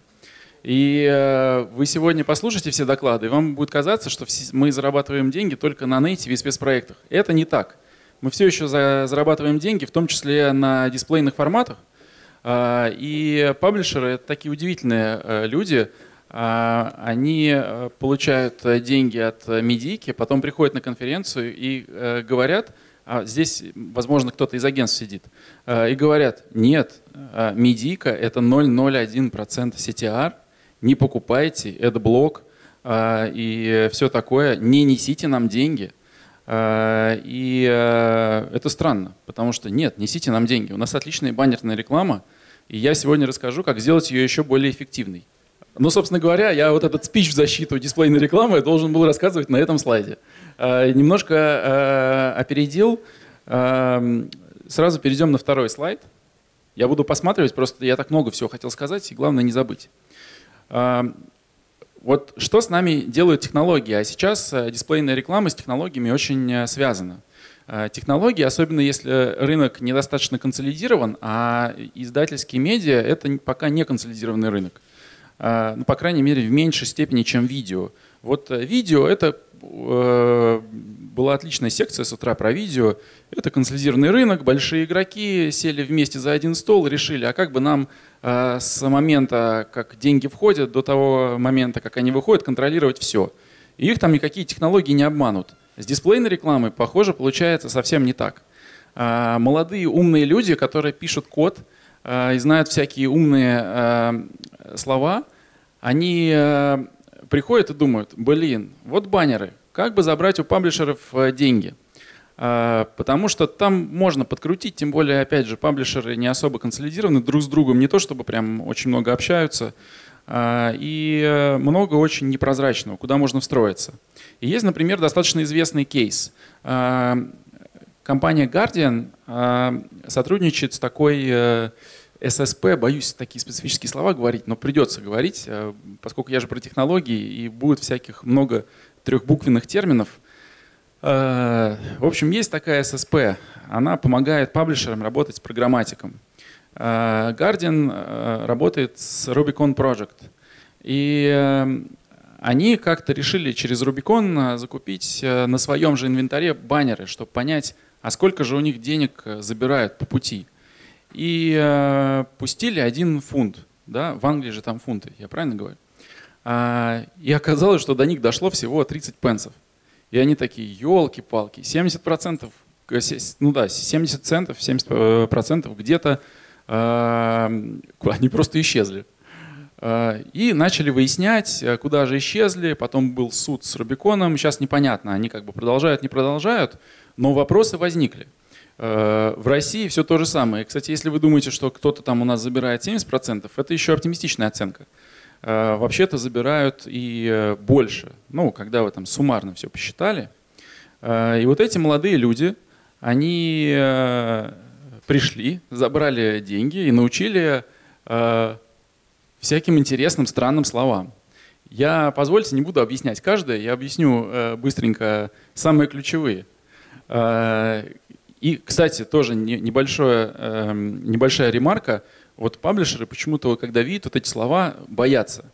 И э, вы сегодня послушаете все доклады, и вам будет казаться, что мы зарабатываем деньги только на нейтиве и спецпроектах. Это не так. Мы все еще зарабатываем деньги, в том числе на дисплейных форматах. Э, и паблишеры — это такие удивительные э, люди. Они получают деньги от медийки, потом приходят на конференцию и говорят, а здесь, возможно, кто-то из агентств сидит, и говорят, нет, медийка — это 0,01% CTR, не покупайте, блок а, и все такое, не несите нам деньги. А, и а, это странно, потому что нет, несите нам деньги. У нас отличная баннерная реклама, и я сегодня расскажу, как сделать ее еще более эффективной. Ну, собственно говоря, я вот этот спич в защиту дисплейной рекламы должен был рассказывать на этом слайде. Немножко опередил. Сразу перейдем на второй слайд. Я буду посматривать, просто я так много всего хотел сказать, и главное не забыть. Вот что с нами делают технологии? А сейчас э, дисплейная реклама с технологиями очень э, связана. Э, технологии, особенно если рынок недостаточно консолидирован, а издательские медиа — это пока не консолидированный рынок. Ну, по крайней мере, в меньшей степени, чем видео. Вот видео — это была отличная секция с утра про видео. Это консолидированный рынок, большие игроки сели вместе за один стол, решили, а как бы нам э, с момента, как деньги входят, до того момента, как они выходят, контролировать все. И их там никакие технологии не обманут. С дисплейной рекламой, похоже, получается совсем не так. Э, молодые умные люди, которые пишут код э, и знают всякие умные э, слова, они э, приходят и думают, блин, вот баннеры, как бы забрать у паблишеров э, деньги. А, потому что там можно подкрутить, тем более, опять же, паблишеры не особо консолидированы друг с другом, не то чтобы прям очень много общаются, а, и э, много очень непрозрачного, куда можно встроиться. И есть, например, достаточно известный кейс. А, компания Guardian сотрудничает с такой э, ССП, боюсь такие специфические слова говорить, но придется говорить, поскольку я же про технологии, и будет всяких много трехбуквенных терминов. Э, в общем, есть такая ССП. Она помогает паблишерам работать с программатиком. Э, Guardian э, работает с Rubicon Project. И они как-то решили через Rubicon закупить на своем же инвентаре баннеры, чтобы понять, а сколько же у них денег забирают по пути. И пустили один фунт. Да? В Англии же там фунты, я правильно говорю? А, и оказалось, что до них дошло всего 30 пенсов. И они такие, елки-палки, 70%, ну да, 70 центов, 70% где-то а, они просто исчезли. А, и начали выяснять, куда же исчезли. Потом был суд с Рубиконом. Сейчас непонятно, они как бы продолжают, не продолжают. Но вопросы возникли. В России все то же самое. Кстати, если вы думаете, что кто-то там у нас забирает 70%, это еще оптимистичная оценка. Э, вообще-то забирают и э, больше. Ну, когда вы там суммарно все посчитали. Э, и вот эти молодые люди, они пришли, забрали деньги и научили всяким интересным, странным словам. Я, позвольте, не буду объяснять каждое, я объясню быстренько самые ключевые. И, кстати, тоже небольшое, небольшая ремарка – Вот паблишеры почему-то, когда видят вот эти слова, боятся.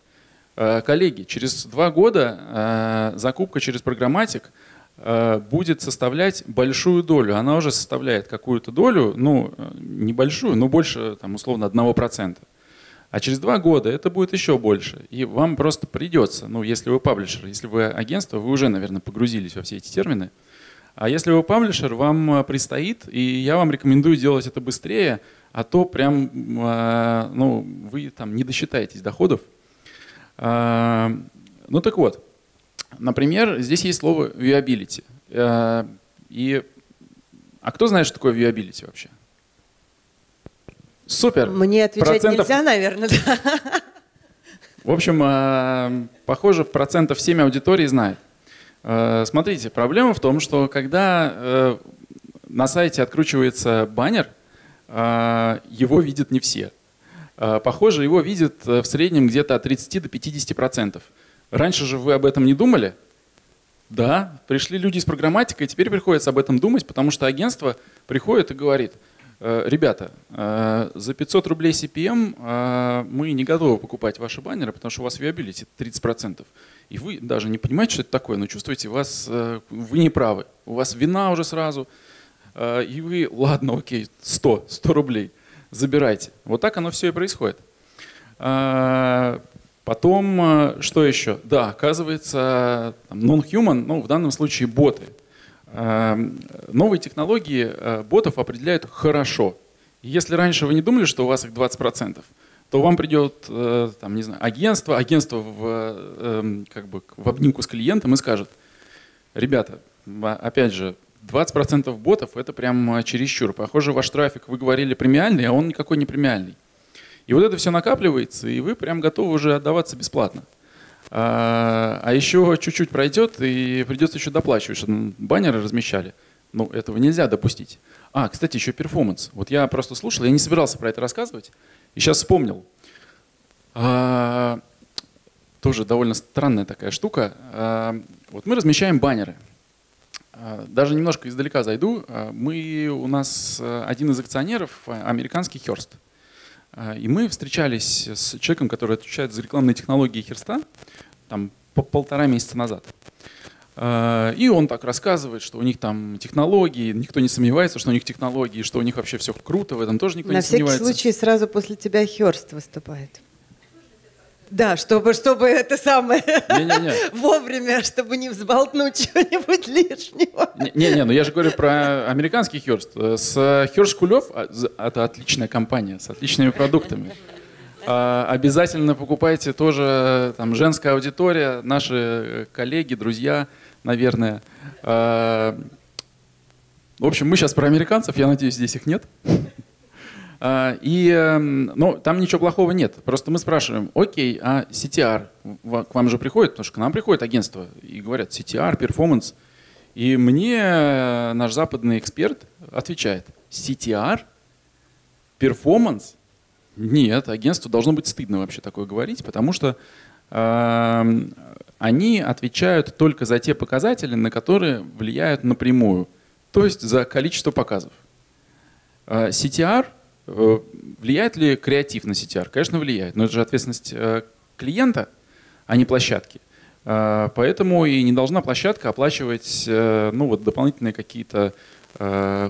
Э, коллеги, через два года э, закупка через программатик э, будет составлять большую долю. Она уже составляет какую-то долю, ну, небольшую, но больше, там, условно, 1%. А через два года это будет еще больше. И вам просто придется, ну, если вы паблишер, если вы агентство, вы уже, наверное, погрузились во все эти термины. А если вы паблишер, вам предстоит, и я вам рекомендую делать это быстрее, а то прям, ну, вы там не досчитаетесь доходов. Ну так вот, например, здесь есть слово viability. И, а кто знает, что такое viability вообще? Супер.
Мне отвечать
Процентов...
нельзя, наверное. Да.
В общем, э, похоже, процентов 7 аудитории знает. Э, смотрите, проблема в том, что когда э, на сайте откручивается баннер, его видят не все. Похоже, его видят в среднем где-то от 30 до 50 процентов. Раньше же вы об этом не думали? Да, пришли люди из программатика, и теперь приходится об этом думать, потому что агентство приходит и говорит – Э, ребята, э, за 500 рублей CPM э, мы не готовы покупать ваши баннеры, потому что у вас viability 30%. И вы даже не понимаете, что это такое, но чувствуете, вас, вы не правы. У вас вина уже сразу. И вы, ладно, окей, 100, 100 рублей, забирайте. Вот так оно все и происходит. Потом, что еще? Да, оказывается, non-human, ну, в данном случае боты – новые технологии э, ботов определяют хорошо. если раньше вы не думали, что у вас их 20%, то вам придет э, там, не знаю, агентство, агентство в, эм, как бы, в обнимку с клиентом и скажет, ребята, опять же, 20% ботов это прям чересчур. Похоже, ваш трафик, вы говорили премиальный, а он никакой не премиальный. И вот это все накапливается, и вы прям готовы уже отдаваться бесплатно. А, а еще чуть-чуть пройдет, и придется еще доплачивать, что баннеры размещали. Ну, этого нельзя допустить. А, кстати, еще перформанс. Вот я просто слушал, я не собирался про это рассказывать, и сейчас вспомнил. А, тоже довольно странная такая штука. А, вот мы размещаем баннеры. А, даже немножко издалека зайду. Мы, у нас э, один из акционеров, американский Херст. И мы встречались с человеком, который отвечает за рекламные технологии Херста, там по полтора месяца назад. А, и он так рассказывает, что у них там технологии, никто не сомневается, что у них технологии, что у них вообще все круто, в этом тоже никто
На
не сомневается.
На всякий случай сразу после тебя Херст выступает. Да, чтобы, чтобы это самое
не, не, не.
вовремя, чтобы не взболтнуть чего-нибудь лишнего.
Не-не, ну я же говорю про американский Херст. С Херст Кулев, а, это отличная компания с отличными продуктами. А, обязательно покупайте тоже там женская аудитория, наши коллеги, друзья, наверное. А, в общем, мы сейчас про американцев, я надеюсь, здесь их нет. А, и, эм, ну, там ничего плохого нет. Просто мы спрашиваем, окей, а CTR к вам же приходит, потому что к нам приходит агентство и говорят CTR, performance. И мне э, наш западный эксперт отвечает, CTR, performance? Нет, агентству должно быть стыдно вообще такое говорить, потому что э, они отвечают только за те показатели, на которые влияют напрямую, то есть за количество показов. Э, CTR Э, влияет ли креатив на CTR? Конечно, влияет, но это же ответственность э, клиента, а не площадки. Э, поэтому и не должна площадка оплачивать ну, вот, дополнительные какие-то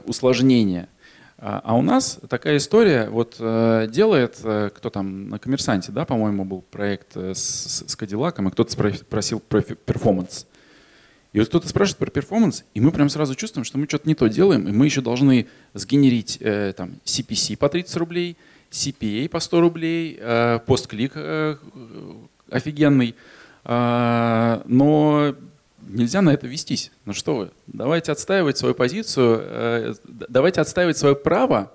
усложнения. А у нас такая история, вот делает, кто там на коммерсанте, да, по-моему, был проект с, с Кадиллаком, и кто-то спросил про перформанс. И вот кто-то спрашивает про performance, и мы прям сразу чувствуем, что мы что-то не то делаем, и мы еще должны сгенерить э, там, CPC по 30 рублей, CPA по 100 рублей, э, post-click э, офигенный. Э, но нельзя на это вестись. Ну что вы, давайте отстаивать свою позицию, э, давайте отстаивать свое право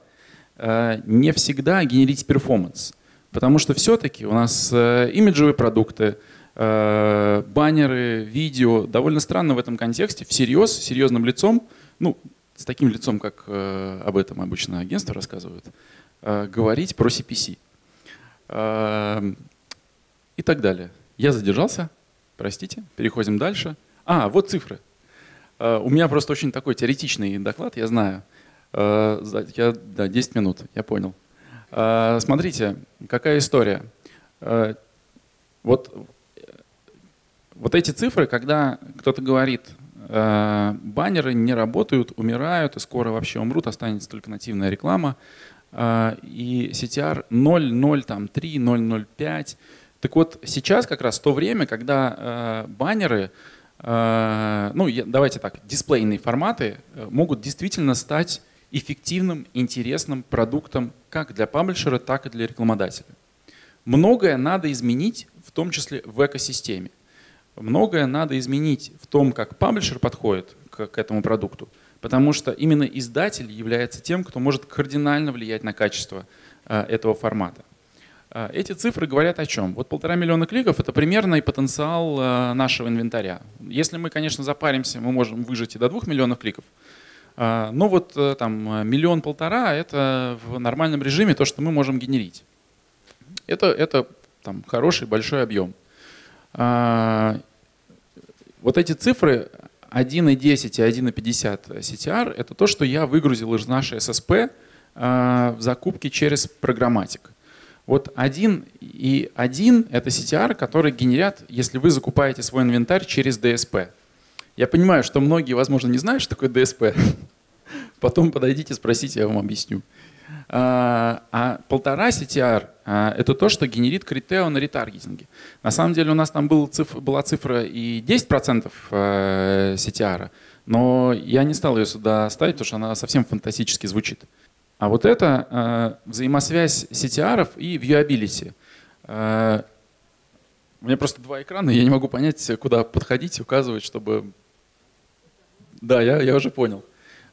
э, не всегда генерить performance. Потому что все-таки у нас э, имиджевые продукты, баннеры, видео. Довольно странно в этом контексте, всерьез, серьезным лицом, ну, с таким лицом, как об этом обычно агентства рассказывают, говорить про CPC. И так далее. Я задержался, простите, переходим дальше. А, вот цифры. У меня просто очень такой теоретичный доклад, я знаю. Я, да, 10 минут, я понял. Э, смотрите, какая история. Э, вот, вот эти цифры, когда кто-то говорит, э, баннеры не работают, умирают и скоро вообще умрут, останется только нативная реклама, и CTR 0.03, 0.05. Так вот, сейчас как раз то время, когда баннеры, ну давайте так, дисплейные форматы могут действительно стать эффективным, интересным продуктом как для паблишера, так и для рекламодателя. Многое надо изменить, в том числе в экосистеме. Многое надо изменить в том, как паблишер подходит к, к этому продукту, потому что именно издатель является тем, кто может кардинально влиять на качество э, этого формата. Э, эти цифры говорят о чем? Вот полтора миллиона кликов – это примерный потенциал э, нашего инвентаря. Если мы, конечно, запаримся, мы можем выжить и до двух миллионов кликов – а, но вот э, там миллион-полтора – это в нормальном режиме то, что мы можем генерить. Это, это там, хороший большой объем. А, вот эти цифры 1,10 и 1,50 CTR – это то, что я выгрузил из нашей а, в закупки через программатик. Вот 1 и 1 – это CTR, который генерят, если вы закупаете свой инвентарь через DSP. Я понимаю, что многие, возможно, не знают, что такое DSP. Потом подойдите, спросите, я вам объясню. А, а полтора CTR а, это то, что генерит Критео на ретаргетинге. На самом деле у нас там был цифра, была цифра и 10% CTR, но я не стал ее сюда ставить, потому что она совсем фантастически звучит. А вот это а, взаимосвязь CTR и viewability. У меня просто два экрана, я не могу понять, куда подходить, указывать, чтобы да, я, я уже понял.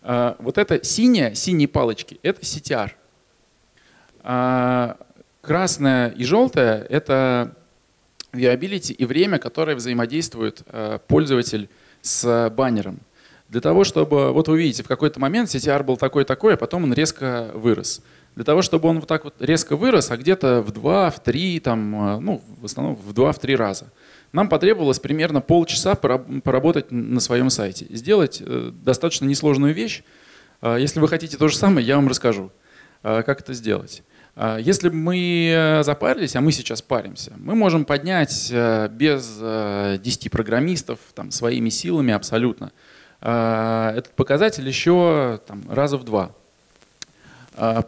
А, вот это синяя, синие палочки, это CTR. А, красная и желтая — это viability и время, которое взаимодействует а, пользователь с баннером. Для того, чтобы, вот вы видите, в какой-то момент CTR был такой-такой, а потом он резко вырос. Для того, чтобы он вот так вот резко вырос, а где-то в 2, в 3, там, ну, в основном в 2, в 3 раза. Нам потребовалось примерно полчаса поработать на своем сайте. Сделать э, достаточно несложную вещь. А, если вы хотите то же самое, я вам расскажу, а, как это сделать. А, если мы э, запарились, а мы сейчас паримся, мы можем поднять э, без 10 программистов там, своими силами абсолютно этот показатель еще там, раза в два.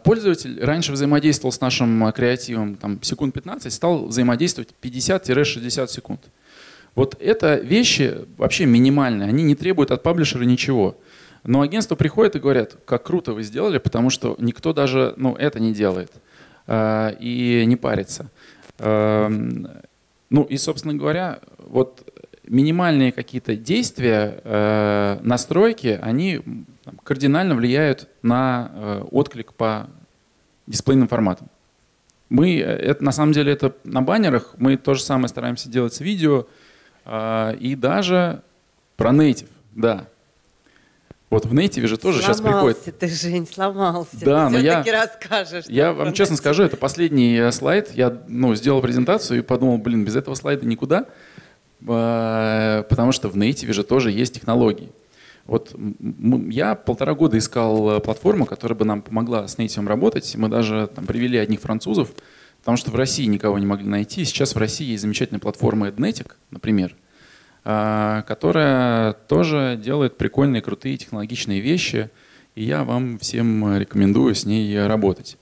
Пользователь раньше взаимодействовал с нашим креативом там, секунд 15, стал взаимодействовать 50-60 секунд. Вот это вещи вообще минимальные, они не требуют от паблишера ничего. Но агентство приходит и говорят, как круто вы сделали, потому что никто даже ну, это не делает и не парится. Ну и, собственно говоря, вот минимальные какие-то действия, э, настройки, они там, кардинально влияют на э, отклик по дисплейным форматам. Мы, э, это, на самом деле, это на баннерах, мы то же самое стараемся делать с видео, а, и даже про native, да. Вот в Native же тоже
сломался
сейчас приходит.
Ты, Жень, сломался.
Да,
ты
но я,
расскажешь.
Я вам честно скажу, это последний э, слайд. Я ну, сделал презентацию и подумал, блин, без этого слайда никуда, потому что в Native же тоже есть технологии. Вот я полтора года искал э, платформу, которая бы нам помогла с Native работать. Мы даже там привели одних французов, Потому что в России никого не могли найти. Сейчас в России есть замечательная платформа Ednetic, например, а, которая тоже делает прикольные, крутые, технологичные вещи. И я вам всем рекомендую с ней работать.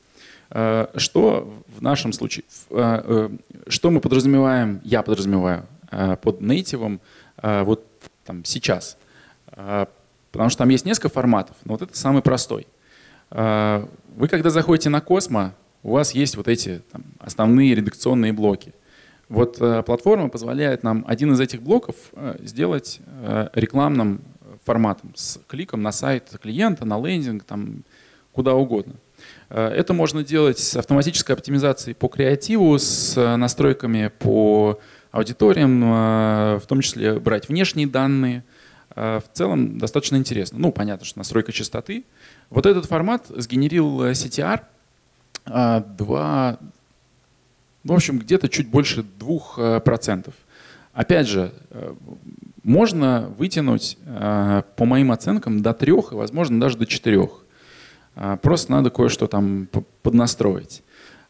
Что в нашем случае, э, что мы подразумеваем, я подразумеваю под нейтивом вот там сейчас. Потому что там есть несколько форматов, но вот это самый простой. Вы когда заходите на Космо, у вас есть вот эти там, основные редакционные блоки. Вот э, платформа позволяет нам один из этих блоков э, сделать э, рекламным форматом с кликом на сайт клиента, на лендинг, там, куда угодно. Э, это можно делать с автоматической оптимизацией по креативу, с настройками по аудиториям, э, в том числе брать внешние данные. Э, в целом достаточно интересно. Ну, понятно, что настройка частоты. Вот этот формат сгенерил CTR – а, два, в общем, где-то чуть больше двух э, процентов. Опять же, э, можно вытянуть, э, по моим оценкам, до трех и, возможно, даже до четырех. А, Просто надо кое-что там поднастроить.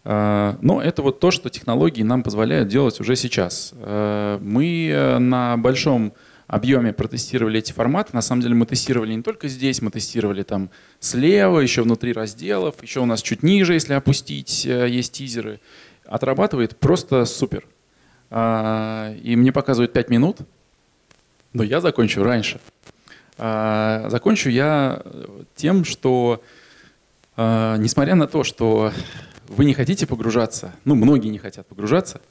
А, Но это вот то, что технологии нам позволяют делать уже сейчас. А, Мы э, на большом объеме протестировали эти форматы. На самом деле мы тестировали не только здесь, мы тестировали там слева, еще внутри разделов, еще у нас чуть ниже, если опустить, э, есть тизеры. Отрабатывает просто супер. И мне показывают 5 минут, но я закончу раньше. Закончу я тем, что несмотря на то, что вы не хотите погружаться, ну, многие не хотят погружаться,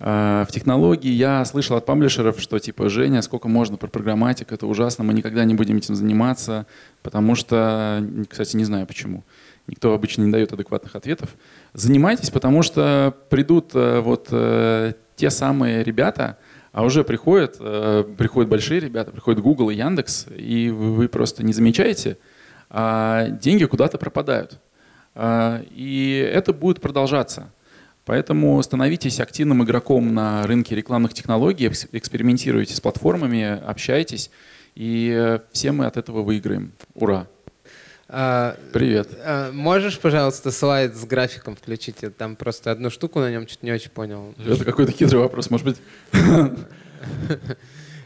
а, в технологии я слышал от паблишеров, что типа, Женя, сколько можно про программатик, это ужасно, мы никогда не будем этим заниматься, потому что, кстати, не знаю почему, никто обычно не дает адекватных ответов. Занимайтесь, потому что придут э, вот э, те самые ребята, а уже приходят, э, приходят большие ребята, приходят Google и Яндекс, и вы просто не замечаете, а деньги куда-то пропадают. А, И это будет продолжаться. Поэтому становитесь активным игроком на рынке рекламных технологий, экс- экспериментируйте с платформами, общайтесь, и все мы от этого выиграем. Ура!
А,
Привет.
а, можешь, пожалуйста, слайд с графиком включить? Я там просто одну штуку на нем чуть не очень понял.
Это какой-то хитрый вопрос, может быть.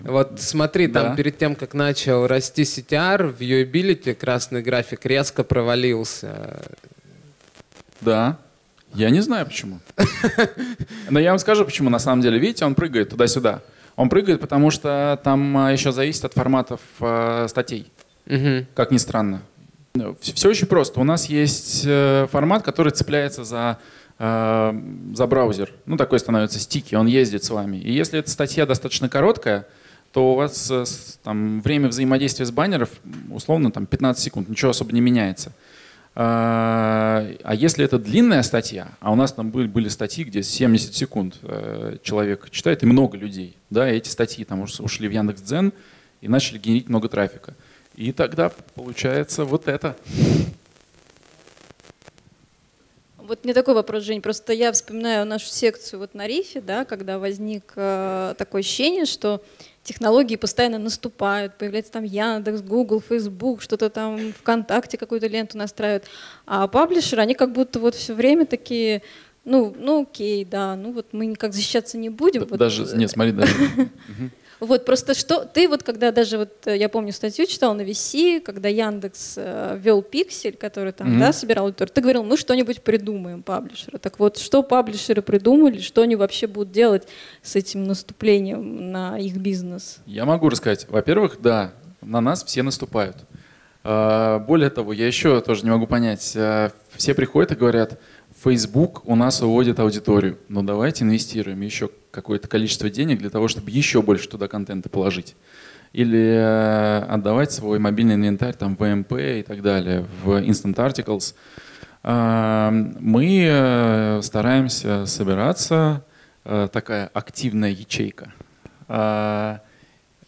Вот смотри, там
Да.
перед тем, как начал расти CTR, в viewability красный график резко провалился.
Да. Я не знаю почему. Но я вам скажу почему. На самом деле, видите, он прыгает туда-сюда. Он прыгает, потому что там а, еще зависит от форматов а, статей. Как ни странно. Все очень просто. У нас есть э, формат, который цепляется за, э, за браузер. Ну, такой становится стики, он ездит с вами. И если эта статья достаточно короткая, то у вас э, там, время взаимодействия с баннеров условно там, 15 секунд, ничего особо не меняется. А а если это длинная статья, а у нас там были, были статьи, где 70 секунд э, человек читает, и много людей, да, и эти статьи там уж- ушли в Яндекс.Дзен и начали генерить много трафика. И тогда получается вот это.
Вот мне такой вопрос, Жень. Просто я вспоминаю нашу секцию вот на Рифе, да, когда возник э, такое ощущение, что технологии постоянно наступают, появляется там Яндекс, Google, Facebook, что-то там ВКонтакте какую-то ленту настраивают. А паблишеры, они как будто вот все время такие, ну, ну окей, да, ну вот мы никак защищаться не будем. вот,
Даже, нет, смотри, даже.
Вот просто что ты вот когда даже вот э, я помню статью читал на VC, когда Яндекс э, вел Пиксель, который там да собирал аудиторию, ты говорил, мы что-нибудь придумаем паблишеры. Так вот, что паблишеры придумали, что они вообще будут делать с этим наступлением на их бизнес?
Я могу рассказать. Во-первых, да, на нас все наступают. А, Более того, я еще тоже не могу понять. а, Все приходят и говорят, Facebook у нас уводит аудиторию. Ну давайте инвестируем еще какое-то количество денег для того, чтобы еще больше туда контента положить. Или э, отдавать свой мобильный инвентарь там, в VMP и так далее, в Instant Articles. А, Мы э, стараемся собираться, э, такая активная ячейка,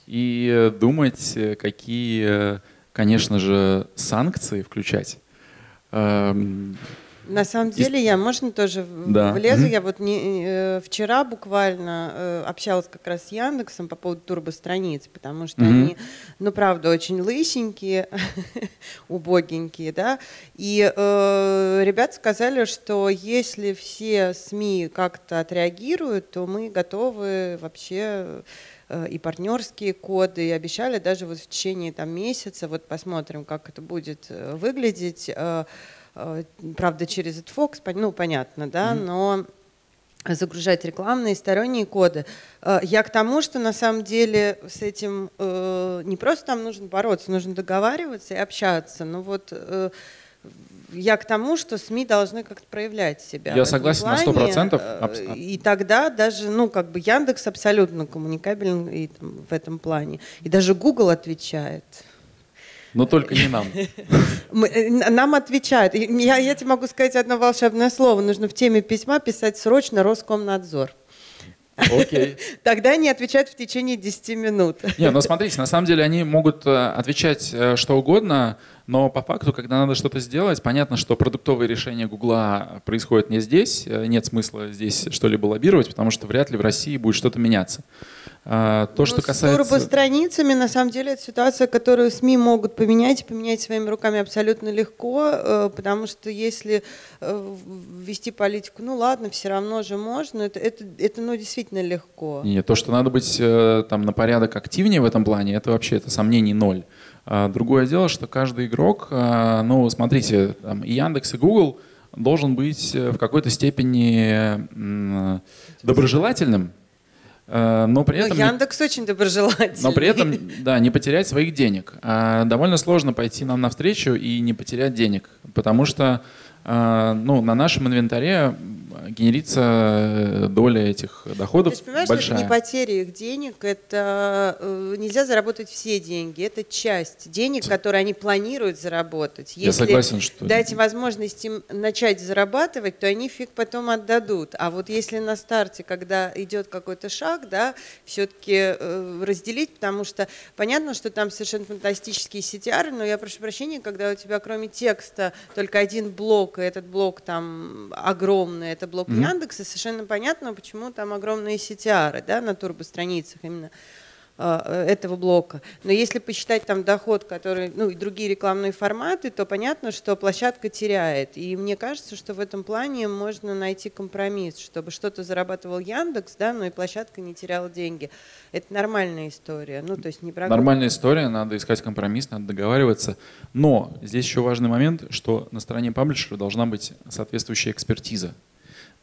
и думать, какие, конечно же, санкции включать.
На самом деле, я, можно тоже
Да.
влезу?
Мгм.
Я вот не, э, вчера буквально э, общалась как раз с Яндексом по поводу турбостраниц, потому что
Мгм.
они, ну, правда, очень лысенькие, убогенькие, да, и э, ребята сказали, что если все СМИ как-то отреагируют, то мы готовы вообще э, и партнерские коды, и обещали даже вот в течение там месяца, вот посмотрим, как это будет выглядеть, правда, через AdFox, ну, понятно, да,
Мгм.
но загружать рекламные сторонние коды. Э, Я к тому, что на самом деле с этим э, не просто там нужно бороться, нужно договариваться и общаться. Но вот э, я к тому, что СМИ должны как-то проявлять себя.
Я согласен на
плане,
100%.
э,
Абс-
И тогда даже, ну, как бы Яндекс абсолютно коммуникабелен и там в этом плане. И даже Google отвечает.
Но только не нам.
Э, Нам отвечают. Я, я тебе могу сказать одно волшебное слово. Нужно в теме письма писать срочно Роскомнадзор.
Окей.
Тогда они отвечают в течение 10 минут.
Не, ну смотрите, на самом деле они могут э, отвечать э, что угодно, но по факту, когда надо что-то сделать, понятно, что продуктовые решения Гугла происходят не здесь, нет смысла здесь что-либо лоббировать, потому что вряд ли в России будет что-то меняться. А, то, что
Ну, С
касается...
турбостраницами, на самом деле, это ситуация, которую СМИ могут поменять, поменять своими руками абсолютно легко, э, потому что если э, ввести политику, ну ладно, все равно же можно, это, это, это ну, действительно легко.
Нет, то, что надо быть э, там на порядок активнее в этом плане, это вообще это сомнений ноль. А, Другое дело, что каждый игрок, а, ну, смотрите, там, и Яндекс, и Google должен быть в какой-то степени доброжелательным, но при
Ну,
этом... не-
Яндекс очень доброжелательный.
но при этом, да, не потерять своих денег. А, Довольно сложно пойти нам навстречу и не потерять денег, потому что а, ну, на нашем инвентаре генерится э, доля этих доходов
Ты понимаешь,
большая.
это не потеря их денег, это э, нельзя заработать все деньги, это часть денег, которые они планируют заработать.
Я согласен, что-
дать возможность им начать зарабатывать, то они фиг потом отдадут. А вот если на старте, когда идет какой-то шаг, да, все-таки разделить, потому что понятно, что там совершенно фантастические CTR, но я прошу прощения, когда у тебя кроме текста только один блок, и этот блок там огромный, это блок
Мгм.
Яндекса, совершенно понятно, почему там огромные CTR, да, на турбостраницах именно э, этого блока. Но если посчитать там доход, который, ну и другие рекламные форматы, то понятно, что площадка теряет. И мне кажется, что в этом плане можно найти компромисс, чтобы что-то зарабатывал Яндекс, да, но и площадка не теряла деньги. Это нормальная история. Ну, то есть не про
Нормальная история, надо искать компромисс, надо договариваться. Но здесь еще важный момент, что на стороне паблишера должна быть соответствующая экспертиза.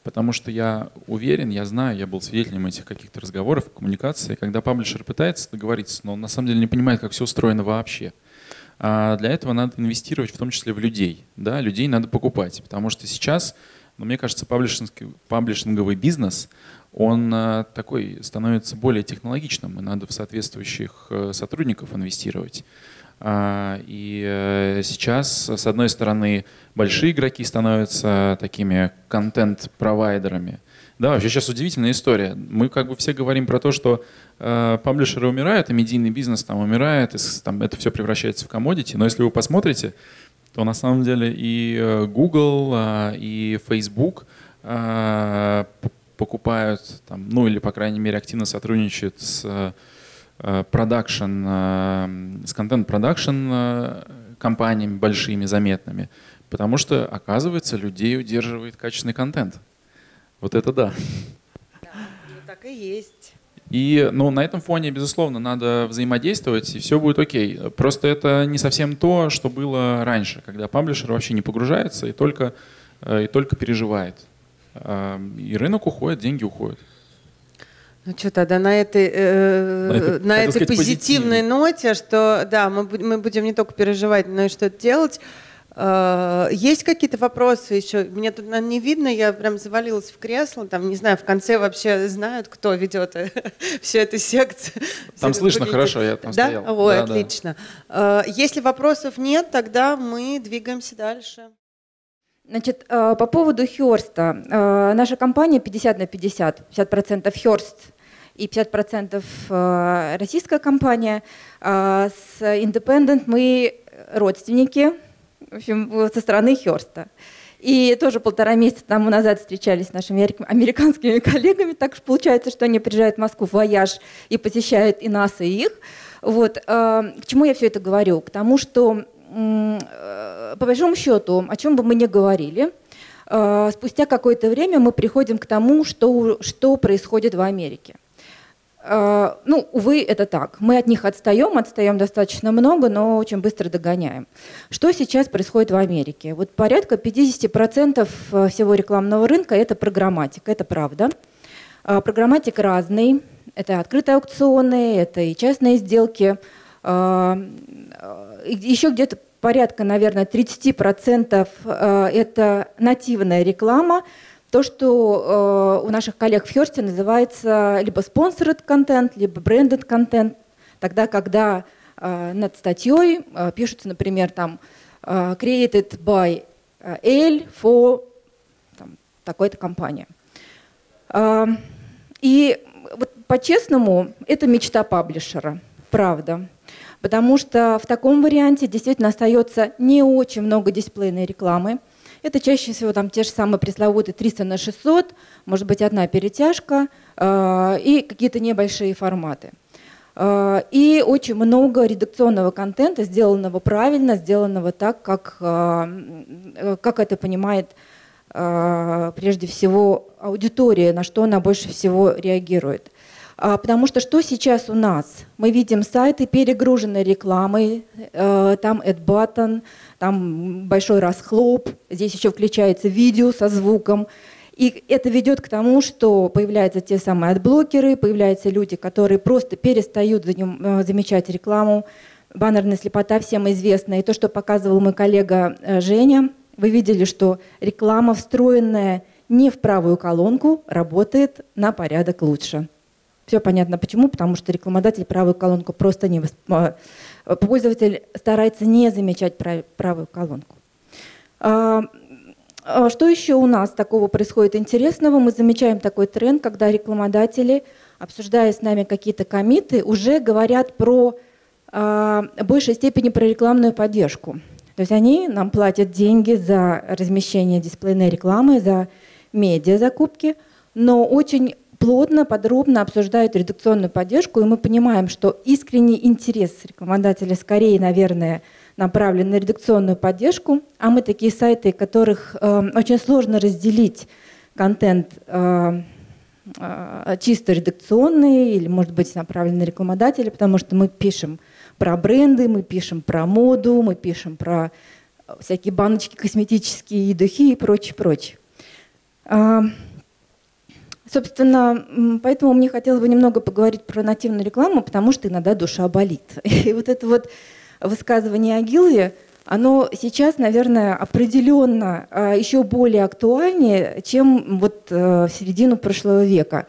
Потому что я уверен, я знаю, я был свидетелем этих каких-то разговоров, коммуникации, когда паблишер пытается договориться, но он на самом деле не понимает, как все устроено вообще. А для этого надо инвестировать в том числе в людей. Да? Людей надо покупать, потому что сейчас, ну, мне кажется, паблишинский- паблишинговый бизнес, он а, такой становится более технологичным, и надо в соответствующих э, сотрудников инвестировать. А, И э, сейчас, с одной стороны, большие игроки становятся такими контент-провайдерами. Да, вообще сейчас удивительная история. Мы как бы все говорим про то, что э, паблишеры умирают, и медийный бизнес там умирает, и там, это все превращается в комодити. Но если вы посмотрите, то на самом деле и э, Google, а, и Facebook а, покупают, там, ну или, по крайней мере, активно сотрудничают с э, продакшн, э, с контент-продакшн э, компаниями большими, заметными, потому что, оказывается, людей удерживает качественный контент. Вот это да.
Ну, так и есть.
И ну, на этом фоне, безусловно, надо взаимодействовать, и все будет окей. Просто это не совсем то, что было раньше, когда паблишер вообще не погружается и только, э, и только переживает. А, И рынок уходит, деньги уходят.
Ну что тогда на этой, э,
На этой,
на этой
сказать,
позитивной ноте, что да, мы, будем- мы будем не только переживать, но и что-то делать. Э, Есть какие-то вопросы еще? Мне тут наверное, не видно, я прям завалилась в кресло, там, не знаю, в конце вообще знают, кто ведет всю эту секцию.
Там слышно хорошо, я там
да?
стоял.
Ой,
Да, да.
отлично. Э, Если вопросов нет, тогда мы двигаемся дальше.
Значит, э, по поводу Хёрста. Э, Наша компания 50 на 50. 50% Хёрст и 50% э, российская компания. А С Independent мы родственники в общем, со стороны Хёрста. И тоже полтора месяца тому назад встречались с нашими америк- американскими коллегами. Так уж получается, что они приезжают в Москву в вояж и посещают и нас, и их. Вот. э, К чему я все это говорю? К тому, что э, по большому счету, о чем бы мы ни говорили, э, спустя какое-то время мы приходим к тому, что, что происходит в Америке. Э, Ну, увы, это так. Мы от них отстаем, отстаем достаточно много, но очень быстро догоняем. Что сейчас происходит в Америке? Вот порядка 50% всего рекламного рынка – это программатика, это правда. А, Программатик разный. Это открытые аукционы, это и частные сделки. Э, Еще где-то порядка, наверное, 30% э, это нативная реклама, то, что э, у наших коллег в Хёрсте называется либо sponsored контент, либо branded контент. Тогда, когда э, над статьей э, пишутся, например, там э, created by э, L for там, такой-то компания. А, И вот по-честному, это мечта паблишера, правда. Потому что в таком варианте действительно остается не очень много дисплейной рекламы. Это чаще всего там те же самые пресловутые 300 на 600, может быть одна перетяжка э, и какие-то небольшие форматы. Э, и очень много редакционного контента, сделанного правильно, сделанного так, как, э, как это понимает э, прежде всего аудитория, на что она больше всего реагирует. А, потому что что сейчас у нас? Мы видим сайты, перегруженные рекламой, э, там ad button, там большой расхлоп, здесь еще включается видео со звуком. И это ведет к тому, что появляются те самые адблокеры, появляются люди, которые просто перестают э, замечать рекламу. Баннерная слепота всем известна. И то, что показывал мой коллега э, Женя, вы видели, что реклама, встроенная не в правую колонку, работает на порядок лучше. Все понятно почему, потому что рекламодатель правую колонку просто не... А, пользователь старается не замечать правую колонку. А, а что еще у нас такого происходит интересного? Мы замечаем такой тренд, когда рекламодатели, обсуждая с нами какие-то комиты, уже говорят про в большей степени про рекламную поддержку. То есть они нам платят деньги за размещение дисплейной рекламы, за медиа закупки, но очень плотно, подробно обсуждают редакционную поддержку, и мы понимаем, что искренний интерес рекламодателя скорее, наверное, направлен на редакционную поддержку, а мы такие сайты, которых э, очень сложно разделить контент э, э, чисто редакционный или, может быть, направлен на рекламодателя, потому что мы пишем про бренды, мы пишем про моду, мы пишем про всякие баночки косметические, духи и прочее, прочее. Собственно, поэтому мне хотелось бы немного поговорить про нативную рекламу, потому что иногда душа болит. И вот это вот высказывание Агилви, оно сейчас, наверное, определенно а, еще более актуальнее, чем вот э, в середину прошлого века,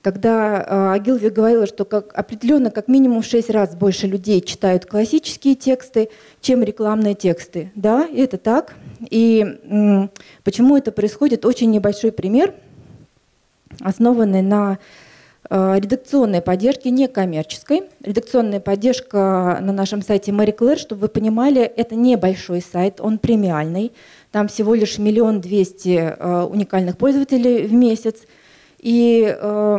когда а, Агилви говорила, что как, определенно как минимум в шесть раз больше людей читают классические тексты, чем рекламные тексты. Да, это так. И почему это происходит? Очень небольшой пример – основанный на э, редакционной поддержке, не коммерческой. Редакционная поддержка на нашем сайте Мэри Клэр, чтобы вы понимали, это небольшой сайт, он премиальный. Там всего лишь миллион двести э, уникальных пользователей в месяц. И э,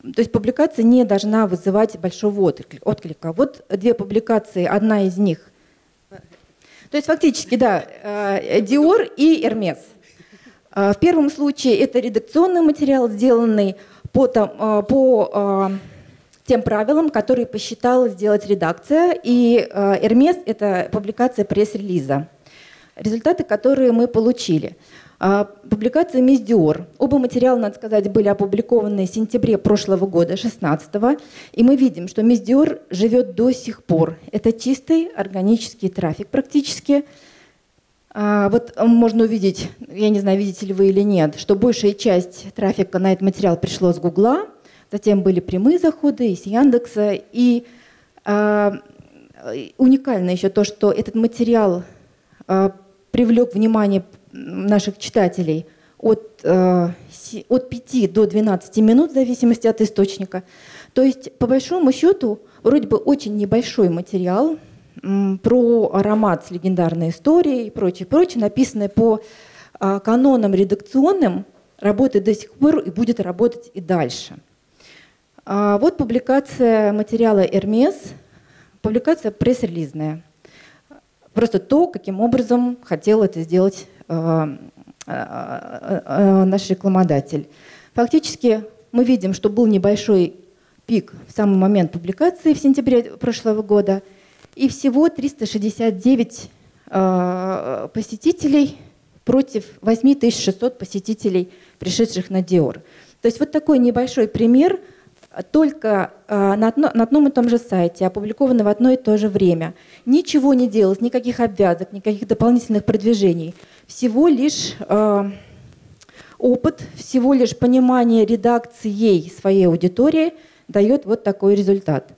то есть публикация не должна вызывать большого отклика. Вот две публикации, одна из них. То есть фактически, да, Dior и а, в первом случае это редакционный материал, сделанный по, там, а, по а, тем правилам, которые посчитала сделать редакция. И Эрмес – это публикация пресс-релиза. Результаты, которые мы получили. Публикация «Мисс Диор». Оба материала, надо сказать, были опубликованы в сентябре прошлого года, 16 -го. И мы видим, что «Мисс Диор» живет до сих пор. Это чистый органический трафик практически – а, вот э, можно увидеть, я не знаю, видите ли вы или нет, что большая часть трафика на этот материал пришло с Гугла, затем были прямые заходы из Яндекса. И э, уникально еще то, что этот материал э, привлек внимание наших читателей от, э, от 5 до 12 минут, в зависимости от источника. То есть, по большому счету, вроде бы очень небольшой материал, про аромат с легендарной историей и прочее, прочее, написанное по а, канонам редакционным, работает до сих пор и будет работать и дальше. А, вот публикация материала «Эрмес», публикация пресс-релизная. Просто то, каким образом хотел это сделать а, наш рекламодатель. Фактически мы видим, что был небольшой пик в самый момент публикации в сентябре прошлого года – и всего 369 э, посетителей против 8600 посетителей, пришедших на Диор. То есть вот такой небольшой пример, только э, на, одно, на одном и том же сайте, опубликованный в одно и то же время. Ничего не делалось, никаких обвязок, никаких дополнительных продвижений. Всего лишь э, опыт, всего лишь понимание редакции своей аудитории дает вот такой результат.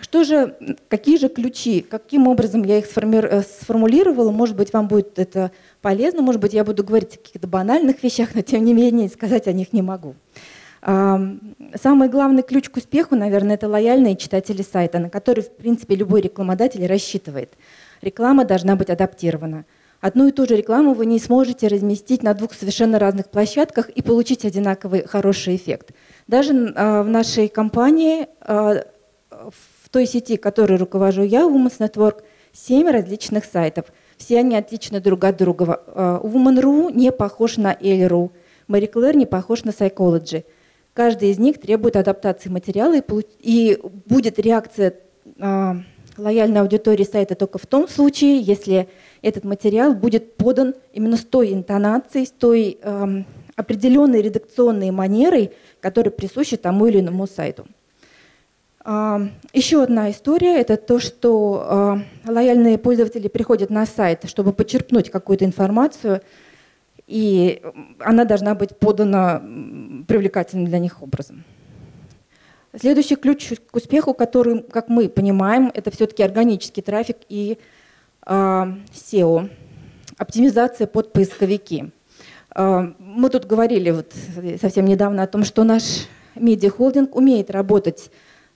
Что же, какие же ключи, каким образом я их э, сформулировала, может быть, вам будет это полезно, может быть, я буду говорить о каких-то банальных вещах, но тем не менее сказать о них не могу. Самый главный ключ к успеху, наверное, это лояльные читатели сайта, на которые, в принципе, любой рекламодатель рассчитывает. Реклама должна быть адаптирована. Одну и ту же рекламу вы не сможете разместить на двух совершенно разных площадках и получить одинаковый хороший эффект. Даже э, в нашей компании, в той сети, которой руковожу я, Women's Network, семь различных сайтов. Все они отличны друг от друга. Woman.ru не похож на Elle.ru, Marie Claire не похож на Psychology. Каждый из них требует адаптации материала и, и будет реакция э, лояльной аудитории сайта только в том случае, если этот материал будет подан именно с той интонацией, с той э, определенной редакционной манерой, которая присуща тому или иному сайту. Еще одна история – это то, что э, лояльные пользователи приходят на сайт, чтобы подчеркнуть какую-то информацию, и она должна быть подана привлекательным для них образом. Следующий ключ к успеху, который, как мы понимаем, это все-таки органический трафик и э, SEO, оптимизация под поисковики. Э, мы тут говорили вот совсем недавно о том, что наш медиахолдинг умеет работать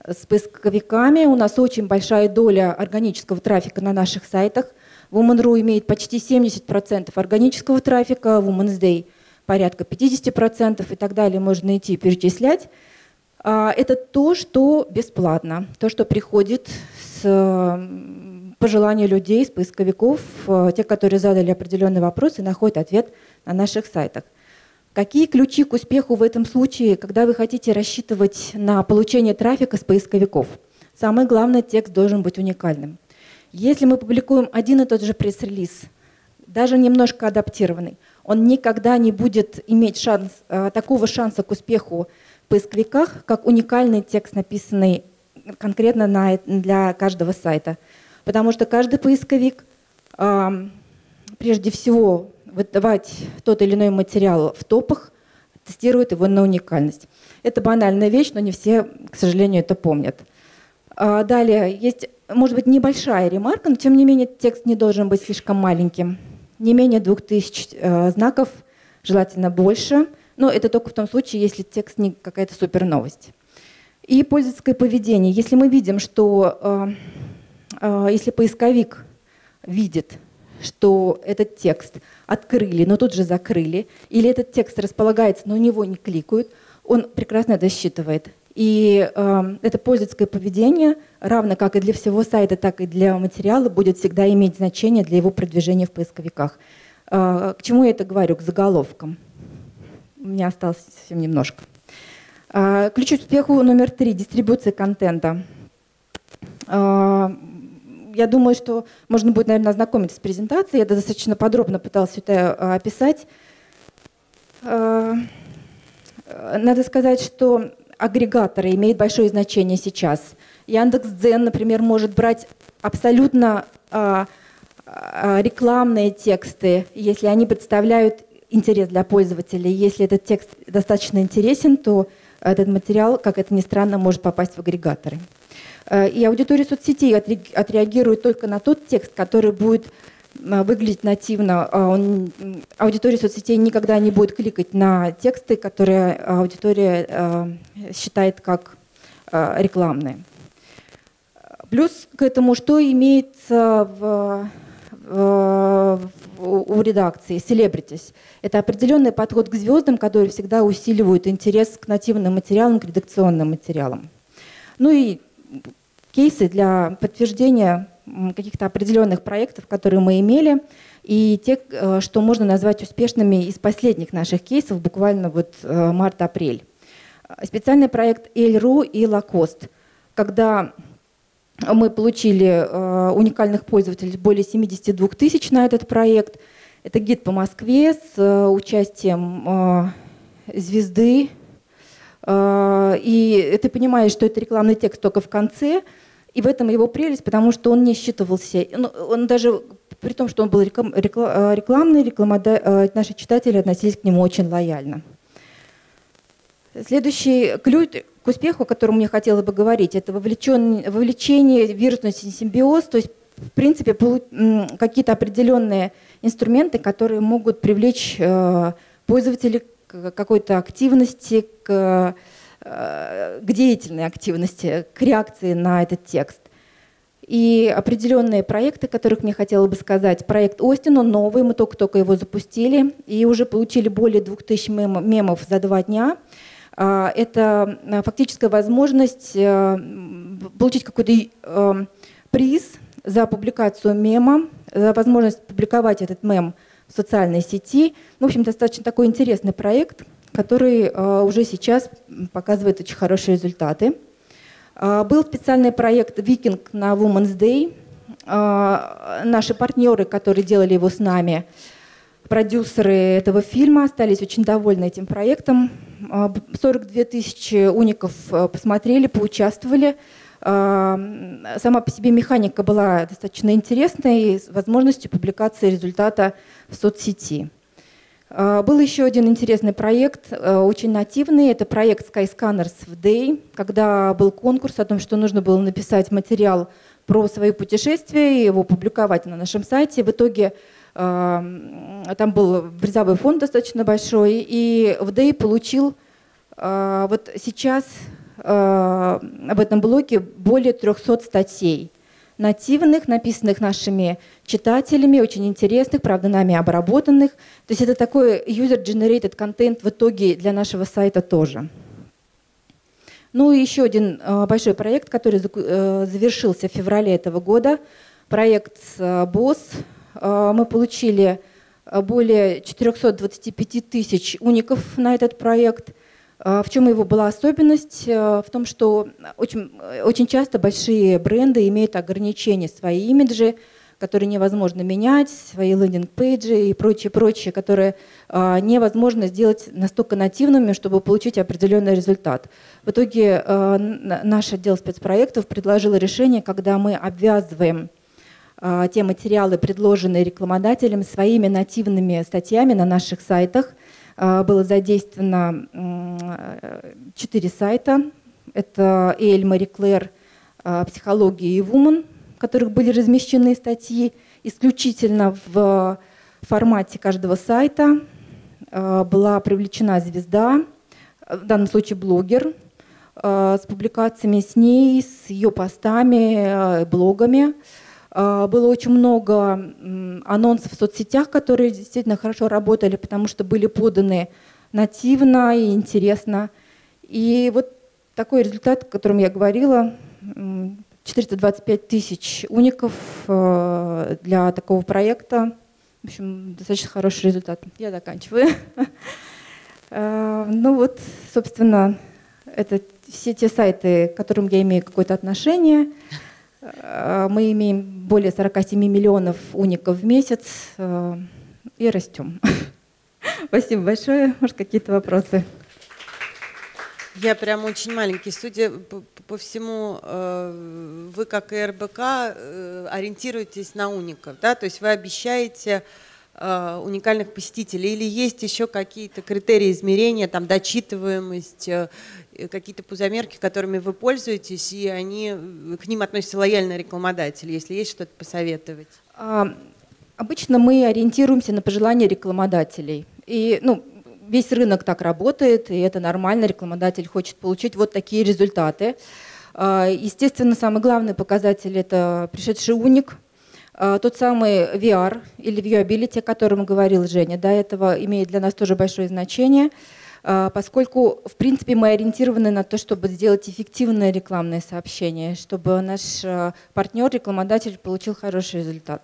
с поисковиками. У нас очень большая доля органического трафика на наших сайтах. Woman.ru имеет почти 70% органического трафика, Woman's Day порядка 50% и так далее, можно идти перечислять. А, это то, что бесплатно, то, что приходит с пожелания людей, с поисковиков, э, те, которые задали определенный вопрос и находят ответ на наших сайтах. Какие ключи к успеху в этом случае, когда вы хотите рассчитывать на получение трафика с поисковиков? Самое главное, текст должен быть уникальным. Если мы публикуем один и тот же пресс-релиз, даже немножко адаптированный, он никогда не будет иметь шанс, э, такого шанса к успеху поисковиках как уникальный текст, написанный конкретно на, для каждого сайта. Потому что каждый поисковик, прежде всего, выдавать тот или иной материал в топах, тестирует его на уникальность. Это банальная вещь, но не все, к сожалению, это помнят. А далее, есть, может быть, небольшая ремарка, но тем не менее текст не должен быть слишком маленьким. Не менее 2000 э, знаков, желательно больше – но это только в том случае, если текст не какая-то супер новость. И пользовательское поведение. Если мы видим, что э, э, если поисковик видит, что этот текст открыли, но тут же закрыли, или этот текст располагается, но у него не кликают, он прекрасно это считывает. И э, это пользовательское поведение, равно как и для всего сайта, так и для материала, будет всегда иметь значение для его продвижения в поисковиках. Э, к чему я это говорю? К заголовкам. У меня осталось совсем немножко. А, ключ к успеху номер три – дистрибуция контента. А, я думаю, что можно будет, наверное, ознакомиться с презентацией. Я достаточно подробно пыталась это а, описать. Надо сказать, что агрегаторы имеют большое значение сейчас. Яндекс.Дзен, например, может брать абсолютно рекламные тексты, если они представляют интерес для пользователей. Если этот текст достаточно интересен, то этот материал, как это ни странно, может попасть в агрегаторы. Э, и аудитория соцсетей отреагирует только на тот текст, который будет э, выглядеть нативно. А аудитория соцсетей никогда не будет кликать на тексты, которые аудитория э, считает как рекламные. Плюс к этому, что имеется в у редакции, селебритис. Это определенный подход к звездам, который всегда усиливает интерес к нативным материалам, к редакционным материалам. Ну и кейсы для подтверждения каких-то определенных проектов, которые мы имели, и те, э, что можно назвать успешными из последних наших кейсов, буквально вот э, март-апрель. Специальный проект Эльру и Лакост, когда мы получили э, уникальных пользователей более 72 тысяч на этот проект. Это гид по Москве с участием звезды. И ты понимаешь, что это рекламный текст только в конце. И в этом его прелесть, потому что он не считывался. Ну, он даже при том, что он был рекламный, рекламода... наши читатели относились к нему очень лояльно. Следующий ключ к успеху, о котором мне хотелось бы говорить, это вовлечение, вовлечение вирусности симбиоз, то есть в принципе какие-то определенные инструменты, которые могут привлечь э, пользователей к какой-то активности, к, э, к деятельной активности, к реакции на этот текст. И определенные проекты, которых мне хотела бы сказать. Проект Остин, он новый, мы только-только его запустили. И уже получили более 2000 мемов за два дня. А, это а, фактическая возможность э, получить какой-то э, приз за публикацию мема, за возможность публиковать этот мем в социальной сети. В общем, достаточно такой интересный проект, который э, уже сейчас показывает очень хорошие результаты. А, был специальный проект «Викинг» на Women's Day. А, наши партнеры, которые делали его с нами, продюсеры этого фильма, остались очень довольны этим проектом. 42 а, тысячи уников посмотрели, поучаствовали. Сама по себе механика была достаточно интересной, с возможностью публикации результата в соцсети. А, был еще один интересный проект, э, очень нативный. Это проект Skyscanners в Day, когда был конкурс о том, что нужно было написать материал про свои путешествия и его публиковать на нашем сайте. В итоге там был призовой фонд достаточно большой, и в Day получил а, вот сейчас в этом блоке более 300 статей нативных, написанных нашими читателями, очень интересных, правда, нами обработанных. То есть это такой user-generated контент в итоге для нашего сайта тоже. Ну и еще один э, большой проект, который э, завершился в феврале этого года. Проект BOSS. Э, мы получили более 425 тысяч уников на этот проект – в чем его была особенность? А, в том, что очень, очень часто большие бренды имеют ограничения свои имиджи, которые невозможно менять, свои лендинг-пейджи и прочее, прочее, которые а, невозможно сделать настолько нативными, чтобы получить определенный результат. В итоге наш отдел спецпроектов предложил решение, когда мы обвязываем те материалы, предложенные рекламодателем, своими нативными статьями на наших сайтах – а, было задействовано четыре сайта. Это Эль, Мари Клэр, а, Психология и Вумен, в которых были размещены статьи исключительно в формате каждого сайта. Была привлечена звезда, в данном случае блогер, с публикациями с ней, с ее постами, блогами. А, было очень много анонсов в соцсетях, которые действительно хорошо работали, потому что были поданы нативно и интересно. И вот такой результат, о котором я говорила, 425 тысяч уников э, для такого проекта. В общем, достаточно хороший результат. Я заканчиваю. Э, ну вот, собственно, это все те сайты, к которым я имею какое-то отношение. Э, мы имеем более 47 миллионов уников в месяц э, и растем. Спасибо большое. Может, какие-то вопросы?
Я прям очень маленький. Судя по, всему, э, вы, как и РБК, ориентируетесь на уников, да? То есть вы обещаете уникальных посетителей? Или есть еще какие-то критерии измерения, там, дочитываемость Э, какие-то пузомерки, которыми вы пользуетесь, и они, э, к ним относятся лояльно рекламодатели, если есть что-то посоветовать?
А, обычно мы ориентируемся на пожелания рекламодателей. И, ну, весь рынок так работает, и это нормально, рекламодатель хочет получить вот такие результаты. А, естественно, самый главный показатель – это пришедший уник, тот самый VR или viewability, о котором говорил Женя до этого, имеет для нас тоже большое значение – а, поскольку, в принципе, мы ориентированы на то, чтобы сделать эффективное рекламное сообщение, чтобы наш а, партнер, рекламодатель получил хороший результат.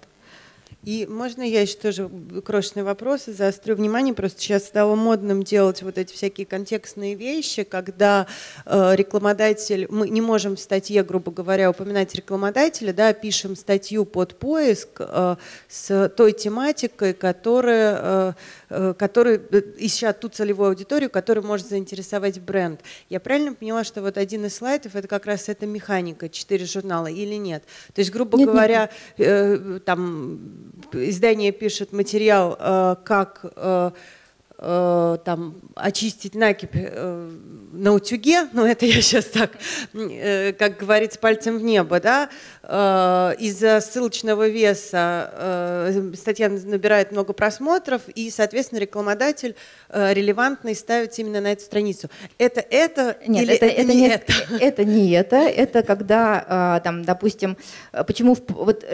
И можно я еще тоже крошечные вопросы заострю внимание? Просто сейчас стало модным делать вот эти всякие контекстные вещи, когда э, рекламодатель, мы не можем в статье, грубо говоря, упоминать рекламодателя, да, пишем статью под поиск э, с той тематикой, которая, э, э, который э, ищет ту целевую аудиторию, которая может заинтересовать бренд. Я правильно поняла, что вот один из слайдов это как раз эта механика, четыре журнала или нет? То есть, грубо нет, говоря, нет. Э, там издание пишет материал, э, как э, э, там очистить накипь э, на утюге, ну это я сейчас так, э, как говорится, пальцем в небо, да, э, из-за ссылочного веса статья набирает много просмотров, и, соответственно, рекламодатель релевантный ставится именно на эту страницу. Это это
Нет,
или
это,
это,
это
не это?
это не это. Это когда, там, допустим, почему вот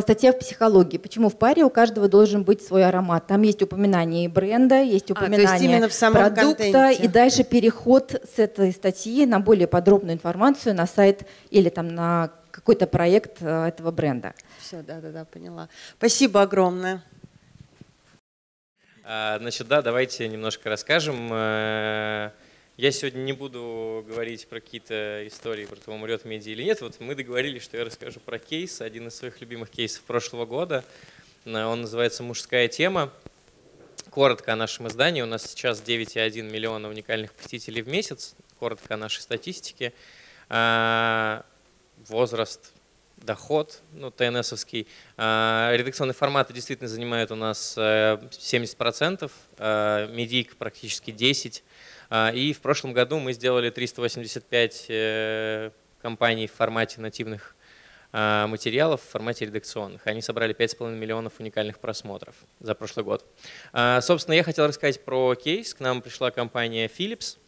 статья в психологии. Почему в паре у каждого должен быть свой аромат? Там есть упоминание и бренда, есть
А, есть
упоминание
в самом
продукта,
контенте.
и дальше переход с этой статьи на более подробную информацию на сайт или там на какой-то проект а, этого бренда.
Все, да-да-да, поняла. Спасибо огромное.
А, Значит, да, давайте немножко расскажем. Э, Я сегодня не буду говорить про какие-то истории, про то, умрет медиа или нет. Вот мы договорились, что я расскажу про кейс, один из своих любимых кейсов прошлого года. Э, Он называется «Мужская тема». Коротко о нашем издании. У нас сейчас 9,1 миллиона уникальных посетителей в месяц. Коротко о нашей статистике. А, Возраст, доход, ну, ТНСовский. А, Редакционные форматы действительно занимают у нас э, 70%, а, медийка практически 10%. А, И в прошлом году мы сделали 385 э, компаний в формате нативных а, материалов, в формате редакционных. Они собрали 5,5 миллионов уникальных просмотров за прошлый год. А, Собственно, я хотел рассказать про кейс. К нам пришла компания Philips,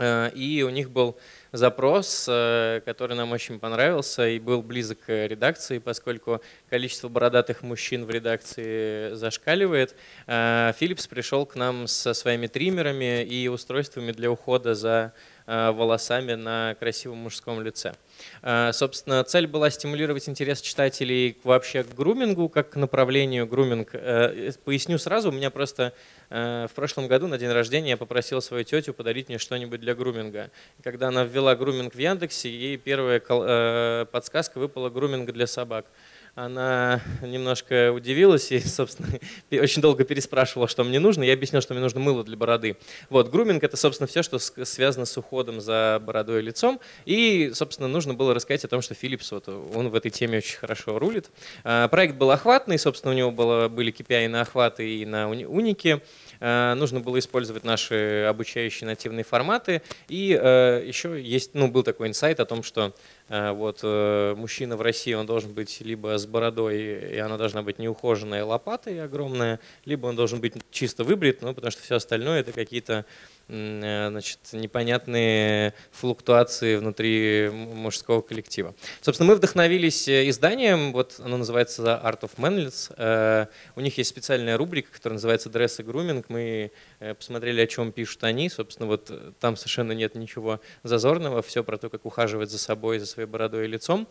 И у них был запрос, э, который нам очень понравился и был близок к редакции, поскольку количество бородатых мужчин в редакции зашкаливает. Э, Philips пришел к нам со своими триммерами и устройствами для ухода за э, волосами на красивом мужском лице. Э, Собственно, цель была стимулировать интерес читателей вообще к грумингу, как к направлению груминг. Э, Поясню сразу, у меня просто э, в прошлом году на день рождения я попросил свою тетю подарить мне что-нибудь для груминга. Когда она ввела груминг в Яндексе, ей первая э, подсказка выпала груминг для собак. Она немножко удивилась и, собственно, очень долго переспрашивала, что мне нужно. Я объяснил, что мне нужно мыло для бороды. Вот, груминг — это, собственно, все, что связано с уходом за бородой и лицом. И, собственно, нужно было рассказать о том, что Philips, вот, он в этой теме очень хорошо рулит. А, Проект был охватный, собственно, у него было, были KPI на охваты и на уни- уники. А, Нужно было использовать наши обучающие нативные форматы. И э, еще есть, ну, был такой инсайт о том, что э, вот э, мужчина в России, он должен быть либо с бородой, и она должна быть неухоженная лопатой огромная, либо он должен быть чисто выбрит, ну, потому что все остальное это какие-то э, значит, непонятные флуктуации внутри мужского коллектива. Собственно, мы вдохновились э, изданием, вот оно называется Art of Manliness. Э, У них есть специальная рубрика, которая называется Dress и Grooming. Мы э, посмотрели, о чем пишут они. Собственно, вот э, там совершенно нет ничего зазорного, все про то, как ухаживать за собой, за своей бородой и лицом.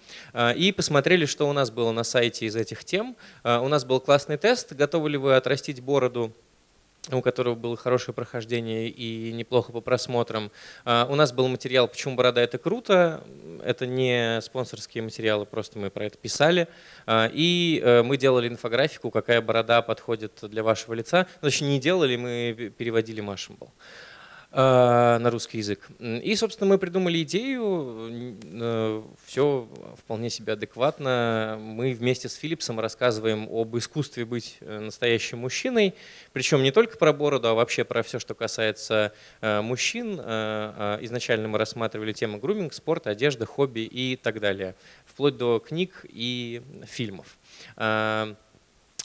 И посмотрели, что у нас было на сайте из этих тем. У нас был классный тест, готовы ли вы отрастить бороду у которого было хорошее прохождение и неплохо по просмотрам. А, У нас был материал «Почему борода – это круто». Это не спонсорские материалы, просто мы про это писали. А, И э, мы делали инфографику, какая борода подходит для вашего лица. Ну, Точнее, не делали, мы переводили Машинбл а, на русский язык. И, собственно, мы придумали идею, все вполне себе адекватно. Мы вместе с Филлипсом рассказываем об искусстве быть э, настоящим мужчиной, причем не только про бороду, а вообще про все, что касается э, мужчин. Э, э, Изначально мы рассматривали тему груминг, спорт, одежда, хобби и так далее, вплоть до книг и фильмов.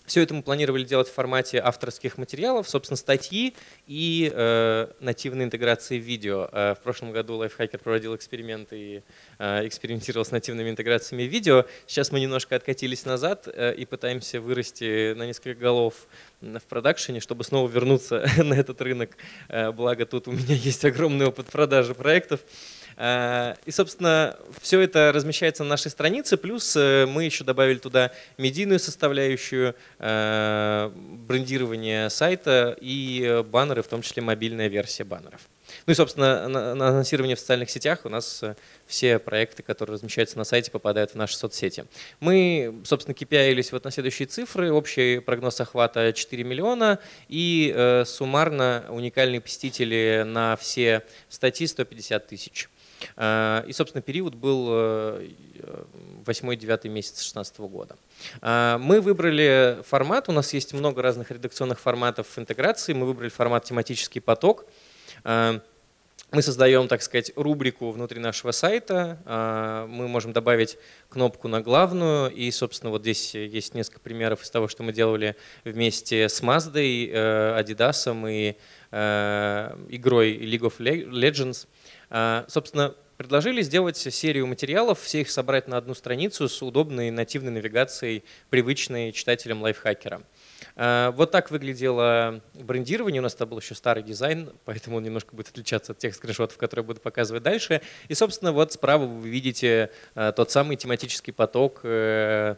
Все это мы планировали делать в формате авторских материалов, собственно, статьи и э, нативной интеграции видео. Э, в прошлом году Лайфхакер проводил эксперименты и э, экспериментировал с нативными интеграциями видео. Сейчас мы немножко откатились назад э, и пытаемся вырасти на несколько голов в продакшене, чтобы снова вернуться на этот рынок. Э, благо тут у меня есть огромный опыт продажи проектов. Э, И, собственно, все это размещается на нашей странице, плюс э, мы еще добавили туда медийную составляющую, э, брендирование сайта и баннеры, в том числе мобильная версия баннеров. Ну и, собственно, на, анонсирование в социальных сетях у нас все проекты, которые размещаются на сайте, попадают в наши соцсети. Мы, собственно, кипяились вот на следующие цифры. Общий прогноз охвата 4 миллиона и э, суммарно уникальные посетители на все статьи 150 тысяч. А, и, собственно, период был 8-9 месяц 2016 года. Мы выбрали формат, у нас есть много разных редакционных форматов интеграции, мы выбрали формат тематический поток. Мы создаем, так сказать, рубрику внутри нашего сайта. Мы можем добавить кнопку на главную. И, собственно, вот здесь есть несколько примеров из того, что мы делали вместе с Mazda, э, Adidas и э, игрой League of Legends. Собственно, предложили сделать серию материалов, все их собрать на одну страницу с удобной нативной навигацией, привычной читателям лайфхакера. А, вот так выглядело брендирование. У нас там был еще старый дизайн, поэтому он немножко будет отличаться от тех скриншотов, которые буду показывать дальше. И, собственно, вот справа вы видите а, тот самый тематический поток э,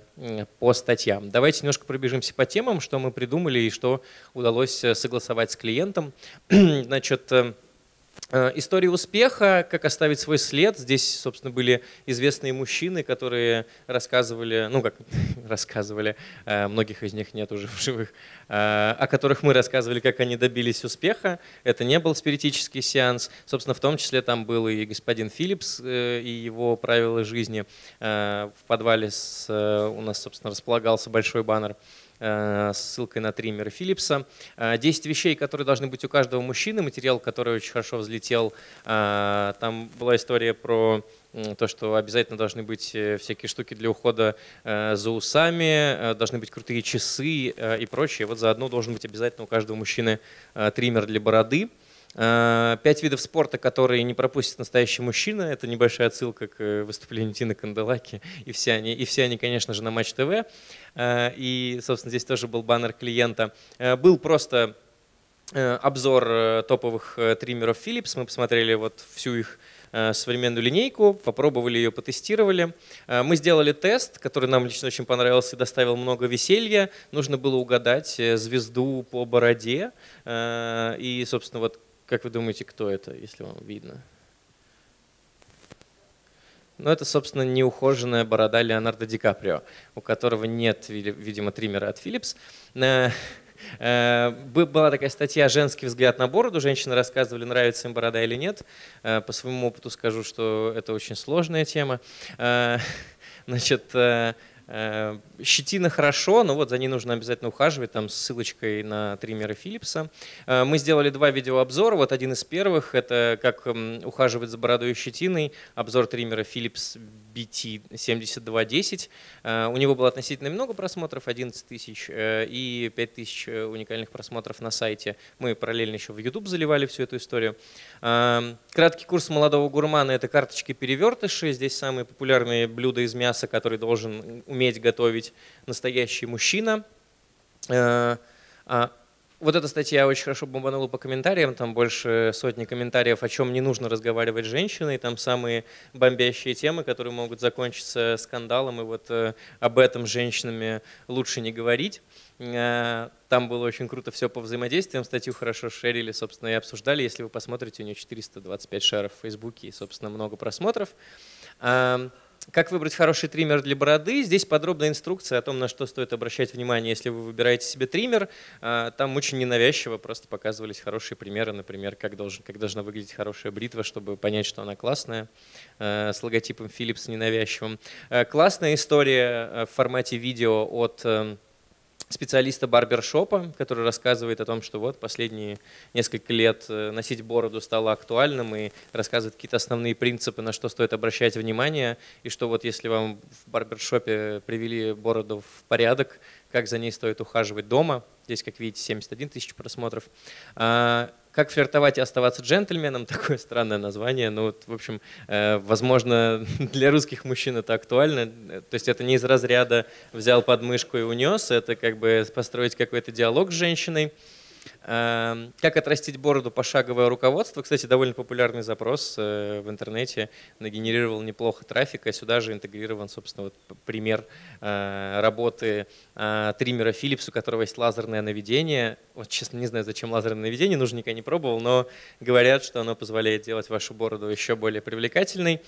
по статьям. Давайте немножко пробежимся по темам, что мы придумали и что удалось э, согласовать с клиентом. Значит, Э, история успеха, как оставить свой след. Здесь, собственно, были известные мужчины, которые рассказывали, ну как рассказывали, э, многих из них нет уже в живых, э, о которых мы рассказывали, как они добились успеха. Это не был спиритический сеанс. Собственно, в том числе там был и господин Филлипс и его правила жизни. В подвале у нас, собственно, располагался большой баннер Э, с ссылкой на триммер Philips'а. 10 э, вещей, которые должны быть у каждого мужчины, материал, который очень хорошо взлетел. Э, там была история про то, что обязательно должны быть всякие штуки для ухода за усами, должны быть крутые часы и прочее. Вот заодно должен быть обязательно у каждого мужчины триммер для бороды. Э, пять видов спорта, которые не пропустит настоящий мужчина. Это небольшая отсылка к э, выступлению Тины Канделаки. И все они, и все они конечно же, на Матч ТВ. Э, и, собственно, здесь тоже был баннер клиента. Был просто обзор топовых триммеров Philips. Мы посмотрели вот всю их современную линейку, попробовали ее, потестировали. Мы сделали тест, который нам лично очень понравился и доставил много веселья. Нужно было угадать звезду по бороде. И, собственно, вот как вы думаете, кто это, если вам видно? Ну, это, собственно, неухоженная борода Леонардо Ди Каприо, у которого нет, видимо, триммера от Philips. Э, э, была такая статья «Женский взгляд на бороду». Женщины рассказывали, нравится им борода или нет. Э, по своему опыту скажу, что это очень сложная тема. Значит, щетина хорошо, но вот за ней нужно обязательно ухаживать, там с ссылочкой на триммеры Philips'а. Э, мы сделали два видеообзора. Вот один из первых – это как ухаживать за бородой и щетиной. Обзор триммера Philips BT7210. Э, у него было относительно много просмотров, 11 тысяч, и 5 тысяч уникальных просмотров на сайте. Мы параллельно еще в YouTube заливали всю эту историю. Краткий курс молодого гурмана – это карточки-перевертыши. Здесь самые популярные блюда из мяса, которые должен уметь уметь готовить настоящий мужчина. Э, а, вот эта статья очень хорошо бомбанула по комментариям, там больше сотни комментариев, о чем не нужно разговаривать с женщиной, там самые бомбящие темы, которые могут закончиться скандалом, и вот э, об этом с женщинами лучше не говорить. Э, там было очень круто все по взаимодействиям, статью хорошо шерили, собственно, и обсуждали. Если вы посмотрите, у нее 425 шеров в Фейсбуке и, собственно, много просмотров. Как выбрать хороший триммер для бороды? Здесь подробная инструкция о том, на что стоит обращать внимание, если вы выбираете себе триммер. А, там очень ненавязчиво просто показывались хорошие примеры, например, как, должен, как должна выглядеть хорошая бритва, чтобы понять, что она классная, а, с логотипом Philips ненавязчивым. А, классная история в формате видео от специалиста барбершопа, который рассказывает о том, что вот последние несколько лет э, носить бороду стало актуальным и рассказывает какие-то основные принципы, на что стоит обращать внимание, и что вот если вам в барбершопе привели бороду в порядок, как за ней стоит ухаживать дома. Здесь, как видите, 71 тысяч просмотров. А, как флиртовать и оставаться джентльменом, такое странное название. Ну, вот, в общем, э, возможно, для русских мужчин это актуально. То есть это не из разряда взял подмышку и унес, это как бы построить какой-то диалог с женщиной. Эм, как отрастить бороду? Пошаговое руководство. Кстати, довольно популярный запрос э, в интернете. Нагенерировал неплохо трафика. Сюда же интегрирован, собственно, вот пример э, работы э, триммера Philips, у которого есть лазерное наведение. Вот, честно, не знаю, зачем лазерное наведение, нужно никогда не пробовал, но говорят, что оно позволяет делать вашу бороду еще более привлекательной.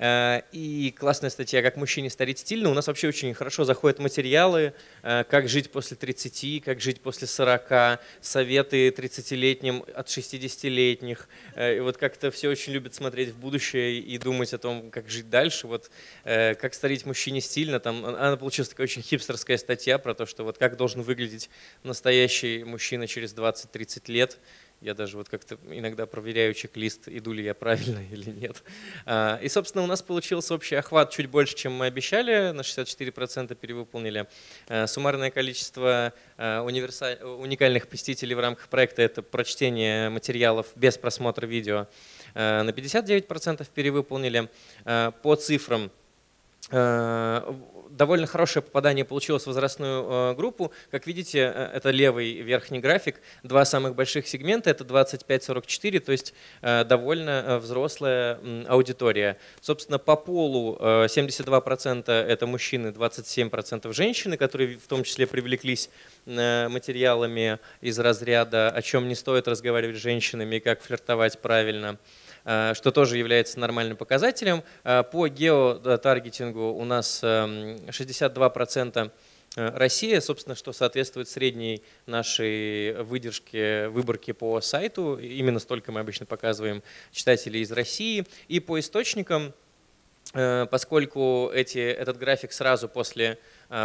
Э, И классная статья «Как мужчине стареть стильно». У нас вообще очень хорошо заходят материалы, э, как жить после 30, как жить после 40, советы 30-летним от 60-летних. Э, И вот как-то все очень любят смотреть в будущее и думать о том, как жить дальше. Вот как стареть мужчине стильно. Там она получилась такая очень хипстерская статья про то, что вот как должен выглядеть настоящий мужчина через 20-30 лет. Я даже вот как-то иногда проверяю чек-лист, иду ли я правильно или нет. А, И, собственно, у нас получился общий охват чуть больше, чем мы обещали. На 64% перевыполнили. Э, Суммарное количество э, универса- уникальных посетителей в рамках проекта – это прочтение материалов без просмотра видео. На 59% перевыполнили. По цифрам довольно хорошее попадание получилось в возрастную э, группу. Как видите, э, это левый верхний график. Два самых больших сегмента – это 25-44, то есть э, довольно взрослая аудитория. Собственно, по полу э, 72% это мужчины, 27% женщины, которые в том числе привлеклись материалами из разряда «О чем не стоит разговаривать с женщинами и как флиртовать правильно» что тоже является нормальным показателем. Э, По геотаргетингу у нас эм, 62% э, Россия, собственно, что соответствует средней нашей выдержке, выборке по сайту. Именно столько мы обычно показываем читателей из России. И по источникам, э, поскольку эти, этот график сразу после э,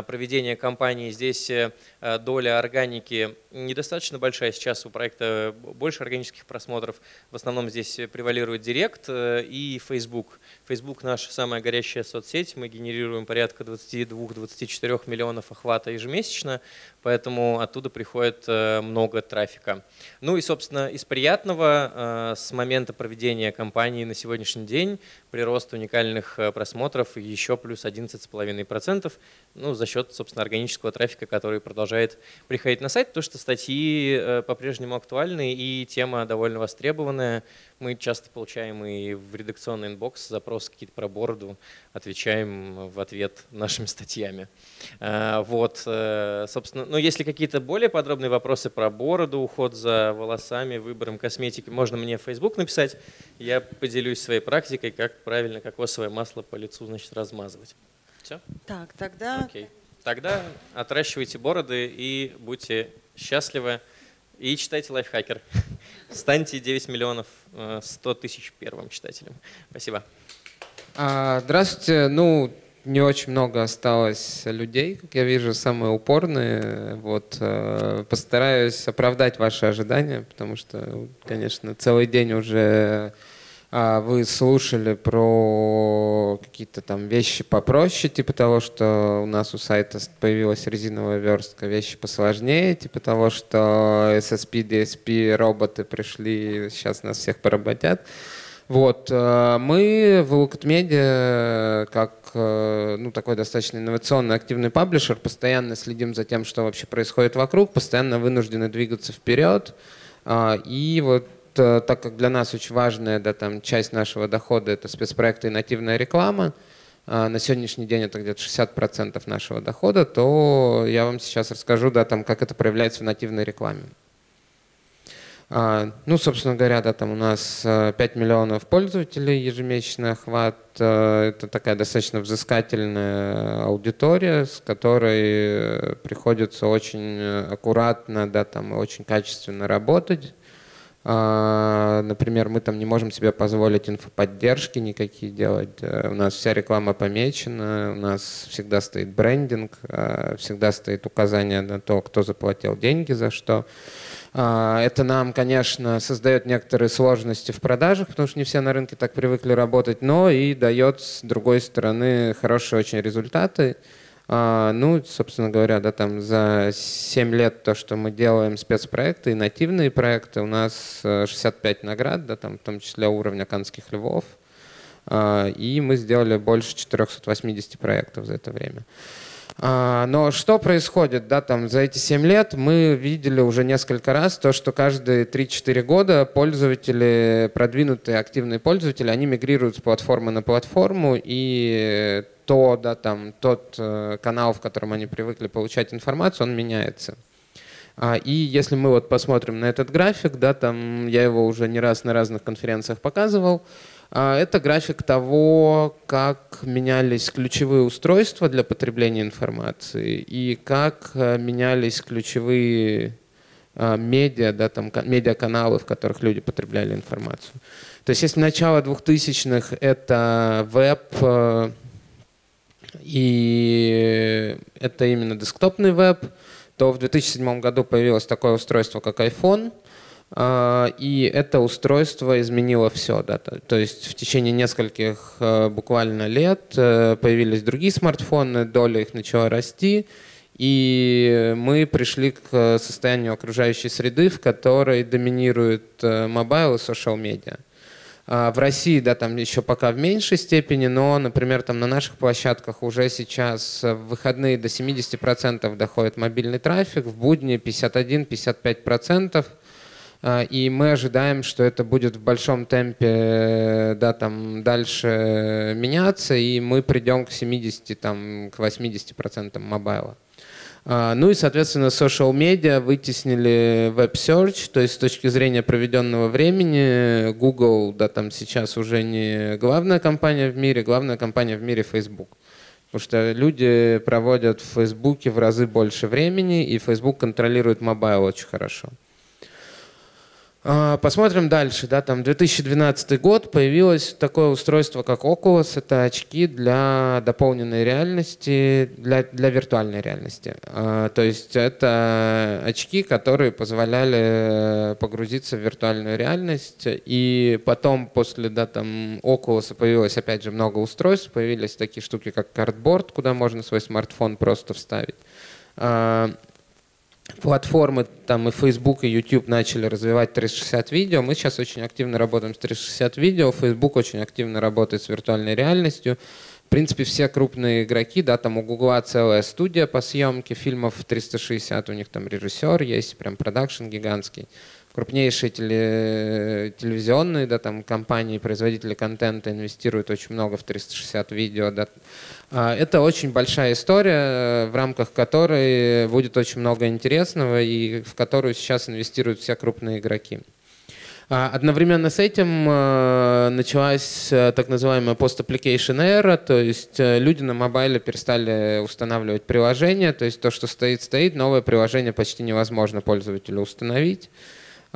проведения кампании, здесь э, доля органики недостаточно большая. Сейчас у проекта больше органических просмотров. В основном здесь превалирует Директ э, и Facebook. Facebook наша самая горячая соцсеть. Мы генерируем порядка 22-24 миллионов охвата ежемесячно, поэтому оттуда приходит э, много трафика. Ну и, собственно, из приятного, э, с момента проведения кампании на сегодняшний день прирост уникальных э, просмотров еще плюс 11,5%, ну, за счет, собственно, органического трафика, который продолжает приходить на сайт, потому что статьи э, по-прежнему актуальны и тема довольно востребованная. Мы часто получаем и в редакционный inbox запросы какие-то про бороду, отвечаем в ответ нашими статьями. Э, Вот, э, собственно, ну, если какие-то более подробные вопросы про бороду, уход за волосами, выбором косметики, можно мне в Facebook написать. Я поделюсь своей практикой, как правильно кокосовое масло по лицу, значит, размазывать. Все?
Так, тогда
Окей. Тогда отращивайте бороды и будьте счастливы. И читайте лайфхакер. Станьте 9 миллионов э, 100 тысяч первым читателем. Спасибо.
А, Здравствуйте. Ну, не очень много осталось людей, как я вижу, самые упорные. Вот, э, постараюсь оправдать ваши ожидания, потому что, конечно, целый день уже вы слушали про какие-то там вещи попроще, типа того, что у нас у сайта появилась резиновая верстка, вещи посложнее, типа того, что SSP, DSP роботы пришли, сейчас нас всех поработят. Вот, э, мы в Lookit Media, как э, ну, такой достаточно инновационный активный паблишер, постоянно следим за тем, что вообще происходит вокруг, постоянно вынуждены двигаться вперед. А, И вот э, так как для нас очень важная да, там, часть нашего дохода это спецпроекты и нативная реклама, а, на сегодняшний день это где-то 60% нашего дохода, то я вам сейчас расскажу, да, там, как это проявляется в нативной рекламе. А, Ну, собственно говоря, да, там у нас э, 5 миллионов пользователей ежемесячный охват. Э, Это такая достаточно взыскательная аудитория, с которой э, приходится очень э, аккуратно, да, там, очень качественно работать. А, Например, мы там не можем себе позволить инфоподдержки никакие делать. Э, У нас вся реклама помечена, у нас всегда стоит брендинг, э, всегда стоит указание на то, кто заплатил деньги за что. А, Это нам, конечно, создает некоторые сложности в продажах, потому что не все на рынке так привыкли работать, но и дает, с другой стороны, хорошие очень результаты. А, Ну, собственно говоря, да, там за 7 лет то, что мы делаем спецпроекты и нативные проекты, у нас э, 65 наград, да, там, в том числе уровня канских львов. А, И мы сделали больше 480 проектов за это время. А, Но что происходит, да, там за эти 7 лет мы видели уже несколько раз то, что каждые 3-4 года пользователи, продвинутые активные пользователи, они мигрируют с платформы на платформу, и то, да, там, тот э, канал, в котором они привыкли получать информацию, он меняется. А, И если мы вот посмотрим на этот график, да, там я его уже не раз на разных конференциях показывал, А, Это график того, как менялись ключевые устройства для потребления информации и как э, менялись ключевые а, медиа, да, там, ка- медиаканалы, в которых люди потребляли информацию. То есть если начало 2000-х — это веб, э, и это именно десктопный веб, то в 2007 году появилось такое устройство, как iPhone, а, и это устройство изменило все. Да, то, есть в течение нескольких э, буквально лет э, появились другие смартфоны, доля их начала расти, и мы пришли к состоянию окружающей среды, в которой доминирует э, mobile и social media. А В России, да, там еще пока в меньшей степени, но, например, там на наших площадках уже сейчас в выходные до 70% доходит мобильный трафик, в будни 51-55%. А, И мы ожидаем, что это будет в большом темпе э, да, там, дальше меняться, и мы придем к 70, там, к 80% mobile а. А, Ну и, соответственно, social media вытеснили search, то есть с точки зрения проведенного времени Google, да, там сейчас уже не главная компания в мире, главная компания в мире Facebook. Потому что люди проводят в Фейсбуке в разы больше времени, и Facebook контролирует mobile очень хорошо. А, Посмотрим дальше. Да, там 2012 год появилось такое устройство, как Oculus. Это очки для дополненной реальности, для, для виртуальной реальности. А, То есть это очки, которые позволяли погрузиться в виртуальную реальность. И потом после да, там, Oculus появилось опять же много устройств. Появились такие штуки, как картборд, куда можно свой смартфон просто вставить. Платформы, там и Facebook, и YouTube начали развивать 360 видео. Мы сейчас очень активно работаем с 360 видео. Facebook очень активно работает с виртуальной реальностью. В принципе, все крупные игроки, да, там у Гугла целая студия по съемке фильмов в 360, у них там режиссер есть, прям продакшн гигантский. Крупнейшие теле- телевизионные да, там, компании, производители контента инвестируют очень много в 360 видео. Да. А, Это очень большая история, э, в рамках которой будет очень много интересного и в которую сейчас инвестируют все крупные игроки. А, Одновременно с этим э, началась э, так называемая post-application era, то есть люди на мобайле перестали устанавливать приложения, то есть то, что стоит, стоит, новое приложение почти невозможно пользователю установить.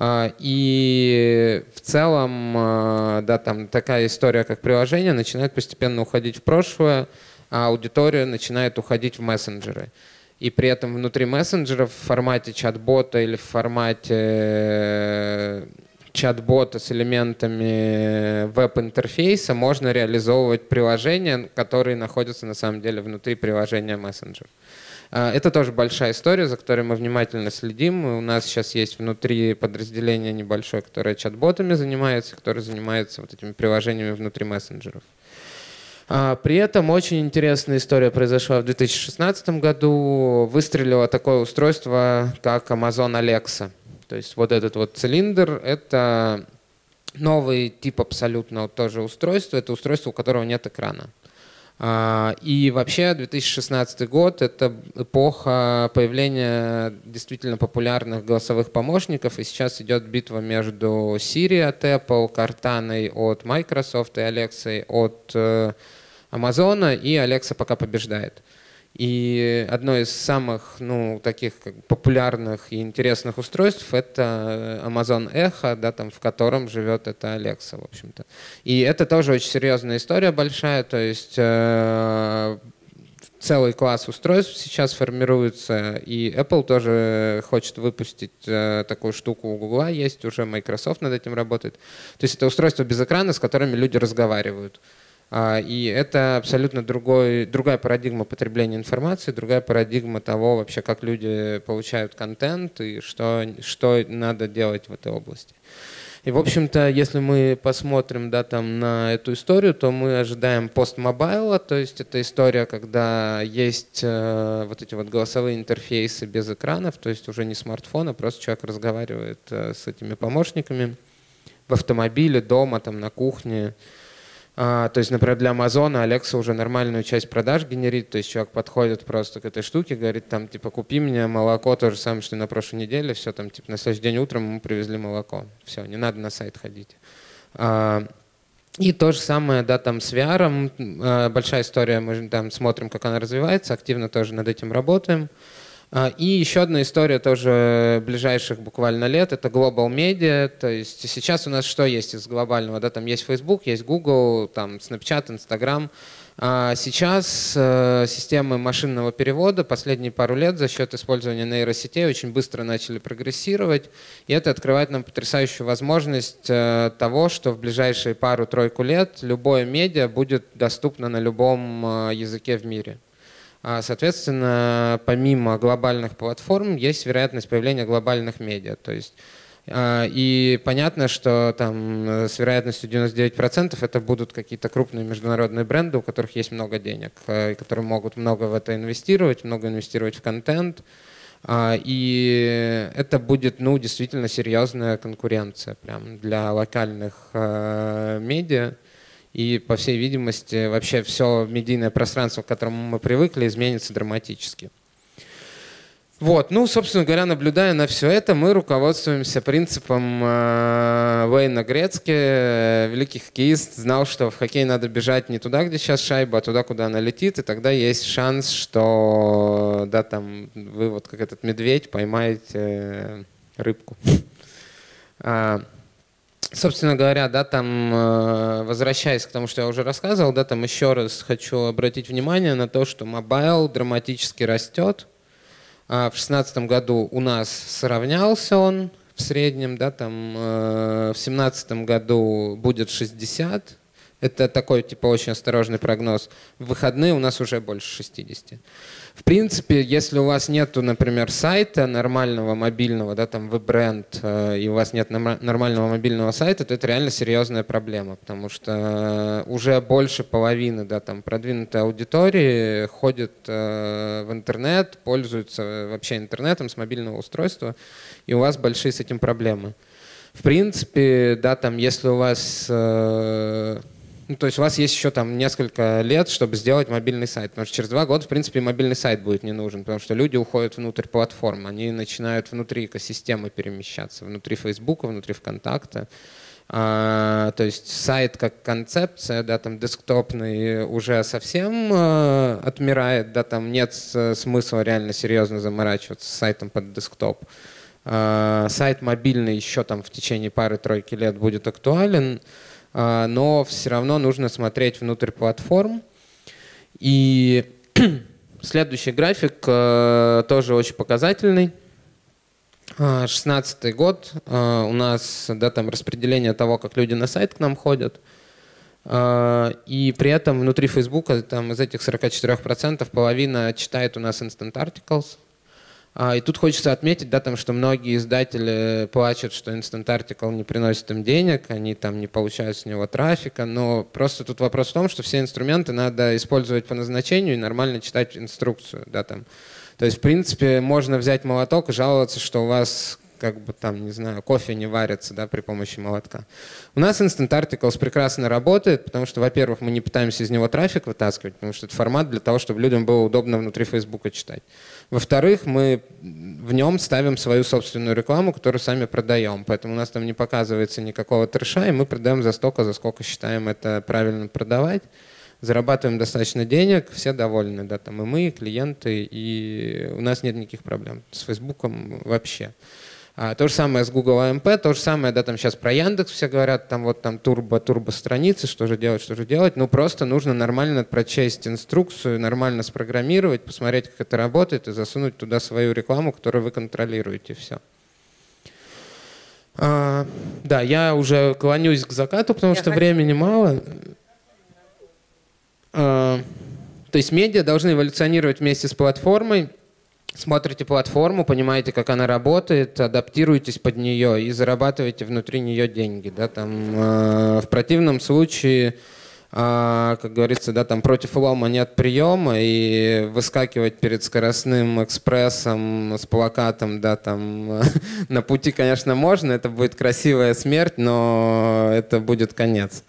А, И в целом, э, да, там такая история, как приложение, начинает постепенно уходить в прошлое, а аудитория начинает уходить в мессенджеры. И при этом внутри мессенджеров в формате чат-бота или в формате э, чат-бота с элементами веб-интерфейса можно реализовывать приложения, которые находятся на самом деле внутри приложения мессенджер. А, Это тоже большая история, за которой мы внимательно следим. У нас сейчас есть внутри подразделение небольшое, которое чат-ботами занимается, которое занимается вот этими приложениями внутри мессенджеров. А, При этом очень интересная история произошла в 2016 году. Выстрелило такое устройство, как Amazon Alexa. То есть вот этот вот цилиндр — это новый тип абсолютно тоже устройства. Это устройство, у которого нет экрана. А, И вообще 2016 год — это эпоха появления действительно популярных голосовых помощников. И сейчас идет битва между Siri от Apple, Cortana от Microsoft и Alexa от э, Amazon. И Alexa пока побеждает. И одно из самых ну, таких популярных и интересных устройств это Amazon Echo, да, там, в котором живет эта Alexa, в общем-то. И это тоже очень серьезная история большая, то есть э, целый класс устройств сейчас формируется, и Apple тоже хочет выпустить э, такую штуку у Google, есть уже Microsoft над этим работает. То есть это устройство без экрана, с которыми люди разговаривают. А, И это абсолютно другой, другая парадигма потребления информации, другая парадигма того вообще, как люди получают контент и что, что надо делать в этой области. И, в общем-то, если мы посмотрим да, там, на эту историю, то мы ожидаем постмобайла, то есть это история, когда есть э, вот эти вот голосовые интерфейсы без экранов, то есть уже не смартфон, а просто человек разговаривает э, с этими помощниками в автомобиле, дома, там, на кухне. А, то есть, например, для Амазона Alexa уже нормальную часть продаж генерит, то есть человек подходит просто к этой штуке, говорит, там, типа, купи мне молоко, то же самое, что и на прошлой неделе, все, там, типа, на следующий день утром ему привезли молоко. Все, не надо на сайт ходить. А, И то же самое, да, там с VR, э, большая история, мы там смотрим, как она развивается, активно тоже над этим работаем. А, и еще одна история тоже ближайших буквально лет, это Global Media, то есть сейчас у нас что есть из глобального, да, там есть Facebook, есть Google, там Snapchat, Instagram, а сейчас э, системы машинного перевода последние пару лет за счет использования нейросетей очень быстро начали прогрессировать, и это открывает нам потрясающую возможность э, того, что в ближайшие пару-тройку лет любое медиа будет доступно на любом э, языке в мире. А, Соответственно, помимо глобальных платформ есть вероятность появления глобальных медиа. То есть а, и понятно, что там э, с вероятностью 99% это будут какие-то крупные международные бренды, у которых есть много денег, э, которые могут много в это инвестировать, много инвестировать в контент. А, и это будет, ну, действительно серьезная конкуренция прям для локальных э, медиа. И, по всей видимости, вообще все медийное пространство, к которому мы привыкли, изменится драматически. Вот, ну, собственно говоря, наблюдая на все это, мы руководствуемся принципом э, Вейна Грецки, э, великих хоккеист, знал, что в хоккей надо бежать не туда, где сейчас шайба, а туда, куда она летит, и тогда есть шанс, что, да, там, вы вот как этот медведь поймаете э, рыбку. Собственно говоря, да, там, э, возвращаясь к тому, что я уже рассказывал, да, там еще раз хочу обратить внимание на то, что mobile драматически растет, а в шестнадцатом году у нас сравнялся он в среднем, да, там э, в семнадцатом году будет 60. Это такой, типа, очень осторожный прогноз. В выходные у нас уже больше 60. В принципе, если у вас нет, например, сайта нормального мобильного, да, там вы бренд, э, и у вас нет нормального мобильного сайта, то это реально серьезная проблема, потому что уже больше половины, да, там продвинутой аудитории ходит э, в интернет, пользуются вообще интернетом с мобильного устройства, и у вас большие с этим проблемы. В принципе, да, там, если у вас э, ну, то есть у вас есть еще там несколько лет, чтобы сделать мобильный сайт. Потому что через два года, в принципе, мобильный сайт будет не нужен, потому что люди уходят внутрь платформ, они начинают внутри экосистемы перемещаться, внутри Фейсбука, внутри ВКонтакта. А, то есть сайт как концепция, да, там десктопный уже совсем а, отмирает, да, там нет смысла реально серьезно заморачиваться с сайтом под десктоп. А, сайт мобильный еще там в течение пары-тройки лет будет актуален. А, но все равно нужно смотреть внутрь платформ. И следующий график э, тоже очень показательный. 16 а, год а, у нас да, там распределение того, как люди на сайт к нам ходят. И при этом внутри Фейсбука там, из этих 44% половина читает у нас Instant Articles, и тут хочется отметить, да, там, что многие издатели плачут, что Instant Article не приносит им денег, они там не получают с него трафика, но просто тут вопрос в том, что все инструменты надо использовать по назначению и нормально читать инструкцию, да, там. То есть, в принципе, можно взять молоток и жаловаться, что у вас как бы там, не знаю, кофе не варится да, при помощи молотка. У нас Instant Articles прекрасно работает, потому что, во-первых, мы не пытаемся из него трафик вытаскивать, потому что это формат для того, чтобы людям было удобно внутри Фейсбука читать. Во-вторых, мы в нем ставим свою собственную рекламу, которую сами продаем. Поэтому у нас там не показывается никакого трэша, и мы продаем за столько, за сколько считаем это правильно продавать. Зарабатываем достаточно денег, все довольны, да, там и мы, и клиенты, и у нас нет никаких проблем с Фейсбуком вообще. А, то же самое с Google AMP, то же самое, да, там сейчас про Яндекс все говорят, там вот там турбо, турбо страницы, что же делать, что же делать. Ну, просто нужно нормально прочесть инструкцию, нормально спрограммировать, посмотреть, как это работает и засунуть туда свою рекламу, которую вы контролируете, все. А, да, я уже клонюсь к закату, потому я что хочу... времени мало. А, то есть медиа должны эволюционировать вместе с платформой смотрите платформу, понимаете, как она работает, адаптируетесь под нее и зарабатываете внутри нее деньги. Да, там, э, в противном случае, э, как говорится, да, там против лома нет приема, и выскакивать перед скоростным экспрессом с плакатом да, там, на пути, конечно, можно, это будет красивая смерть, но это будет конец.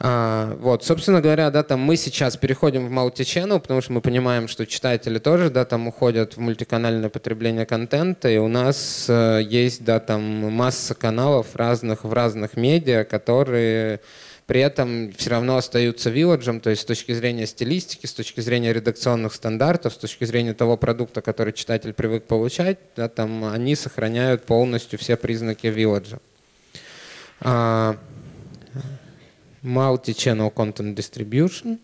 А, вот, собственно говоря, да, там мы сейчас переходим в multi-channel, потому что мы понимаем, что читатели тоже, да, там уходят в мультиканальное потребление контента, и у нас э, есть, да, там масса каналов разных в разных медиа, которые при этом все равно остаются вилладжем, то есть с точки зрения стилистики, с точки зрения редакционных стандартов, с точки зрения того продукта, который читатель привык получать, да, там они сохраняют полностью все признаки вилладжа. А, Multi-channel content distribution.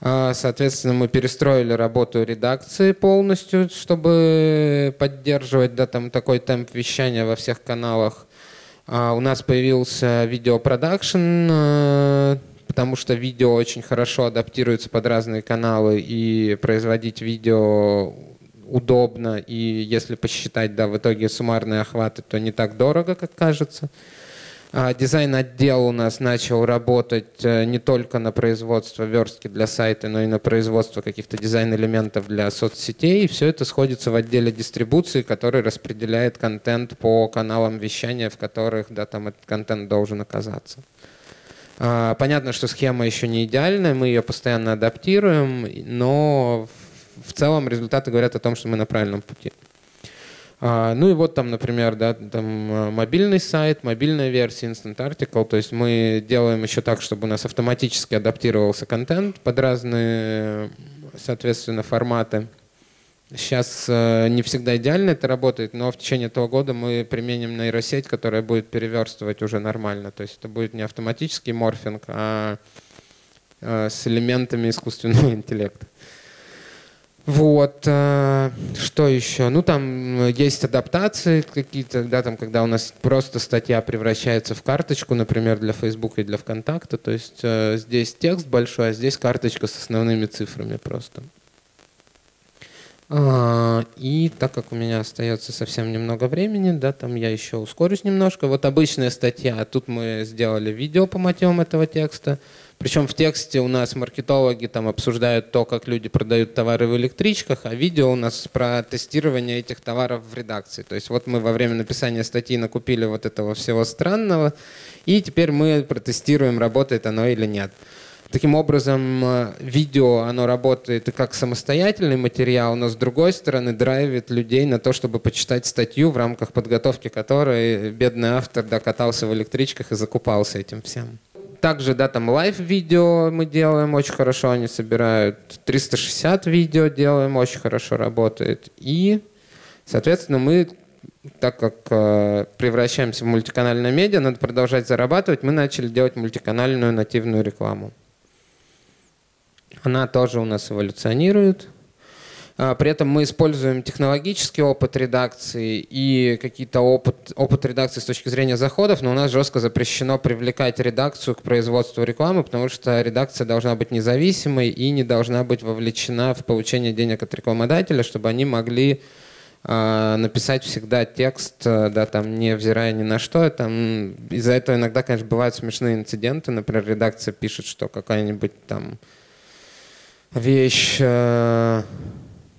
А, Соответственно, мы перестроили работу редакции полностью, чтобы поддерживать да, там, такой темп вещания во всех каналах. А, У нас появился видеопродакшн, э, потому что видео очень хорошо адаптируется под разные каналы, и производить видео удобно, и если посчитать, да, в итоге суммарные охваты, то не так дорого, как кажется. А, Дизайн-отдел у нас начал работать э, не только на производство верстки для сайта, но и на производство каких-то дизайн-элементов для соцсетей. И все это сходится в отделе дистрибуции, который распределяет контент по каналам вещания, в которых да, там этот контент должен оказаться. А, Понятно, что схема еще не идеальная, мы ее постоянно адаптируем, но в- в целом результаты говорят о том, что мы на правильном пути. А, Ну и вот там, например, да, там а, мобильный сайт, мобильная версия Instant Article. То есть мы делаем еще так, чтобы у нас автоматически адаптировался контент под разные, соответственно, форматы. Сейчас э, не всегда идеально это работает, но в течение этого года мы применим нейросеть, которая будет переверстывать уже нормально. То есть это будет не автоматический морфинг, а э, с элементами искусственного интеллекта. Вот, э, что еще? Ну, там э, есть адаптации какие-то, да, там, когда у нас просто статья превращается в карточку, например, для Facebook и для ВКонтакта. То есть э, здесь текст большой, а здесь карточка с основными цифрами просто. А, И так как у меня остается совсем немного времени, да, там я еще ускорюсь немножко. Вот обычная статья, а тут мы сделали видео по мотивам этого текста. Причем в тексте у нас маркетологи там обсуждают то, как люди продают товары в электричках, а видео у нас про тестирование этих товаров в редакции. То есть вот мы во время написания статьи накупили вот этого всего странного, и теперь мы протестируем, работает оно или нет. Таким образом, э, видео, оно работает как самостоятельный материал, но с другой стороны драйвит людей на то, чтобы почитать статью, в рамках подготовки которой бедный автор да, в электричках и закупался этим всем. Также, да, там лайв-видео мы делаем очень хорошо, они собирают 360 видео делаем, очень хорошо работает. И, соответственно, мы, так как э, превращаемся в мультиканальное медиа, надо продолжать зарабатывать, мы начали делать мультиканальную нативную рекламу. Она тоже у нас эволюционирует. А, При этом мы используем технологический опыт редакции и какие-то опыт, опыт редакции с точки зрения заходов, но у нас жестко запрещено привлекать редакцию к производству рекламы, потому что редакция должна быть независимой и не должна быть вовлечена в получение денег от рекламодателя, чтобы они могли а, написать всегда текст, а, да, там, невзирая ни на что. Там, из-за этого иногда, конечно, бывают смешные инциденты. Например, редакция пишет, что какая-нибудь там вещь э,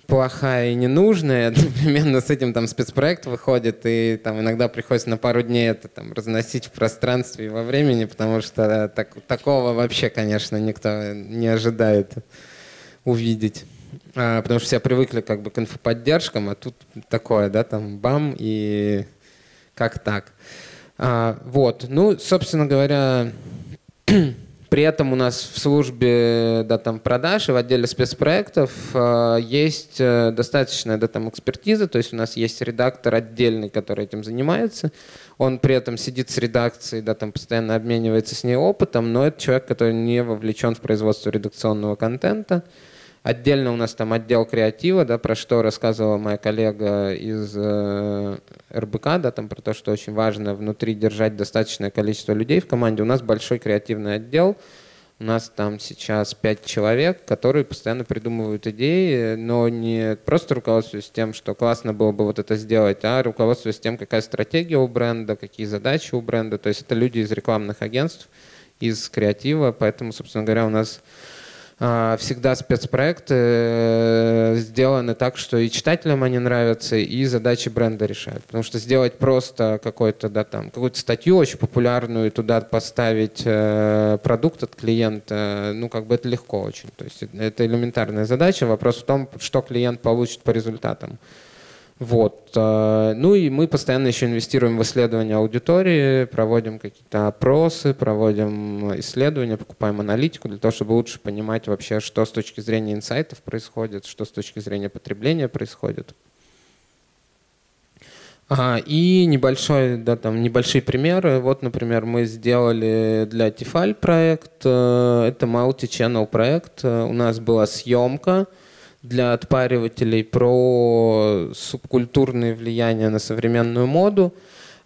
плохая и ненужная, одновременно с этим там спецпроект выходит, и там иногда приходится на пару дней это там разносить в пространстве и во времени, потому что так, такого вообще, конечно, никто не ожидает увидеть. А, потому что все привыкли как бы к инфоподдержкам, а тут такое, да, там бам и как так. А, вот, ну, собственно говоря, при этом у нас в службе да, там, продаж и в отделе спецпроектов э, есть э, достаточная да, там, экспертиза, то есть у нас есть редактор отдельный, который этим занимается. Он при этом сидит с редакцией, да, там, постоянно обменивается с ней опытом, но это человек, который не вовлечен в производство редакционного контента. Отдельно у нас там отдел креатива, да, про что рассказывала моя коллега из э, РБК, да, там про то, что очень важно внутри держать достаточное количество людей в команде. У нас большой креативный отдел, у нас там сейчас пять человек, которые постоянно придумывают идеи, но не просто руководствуясь тем, что классно было бы вот это сделать, а руководствуясь тем, какая стратегия у бренда, какие задачи у бренда. То есть это люди из рекламных агентств, из креатива, поэтому, собственно говоря, у нас всегда спецпроекты э, сделаны так, что и читателям они нравятся, и задачи бренда решают. Потому что сделать просто какой-то, да, там, какую-то статью очень популярную и туда поставить э, продукт от клиента, ну, как бы это легко очень. То есть это элементарная задача. Вопрос в том, что клиент получит по результатам. Вот. э, Ну и мы постоянно еще инвестируем в исследования аудитории, проводим какие-то опросы, проводим исследования, покупаем аналитику для того, чтобы лучше понимать вообще, что с точки зрения инсайтов происходит, что с точки зрения потребления происходит. А, и небольшой, да, там, небольшие примеры. Вот, например, мы сделали для Тифаль проект. э, Это multi-channel проект. Э, У нас была съемка для отпаривателей про субкультурные влияния на современную моду.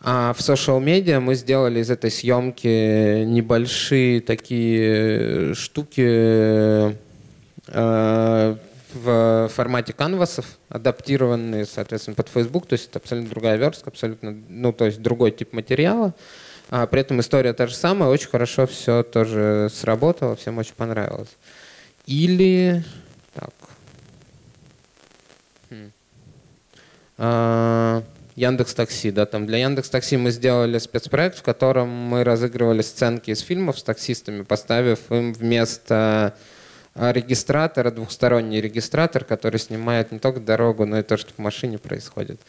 А в social медиа мы сделали из этой съемки небольшие такие штуки э, в формате канвасов, адаптированные, соответственно, под Facebook, то есть это абсолютно другая верстка, абсолютно, ну, то есть другой тип материала. А при этом история та же самая, очень хорошо все тоже сработало, всем очень понравилось. Или, так, Хм. А, Яндекс Такси, да, там для Яндекс Такси мы сделали спецпроект, в котором мы разыгрывали сценки из фильмов с таксистами, поставив им вместо а, регистратора двухсторонний регистратор, который снимает не только дорогу, но и то, что в машине происходит.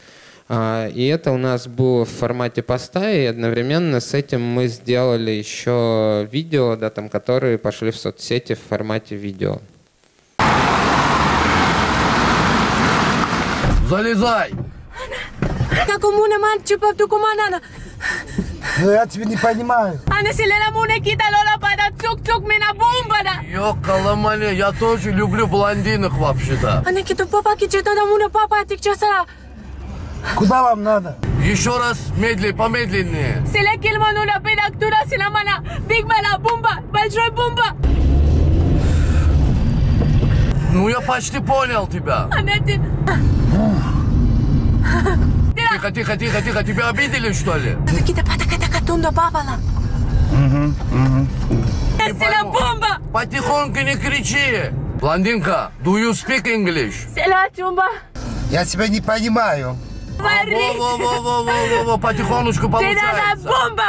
А, И это у нас было в формате поста, и одновременно с этим мы сделали еще видео, да, там, которые пошли в соцсети в формате видео.
Залезай!
Как муна манчупа тукуманана.
Я тебя не понимаю.
Она селена муна кита лола пада цук-цук мина бумбада.
Ёкаламане, я тоже люблю блондинок вообще-то.
Она киту папа кичета да муна папа тикчаса.
Куда вам надо? Еще раз медленно, помедленнее.
Селе килманула педактура силамана. Биг мала бумба. Большой бумба.
Ну, я почти понял тебя.
Она ти...
Тихо, тихо, тихо, тихо. Тебя обидели, что ли? Угу, угу.
Бумба.
Потихоньку не кричи. Блондинка, do you speak English? Я тебя не понимаю.
Варить.
Во-во-во-во-во, потихонечку
Ты надо
получается.
бомба.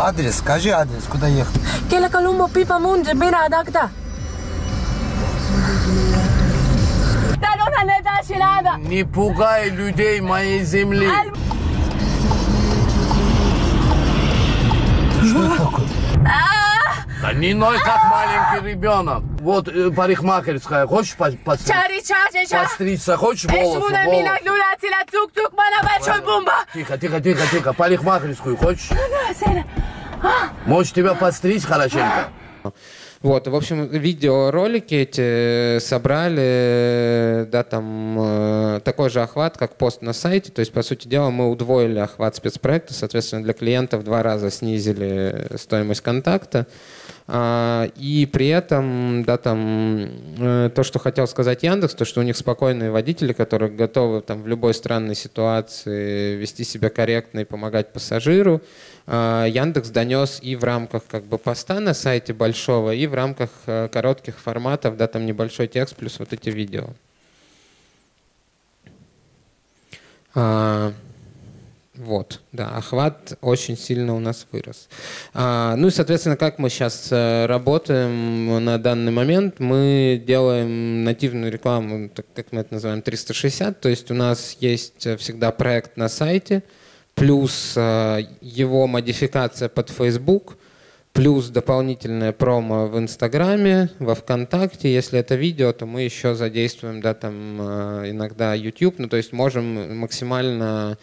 Адрес, скажи адрес, куда ехать?
Кела колумбо пипа мунже бина адакта. Не дашь надо.
Не пугай людей моей земли. Что такое? Да не ной, как маленький ребенок. Вот э, парикмахерская. Хочешь по- постричь?
Чари чари чари.
Постричься? Хочешь волосы? Тихо, тихо, тихо, тихо. Парикмахерскую хочешь?
Селе.
Можешь тебя постричь хорошенько?
Вот, в общем, видеоролики эти собрали, да, там э, такой же охват, как пост на сайте. То есть, по сути дела, мы удвоили охват спецпроекта, соответственно, для клиентов два раза снизили стоимость контакта. А, И при этом, да, там, э, то, что хотел сказать Яндекс, то, что у них спокойные водители, которые готовы там в любой странной ситуации вести себя корректно и помогать пассажиру. А, Яндекс донес и в рамках как бы поста на сайте большого, и в рамках э, коротких форматов, да, там небольшой текст плюс вот эти видео. Вот, да, охват очень сильно у нас вырос. А, ну и, соответственно, как мы сейчас работаем на данный момент, мы делаем нативную рекламу, так как мы это называем, 360, то есть у нас есть э, всегда проект на сайте, плюс э, его модификация под Facebook, плюс дополнительное промо в Инстаграме, во Вконтакте. Если это видео, то мы еще задействуем, да, там э, иногда YouTube, ну то есть можем максимально э,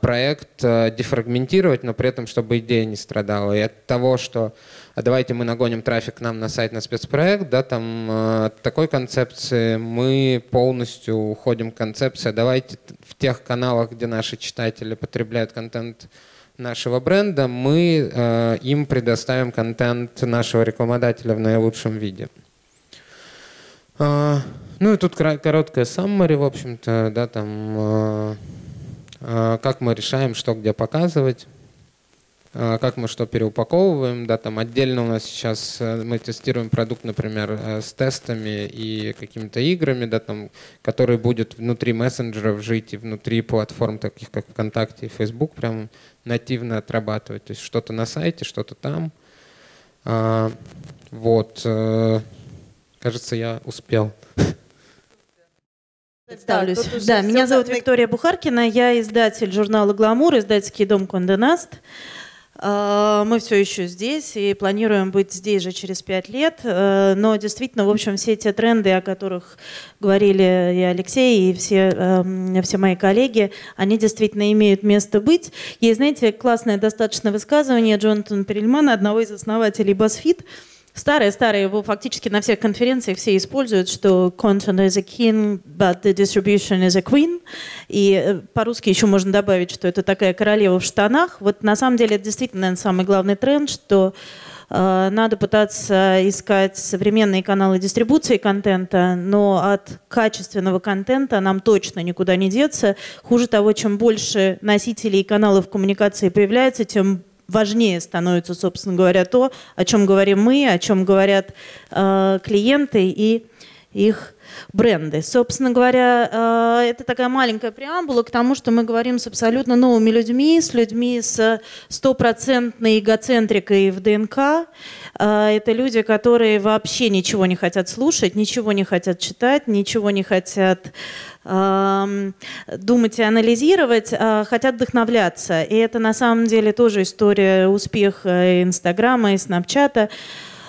проект э, дефрагментировать, но при этом, чтобы идея не страдала. И от того, что а давайте мы нагоним трафик к нам на сайт на спецпроект, да, там э, от такой концепции мы полностью уходим к концепции, а давайте в тех каналах, где наши читатели потребляют контент нашего бренда, мы э, им предоставим контент нашего рекламодателя в наилучшем виде. А, ну и тут короткая саммари, в общем-то, да, там, э, э, как мы решаем, что где показывать, э, как мы что переупаковываем, да, там отдельно у нас сейчас э, мы тестируем продукт, например, э, с тестами и какими-то играми, да, там, который будет внутри мессенджеров жить и внутри платформ, таких как ВКонтакте и Facebook, прям нативно отрабатывать, то есть что-то на сайте, что-то там. А, Вот. э, Кажется, я успел.
Представлюсь.
уже
Да, меня зовут
на-
Виктория Бухаркина, я издатель журнала «Гламур», издательский дом «Конденаст». А, Мы все еще здесь и планируем быть здесь же через пять лет. Э, Но действительно, в общем, все те тренды, о которых говорили и Алексей, и все, эм, все мои коллеги, они действительно имеют место быть. Есть, знаете, классное достаточно высказывание Джонатана Перельмана, одного из основателей BuzzFeed, Старое-старое, его фактически на всех конференциях все используют, что content is a king, but the distribution is a queen. И э, по-русски еще можно добавить, что это такая королева в штанах. Вот на самом деле это действительно самый главный тренд, что э, надо пытаться искать современные каналы дистрибуции контента, но от качественного контента нам точно никуда не деться. Хуже того, чем больше носителей и каналов коммуникации появляется, тем важнее становится, собственно говоря, то, о чем говорим мы, о чем говорят э, клиенты и их бренды. Собственно говоря, э, это такая маленькая преамбула к тому, что мы говорим с абсолютно новыми людьми, с людьми с стопроцентной эгоцентрикой в ДНК. Э, Это люди, которые вообще ничего не хотят слушать, ничего не хотят читать, ничего не хотят думать и анализировать, а хотят вдохновляться. И это на самом деле тоже история успеха Инстаграма и Снапчата.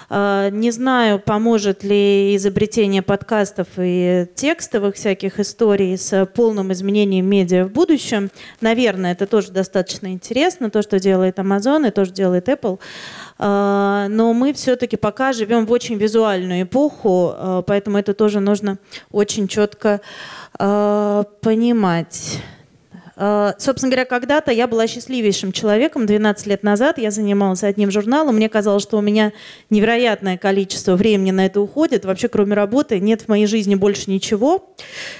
А, Не знаю, поможет ли изобретение подкастов и текстовых всяких историй с полным изменением медиа в будущем. Наверное, это тоже достаточно интересно, то, что делает Amazon и то, что делает Apple. А, Но мы все-таки пока живем в очень визуальную эпоху, а, поэтому это тоже нужно очень четко а, понимать. А, Собственно говоря, когда-то я была счастливейшим человеком. 12 лет назад я занималась одним журналом. Мне казалось, что у меня невероятное количество времени на это уходит. Вообще, кроме работы, нет в моей жизни больше ничего.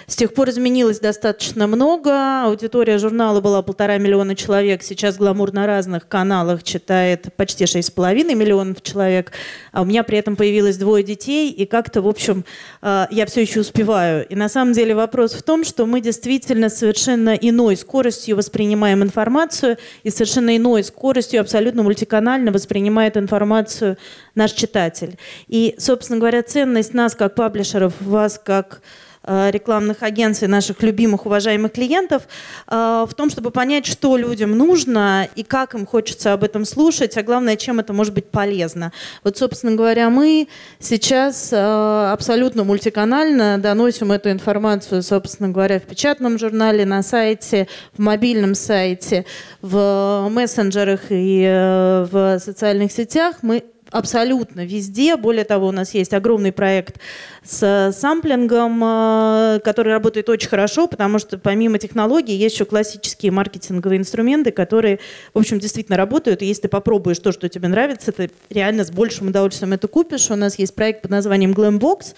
С тех пор изменилось достаточно много. Аудитория журнала была полтора миллиона человек. Сейчас «Гламур» на разных каналах читает почти 6,5 миллионов человек. А у меня при этом появилось двое детей. И как-то, в общем, а, я все еще успеваю. И на самом деле вопрос в том, что мы действительно совершенно иной скоростью воспринимаем информацию и совершенно иной скоростью абсолютно мультиканально воспринимает информацию наш читатель. И, собственно говоря, ценность нас как паблишеров, вас как рекламных агентств и наших любимых, уважаемых клиентов э, в том, чтобы понять, что людям нужно и как им хочется об этом слушать, а главное, чем это может быть полезно. Вот, собственно говоря, мы сейчас э, абсолютно мультиканально доносим эту информацию, собственно говоря, в печатном журнале, на сайте, в мобильном сайте, в мессенджерах и э, в социальных сетях. Мы абсолютно везде. Более того, у нас есть огромный проект с самплингом, э, который работает очень хорошо, потому что помимо технологий есть еще классические маркетинговые инструменты, которые, в общем, действительно работают. И если ты попробуешь то, что тебе нравится, ты реально с большим удовольствием это купишь. У нас есть проект под названием Glambox, э,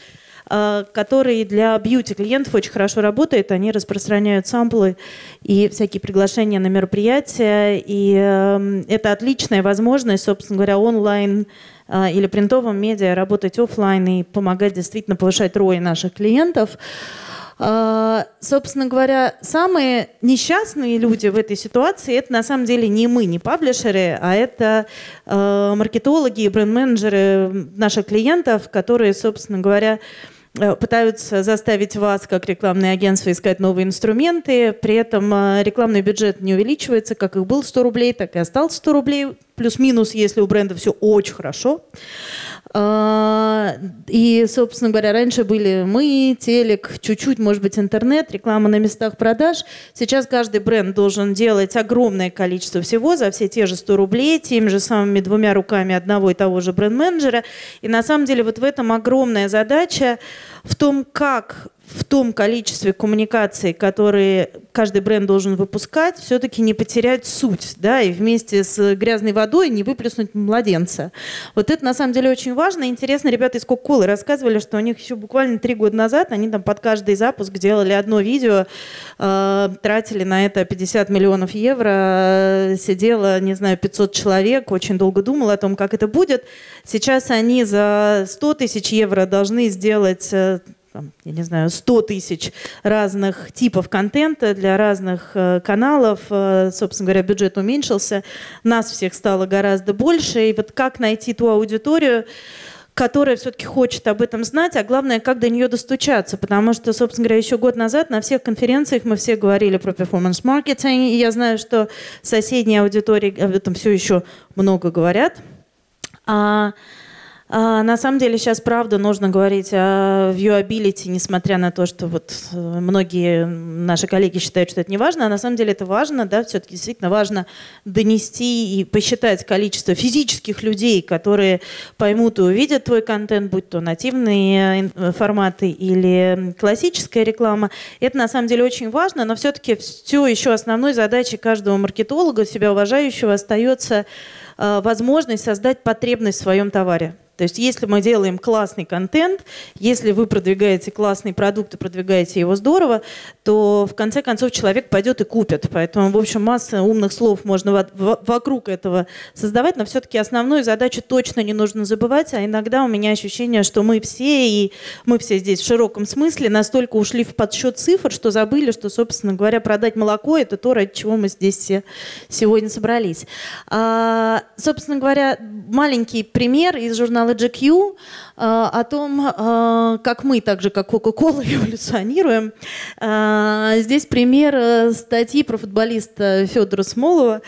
который для бьюти-клиентов очень хорошо работает. Они распространяют самплы и всякие приглашения на мероприятия. И э, это отличная возможность, собственно говоря, онлайн э, или принтовом медиа работать офлайн и помогать действительно повышать ROI наших клиентов. А, Собственно говоря, самые несчастные люди в этой ситуации это на самом деле не мы, не паблишеры, а это э, маркетологи и бренд-менеджеры наших клиентов, которые, собственно говоря, э, пытаются заставить вас, как рекламное агентство, искать новые инструменты. При этом э, рекламный бюджет не увеличивается, как и был 100 рублей, так и остался 100 рублей, плюс-минус, если у бренда все очень хорошо. А, И, собственно говоря, раньше были мы, телек, чуть-чуть, может быть, интернет, реклама на местах продаж. Сейчас каждый бренд должен делать огромное количество всего за все те же 100 рублей, теми же самыми двумя руками одного и того же бренд-менеджера. И на самом деле вот в этом огромная задача в том, как в том количестве коммуникаций, которые каждый бренд должен выпускать, все-таки не потерять суть, да, и вместе с грязной водой не выплеснуть младенца. Вот это на самом деле очень важно. Интересно, ребята из Coca-Cola рассказывали, что у них еще буквально три года назад они там под каждый запуск делали одно видео, э, тратили на это 50 миллионов евро, сидело, не знаю, 500 человек, очень долго думал о том, как это будет. Сейчас они за 100 тысяч евро должны сделать э, там, я не знаю, 100 тысяч разных типов контента для разных э, каналов. Э, собственно говоря, бюджет уменьшился. Нас всех стало гораздо больше. И вот как найти ту аудиторию, которая все-таки хочет об этом знать, а главное, как до нее достучаться, потому что, собственно говоря, еще год назад на всех конференциях мы все говорили про перформанс-маркетинг, и я знаю, что соседние аудитории об этом все еще много говорят. А, на самом деле сейчас, правда, нужно говорить о viewability, несмотря на то, что вот э, многие наши коллеги считают, что это не важно, а на самом деле это важно, да, все-таки действительно важно донести и посчитать количество физических людей, которые поймут и увидят твой контент, будь то нативные э, форматы или классическая реклама. Это на самом деле очень важно, но все-таки все еще основной задачей каждого маркетолога, себя уважающего, остается э, возможность создать потребность в своем товаре. То есть если мы делаем классный контент, если вы продвигаете классный продукт и продвигаете его здорово, то в конце концов человек пойдет и купит. Поэтому, в общем, масса умных слов можно вокруг этого создавать, но все-таки основную задачу точно не нужно забывать, а иногда у меня ощущение, что мы все, и мы все здесь в широком смысле, настолько ушли в подсчет цифр, что забыли, что, собственно говоря, продать молоко – это то, ради чего мы здесь все сегодня собрались. А, собственно говоря, маленький пример из журнала журнала GQ о том, э, как мы, так же как Coca-Cola, эволюционируем. Э, здесь пример э, статьи про футболиста Федора Смолова.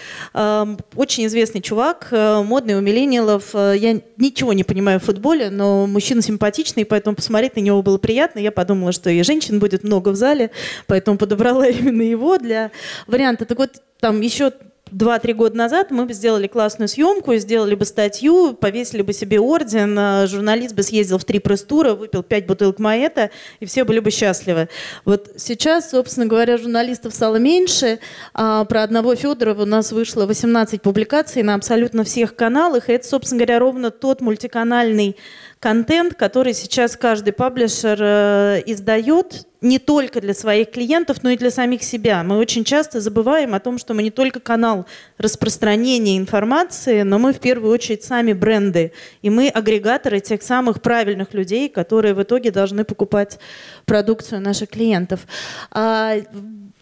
Очень известный чувак, модный у миллениалов. Я ничего не понимаю в футболе, но мужчина симпатичный, поэтому посмотреть на него было приятно. Я подумала, что и женщин будет много в зале, поэтому подобрала именно его для варианта. Так вот, там еще Два-три года назад мы бы сделали классную съемку, сделали бы статью, повесили бы себе орден, а журналист бы съездил в три пресс-тура, выпил пять бутылок Маэта, и все были бы счастливы. Вот сейчас, собственно говоря, журналистов стало меньше. А про одного Федорова у нас вышло 18 публикаций на абсолютно всех каналах, и это, собственно говоря, ровно тот мультиканальный контент, который сейчас каждый паблишер э, издает не только для своих клиентов, но и для самих себя. Мы очень часто забываем о том, что мы не только канал распространения информации, но мы в первую очередь сами бренды. И мы агрегаторы тех самых правильных людей, которые в итоге должны покупать продукцию наших клиентов.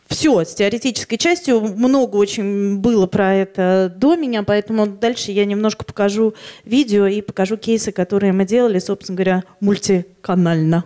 Все с теоретической частью. Много очень было про это до меня, поэтому дальше я немножко покажу видео и покажу кейсы, которые мы делали, собственно говоря, мультиканально.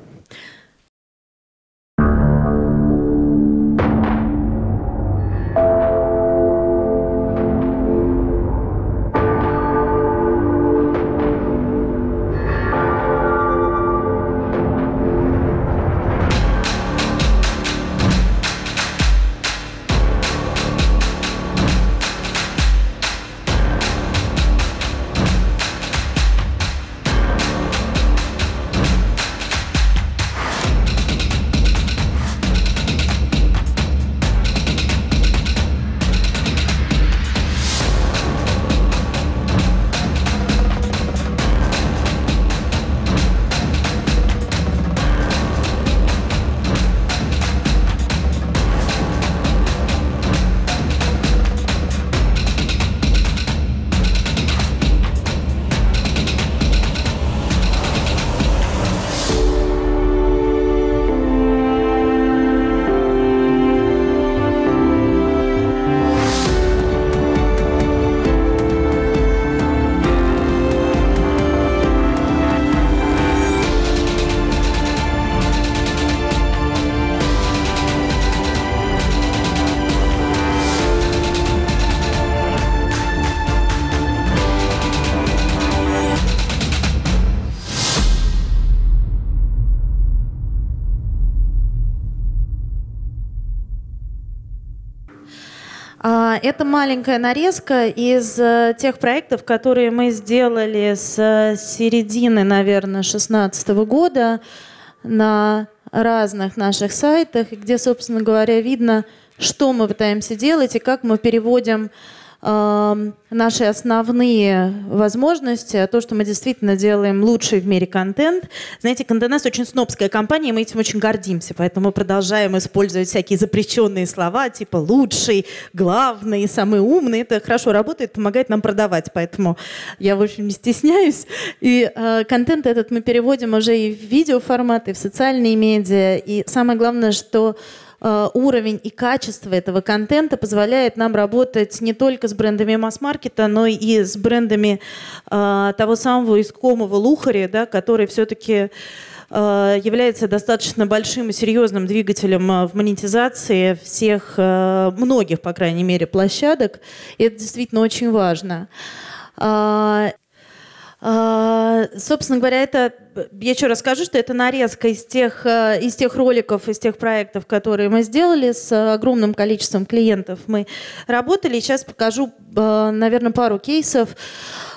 Маленькая нарезка из э, тех проектов, которые мы сделали с середины, наверное, 2016 года на разных наших сайтах, где, собственно говоря, видно, что мы пытаемся делать и как мы переводим наши основные возможности, то, что мы действительно делаем лучший в мире контент. Знаете, Контенест очень снобская компания, и мы этим очень гордимся, поэтому мы продолжаем использовать всякие запрещенные слова, типа лучший, главный, самый умный. Это хорошо работает, помогает нам продавать, поэтому я, в общем, не стесняюсь. И э, контент этот мы переводим уже и в видеоформат, и в социальные медиа. И самое главное, что уровень и качество этого контента позволяет нам работать не только с брендами масс-маркета, но и с брендами э, того самого искомого Лухари, да, который все-таки э, является достаточно большим и серьезным двигателем э, в монетизации всех, э, многих, по крайней мере, площадок. И это действительно очень важно. А, Собственно говоря, это я еще расскажу, что это нарезка из тех, э, из тех роликов, из тех проектов, которые мы сделали с огромным количеством клиентов. Мы работали. Сейчас покажу, э, наверное, пару кейсов.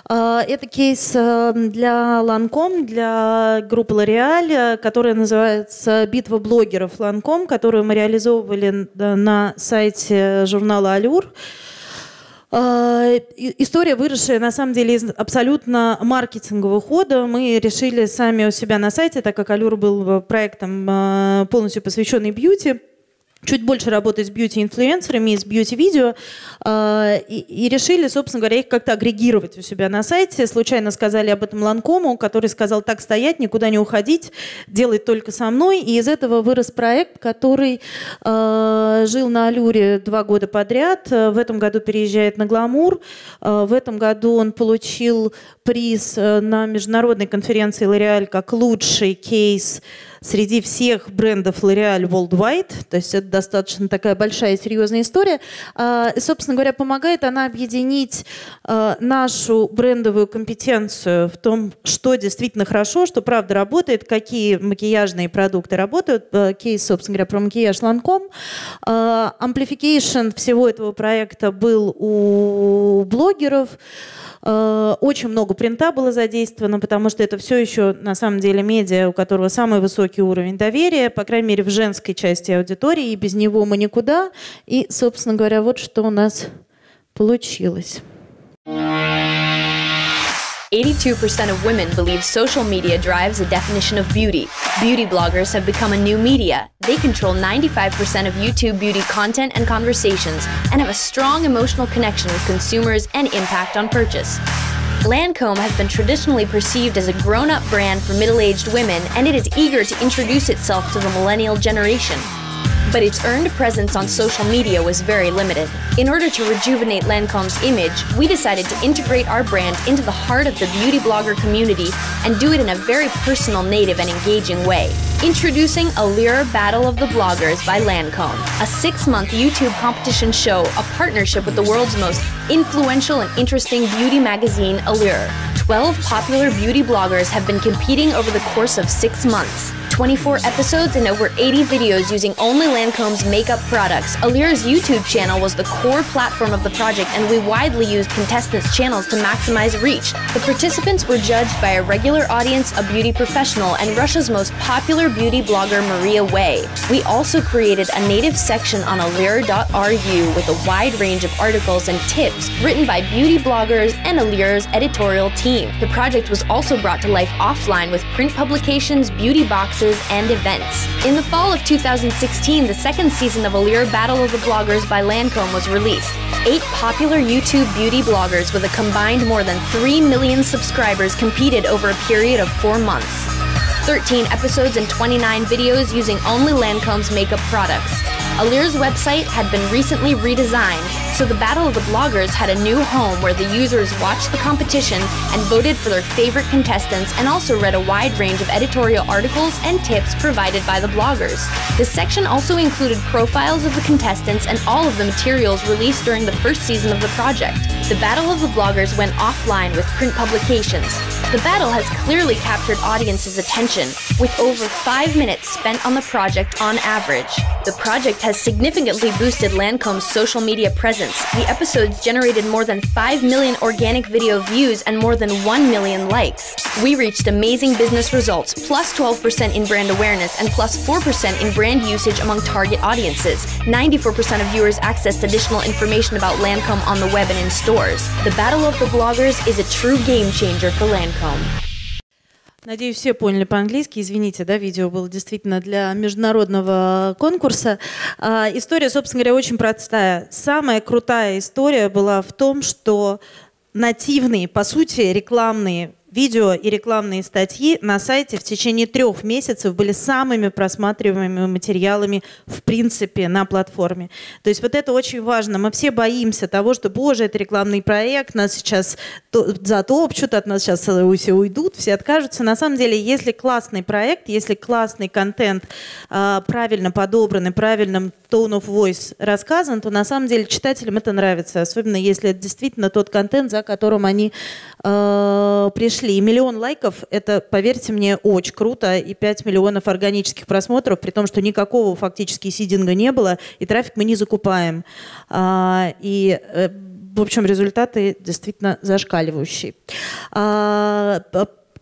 Э, Это кейс э, для Ланком, для группы L'Oreal, которая называется «Битва блогеров Ланком», которую мы реализовывали э, на сайте журнала «Алюр». И- История, выросшая на самом деле из абсолютно маркетингового хода. Мы решили сами у себя на сайте, так как Алюр был проектом э, полностью посвященный бьюти, чуть больше работать с бьюти-инфлюенсерами и с бьюти-видео, э, и, решили, собственно говоря, их как-то агрегировать у себя на сайте. Случайно сказали об этом Ланкому, который сказал так стоять, никуда не уходить, делать только со мной. И из этого вырос проект, который э, жил на Алюре два года подряд. В этом году переезжает на Гламур. Э, В этом году он получил приз на международной конференции L'Oreal как лучший кейс среди всех брендов L'Oreal Worldwide, то есть это достаточно такая большая и серьезная история. А, и, Собственно говоря, помогает она объединить а, нашу брендовую компетенцию в том, что действительно хорошо, что правда работает, какие макияжные продукты работают. А, Кейс, собственно говоря, про макияж Ланком. Amplification всего этого проекта был у блогеров. Э, Очень много принта было задействовано, потому что это все еще на самом деле медиа, у которого самый высокий уровень доверия, по крайней мере в женской части аудитории, и без него мы никуда. И, собственно говоря, вот что у нас получилось.
82% of women believe social media drives a definition of beauty. Beauty bloggers have become a new media. They control 95% of YouTube beauty content and conversations and have a strong emotional connection with consumers and impact on purchase. Lancome has been traditionally perceived as a grown up brand for middle aged women, and it is eager to introduce itself to the millennial generation. But its earned presence on social media was very limited. In order to rejuvenate Lancome's image, we decided to integrate our brand into the heart of the beauty blogger community and do it in a very personal, native, and engaging way. Introducing Allure Battle of the Bloggers by Lancome, a six month YouTube competition show, a partnership with the world's most influential and interesting beauty magazine, Allure. 12 popular beauty bloggers have been competing over the course of six months. 24 episodes and over 80 videos using only Lancome's makeup products. Allure's YouTube channel was the core platform of the project, and we widely used contestants' channels to maximize reach. The participants were judged by a regular audience, a beauty professional, and Russia's most popular beauty blogger, Maria Way. We also created a native section on allure.ru with a wide range of articles and tips written by beauty bloggers and Allure's editorial team. The project was also brought to life offline with print publications, beauty boxes, and events. In the fall of 2016, the second season of Allure Battle of the Bloggers by Lancome was released. Eight popular YouTube beauty bloggers with a combined more than 3 million subscribers competed over a period of four months. 13 episodes and 29 videos using only Lancome's makeup products. Allure's website had been recently redesigned, so the Battle of the Bloggers had a new home where the users watched the competition and voted for their favorite contestants and also read a wide range of editorial articles and tips provided by the bloggers. This section also included profiles of the contestants and all of the materials released during the first season of the project. The Battle of the Bloggers went offline with print publications. The battle has clearly captured audiences' attention, with over five minutes spent on the project on average. The project has significantly boosted Lancome's social media presence. The episodes generated more than 5 million organic video views and more than 1 million likes. We reached amazing business results, plus 12% in brand awareness and plus 4% in brand usage among target audiences. 94% of viewers accessed additional information about Lancome on the web and in stores. The Battle of the Bloggers is a true game changer for Lancome.
Надеюсь, все поняли по-английски. Извините, да, видео было действительно для международного конкурса. А, история, собственно говоря, очень простая. Самая крутая история была в том, что нативные, по сути, рекламные видео и рекламные статьи на сайте в течение трех месяцев были самыми просматриваемыми материалами в принципе на платформе. То есть вот это очень важно. Мы все боимся того, что, боже, это рекламный проект, нас сейчас затопчут, от нас сейчас все уйдут, все откажутся. На самом деле, если классный проект, если классный контент э, правильно подобран и правильным tone of voice рассказан, то на самом деле читателям это нравится, особенно если это действительно тот контент, за которым они э, пришли. И миллион лайков, это, поверьте мне, очень круто, и 5 миллионов органических просмотров, при том, что никакого фактически сидинга не было, и трафик мы не закупаем. А, и э, в общем, результаты действительно зашкаливающие.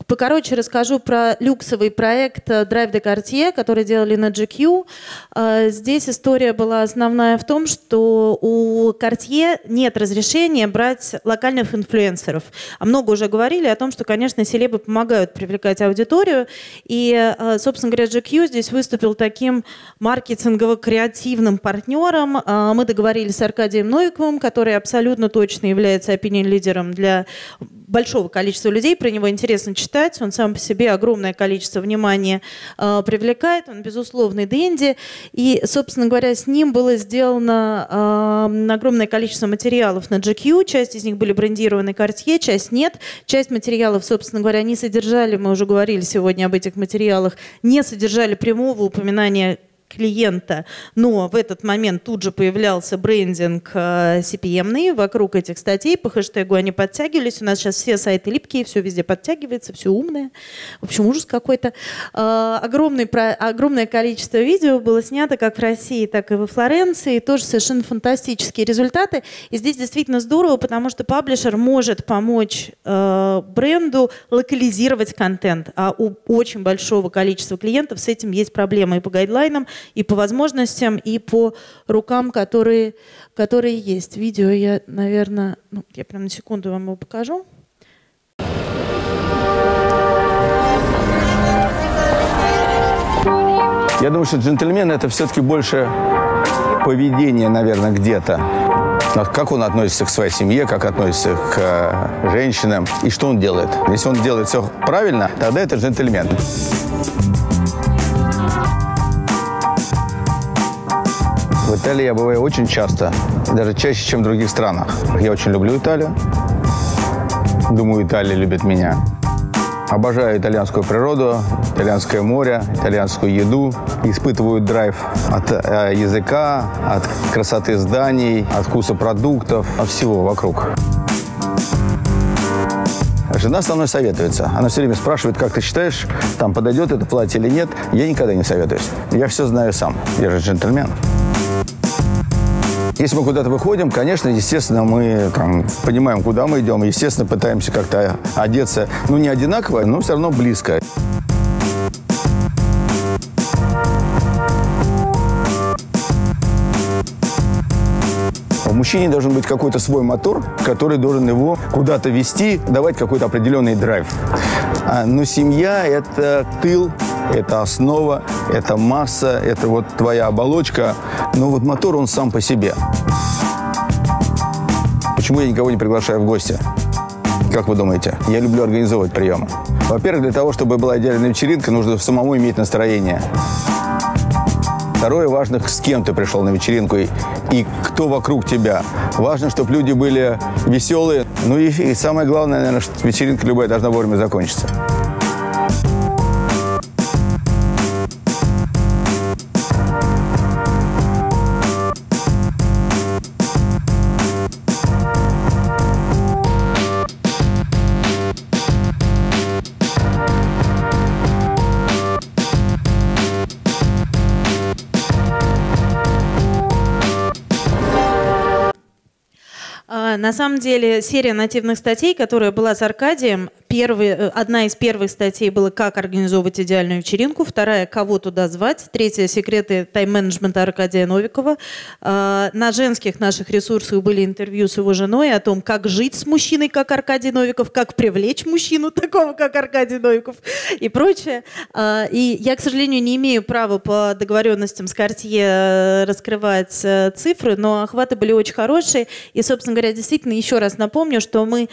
Покороче расскажу про люксовый проект э, Drive de Cartier, который делали на GQ. Э, здесь история была основная в том, что у Cartier нет разрешения брать локальных инфлюенсеров. А много уже говорили о том, что, конечно, селебы помогают привлекать аудиторию. И, э, собственно говоря, GQ здесь выступил таким маркетингово-креативным партнером. Мы договорились с Аркадием Новиковым, который абсолютно точно является опинион-лидером для большого количества людей, про него интересно читать, он сам по себе огромное количество внимания э, привлекает, он безусловный денди, и, собственно говоря, с ним было сделано э, огромное количество материалов на GQ, часть из них были брендированы Cartier, часть нет, часть материалов, собственно говоря, не содержали, мы уже говорили сегодня об этих материалах, не содержали прямого упоминания клиента, но в этот момент тут же появлялся брендинг э, CPM вокруг этих статей, по хэштегу они подтягивались, у нас сейчас все сайты липкие, все везде подтягивается, все умное, в общем, ужас какой-то. Э, огромный, огромное количество видео было снято как в России, так и во Флоренции, тоже совершенно фантастические результаты, и здесь действительно здорово, потому что паблишер может помочь э, бренду локализировать контент, а у очень большого количества клиентов с этим есть проблемы и по гайдлайнам, и по возможностям, и по рукам, которые, которые есть. Видео я, наверное, ну, я прям на секунду вам его покажу.
Я думаю, что джентльмен это все-таки больше поведение, наверное, где-то. Как он относится к своей семье, как относится к э, женщинам и что он делает. Если он делает все правильно, тогда это джентльмен. В Италии я бываю очень часто, даже чаще, чем в других странах. Я очень люблю Италию. Думаю, Италия любит меня. Обожаю итальянскую природу, итальянское море, итальянскую еду. Испытываю драйв от э, языка, от красоты зданий, от вкуса продуктов, от всего вокруг. Жена со мной советуется. Она все время спрашивает, как ты считаешь, там подойдет это платье или нет. Я никогда не советуюсь. Я все знаю сам. Я же джентльмен. Если мы куда-то выходим, конечно, естественно, мы там, понимаем, куда мы идем. Естественно, пытаемся как-то одеться, ну, не одинаково, но все равно близко. У мужчине должен быть какой-то свой мотор, который должен его куда-то вести, давать какой-то определенный драйв. А, но семья – это тыл, это основа, это масса, это вот твоя оболочка. Но вот мотор, он сам по себе. Почему я никого не приглашаю в гости? Как вы думаете? Я люблю организовывать приемы. Во-первых, для того, чтобы была идеальная вечеринка, нужно самому иметь настроение. Второе, важно, с кем ты пришел на вечеринку и, и кто вокруг тебя. Важно, чтобы люди были веселые. Ну и, и самое главное, наверное, что вечеринка любая должна вовремя закончиться.
На самом деле серия нативных статей, которая была с Аркадием, первый, э, одна из первых статей была «Как организовывать идеальную вечеринку», вторая «Кого туда звать», третья «Секреты тайм-менеджмента Аркадия Новикова». А, на женских наших ресурсах были интервью с его женой о том, как жить с мужчиной, как Аркадий Новиков, как привлечь мужчину такого, как Аркадий Новиков и прочее. А, и я, к сожалению, не имею права по договоренностям с Картье э, раскрывать э, цифры, но охваты были очень хорошие. И, собственно говоря, действительно, еще раз напомню, что мы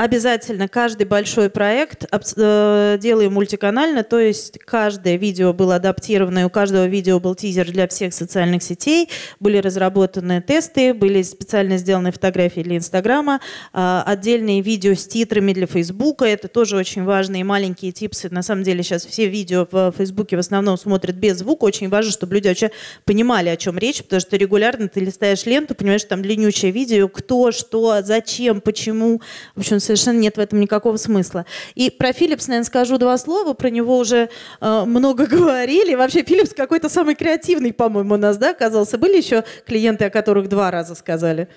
обязательно каждый большой проект э, делаем мультиканально, то есть каждое видео было адаптировано, и у каждого видео был тизер для всех социальных сетей, были разработаны тесты, были специально сделаны фотографии для Инстаграма, э, отдельные видео с титрами для Фейсбука, это тоже очень важные маленькие типсы. На самом деле сейчас все видео в Фейсбуке в основном смотрят без звука, очень важно, чтобы люди вообще понимали, о чем речь, потому что регулярно ты листаешь ленту, понимаешь, там длиннючее видео, кто, что, зачем, почему. В общем, совершенно нет в этом никакого смысла. И про Philips, наверное, скажу два слова. Про него уже э, много говорили. Вообще, Philips какой-то самый креативный, по-моему, у нас, да, оказался. Были еще клиенты, о которых два раза сказали?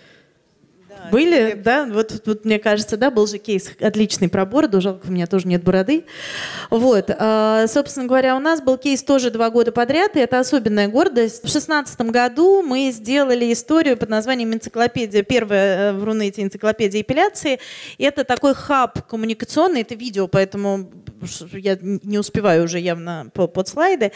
Были, да? Вот тут, мне кажется, да, был же кейс отличный про бороду, жалко, у меня тоже нет бороды. Вот, а, собственно говоря, у нас был кейс тоже два года подряд, и это особенная гордость. В шестнадцатом году мы сделали историю под названием «Энциклопедия», первая э, в Рунете энциклопедия эпиляции. И это такой хаб коммуникационный, это видео, поэтому я не успеваю уже явно под слайды.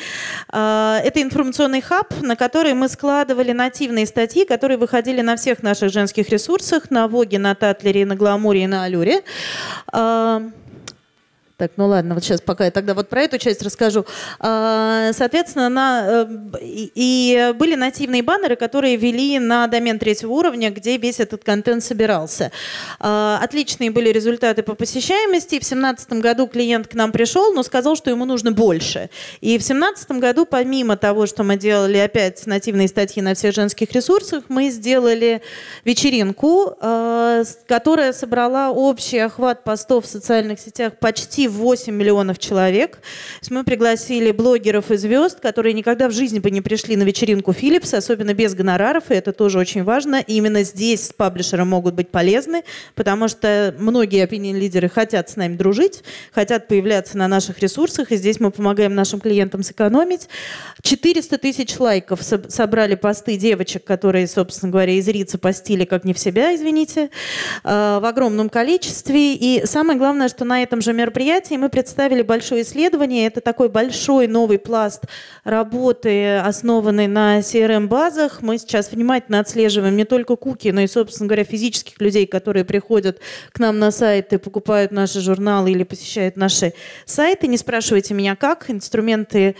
А, это информационный хаб, на который мы складывали нативные статьи, которые выходили на всех наших женских ресурсах, на Воге, на Татлере, на Гламуре и на Алюре. Так, ну ладно, вот сейчас пока я тогда вот про эту часть расскажу. А, соответственно, на, э, и были нативные баннеры, которые вели на домен третьего уровня, где весь этот контент собирался. А, отличные были результаты по посещаемости. В 2017 году клиент к нам пришел, но сказал, что ему нужно больше. И в 2017 году, помимо того, что мы делали опять нативные статьи на всех женских ресурсах, мы сделали вечеринку, а, которая собрала общий охват постов в социальных сетях почти 8 миллионов человек. Мы пригласили блогеров и звезд, которые никогда в жизни бы не пришли на вечеринку Philips, особенно без гонораров, и это тоже очень важно. И именно здесь паблишеры могут быть полезны, потому что многие опinion-лидеры хотят с нами дружить, хотят появляться на наших ресурсах, и здесь мы помогаем нашим клиентам сэкономить. 400 тысяч лайков собрали посты девочек, которые, собственно говоря, из Рица постили как не в себя, извините, э, в огромном количестве. И самое главное, что на этом же мероприятии мероприятии мы представили большое исследование. Это такой большой новый пласт работы, основанный на CRM-базах. Мы сейчас внимательно отслеживаем не только куки, но и, собственно говоря, физических людей, которые приходят к нам на сайты, покупают наши журналы или посещают наши сайты. Не спрашивайте меня, как. Инструменты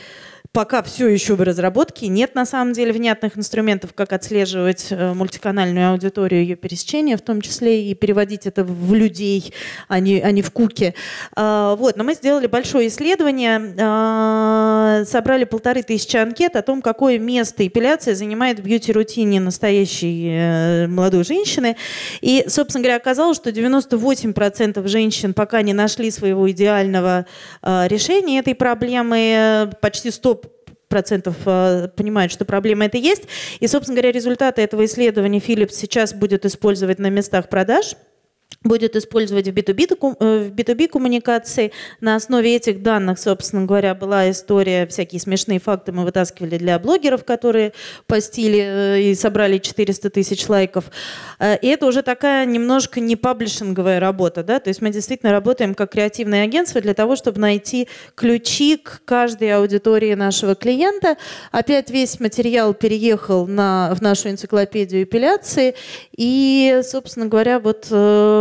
пока все еще в разработке. Нет на самом деле внятных инструментов, как отслеживать э, мультиканальную аудиторию, ее пересечения, в том числе и переводить это в людей, а не, а не в куки. А, вот. Но мы сделали большое исследование, а, собрали полторы тысячи анкет о том, какое место эпиляция занимает в бьюти-рутине настоящей э, молодой женщины. И, собственно говоря, оказалось, что 98% женщин пока не нашли своего идеального а, решения этой проблемы, почти 100 процентов э, понимают, что проблема это есть. И, собственно говоря, результаты этого исследования Philips сейчас будет использовать на местах продаж будет использовать в B2B, э, в B2B коммуникации. На основе этих данных, собственно говоря, была история, всякие смешные факты мы вытаскивали для блогеров, которые постили э, и собрали 400 тысяч лайков. Э, и это уже такая немножко не паблишинговая работа. Да? То есть мы действительно работаем как креативное агентство для того, чтобы найти ключи к каждой аудитории нашего клиента. Опять весь материал переехал на, в нашу энциклопедию эпиляции. И, собственно говоря, вот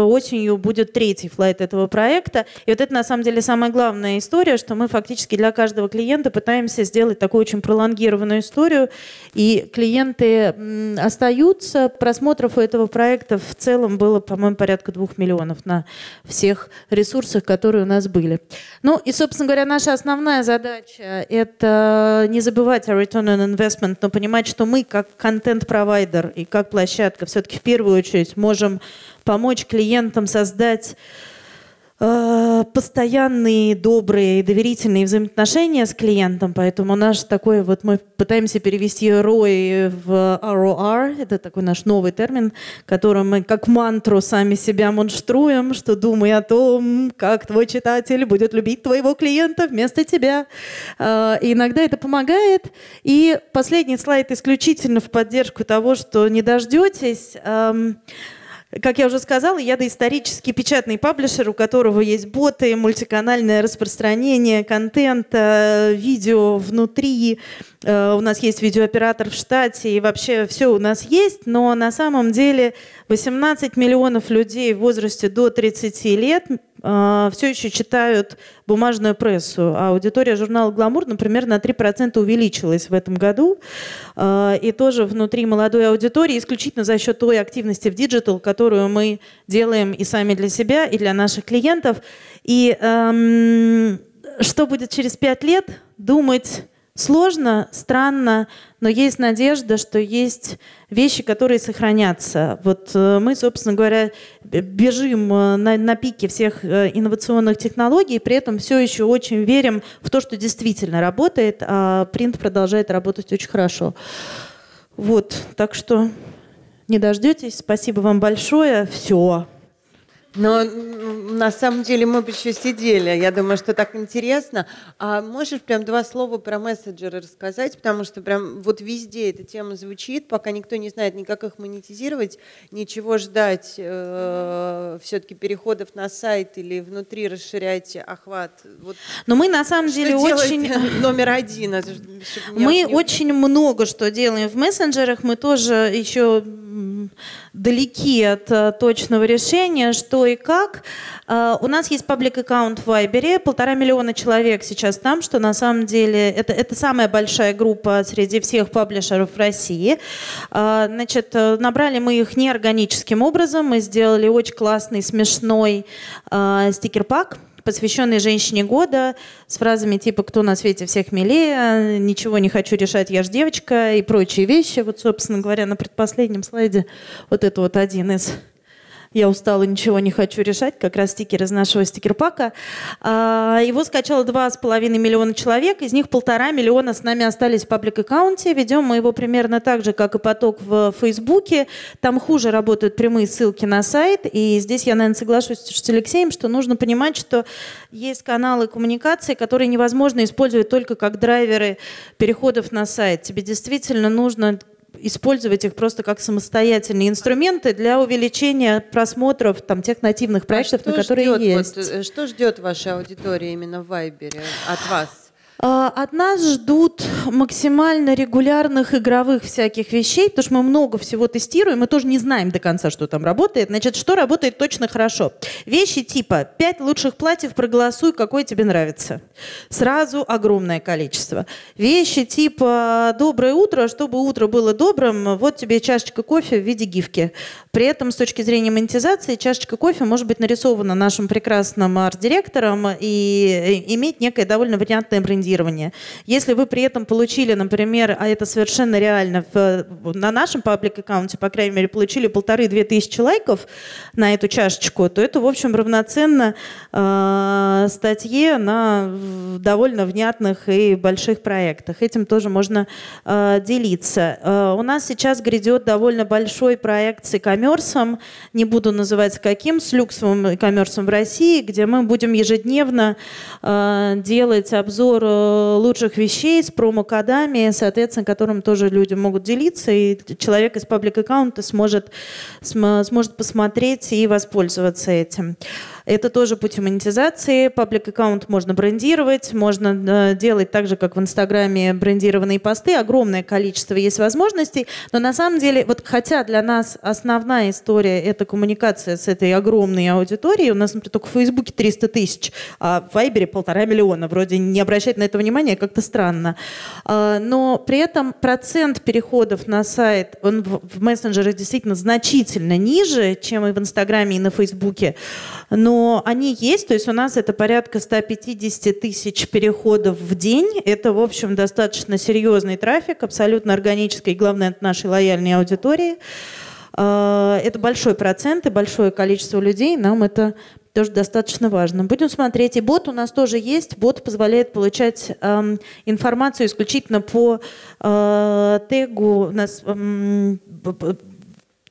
осенью будет третий флайт этого проекта. И вот это на самом деле самая главная история, что мы фактически для каждого клиента пытаемся сделать такую очень пролонгированную историю. И клиенты остаются. Просмотров у этого проекта в целом было, по-моему, порядка двух миллионов на всех ресурсах, которые у нас были. Ну и, собственно говоря, наша основная задача – это не забывать о return on investment, но понимать, что мы как контент-провайдер и как площадка все-таки в первую очередь можем помочь клиентам создать э, постоянные, добрые и доверительные взаимоотношения с клиентом, поэтому наш такой вот мы пытаемся перевести ROI в ROR, это такой наш новый термин, которым мы как мантру сами себя монструем, что думай о том, как твой читатель будет любить твоего клиента вместо тебя. Э, и иногда это помогает. И последний слайд исключительно в поддержку того, что не дождетесь. Эм, как я уже сказала, я доисторический печатный паблишер, у которого есть боты, мультиканальное распространение контента, видео внутри. Э, у нас есть видеооператор в штате, и вообще все у нас есть, но на самом деле 18 миллионов людей в возрасте до 30 лет э, все еще читают бумажную прессу. А аудитория журнала «Glamour», например, на 3% увеличилась в этом году. Э, и тоже внутри молодой аудитории, исключительно за счет той активности в digital, которую мы делаем и сами для себя, и для наших клиентов. И эм, что будет через 5 лет, думать Сложно, странно, но есть надежда, что есть вещи, которые сохранятся. Вот э, мы, собственно говоря, бежим э, на, на пике всех э, инновационных технологий, при этом все еще очень верим в то, что действительно работает, а принт продолжает работать очень хорошо. Вот, так что не дождетесь. Спасибо вам большое. Все.
Но на самом деле мы бы еще сидели. Я думаю, что так интересно. А можешь прям два слова про мессенджеры рассказать? Потому что прям вот везде эта тема звучит, пока никто не знает ни как их монетизировать, ничего ждать э, все-таки переходов на сайт или внутри расширять охват. Вот
Но мы на самом деле очень...
Номер один.
Мы очень много что делаем в мессенджерах. Мы тоже еще далеки от э, точного решения, что и как. Э, у нас есть паблик аккаунт в Вайбере, полтора миллиона человек сейчас там, что на самом деле это, это самая большая группа среди всех паблишеров в России. Э, значит, набрали мы их неорганическим образом, мы сделали очень классный, смешной стикер-пак, посвященный женщине года с фразами типа «Кто на свете всех милее?», «Ничего не хочу решать, я ж девочка» и прочие вещи. Вот, собственно говоря, на предпоследнем слайде вот это вот один из я устала, ничего не хочу решать, как раз стикер из нашего стикерпака. А, его скачало 2,5 миллиона человек, из них полтора миллиона с нами остались в паблик-аккаунте. Ведем мы его примерно так же, как и поток в Фейсбуке. Там хуже работают прямые ссылки на сайт. И здесь я, наверное, соглашусь с Алексеем, что нужно понимать, что есть каналы коммуникации, которые невозможно использовать только как драйверы переходов на сайт. Тебе действительно нужно использовать их просто как самостоятельные инструменты для увеличения просмотров там, тех нативных проектов, а на которые
ждет,
есть.
Вот, э, что ждет ваша аудитория именно в Вайбере от вас?
А, от нас ждут максимально регулярных игровых всяких вещей, потому что мы много всего тестируем, мы тоже не знаем до конца, что там работает. Значит, что работает точно хорошо? Вещи типа «пять лучших платьев, проголосуй, какое тебе нравится». Сразу огромное количество. Вещи типа «доброе утро, чтобы утро было добрым, вот тебе чашечка кофе в виде гифки». При этом с точки зрения монетизации чашечка кофе может быть нарисована нашим прекрасным арт-директором и иметь некое довольно вариантное брендирование брендирования. Если вы при этом получили, например, а это совершенно реально, в, на нашем паблик-аккаунте, по крайней мере, получили полторы-две тысячи лайков на эту чашечку, то это, в общем, равноценно э, статье на довольно внятных и больших проектах. Этим тоже можно э, делиться. Э, у нас сейчас грядет довольно большой проект с e-commerce, не буду называть каким, с люксовым e-commerce в России, где мы будем ежедневно э, делать обзор Э, лучших вещей с промокодами, соответственно, которым тоже люди могут делиться, и человек из паблик-аккаунта сможет, сможет посмотреть и воспользоваться этим. Это тоже путь монетизации. Паблик аккаунт можно брендировать, можно э, делать так же, как в Инстаграме брендированные посты. Огромное количество есть возможностей. Но на самом деле, вот хотя для нас основная история – это коммуникация с этой огромной аудиторией, у нас, например, только в Фейсбуке 300 тысяч, а в Вайбере полтора миллиона. Вроде не обращать на это внимания как-то странно. А, но при этом процент переходов на сайт, он в мессенджерах действительно значительно ниже, чем и в Инстаграме, и на Фейсбуке. Но но они есть, то есть у нас это порядка 150 тысяч переходов в день. Это, в общем, достаточно серьезный трафик, абсолютно органический, главное, от нашей лояльной аудитории. А, это большой процент и большое количество людей, нам это тоже достаточно важно. Будем смотреть. И бот у нас тоже есть. Бот позволяет получать э, информацию исключительно по э, тегу. У нас э,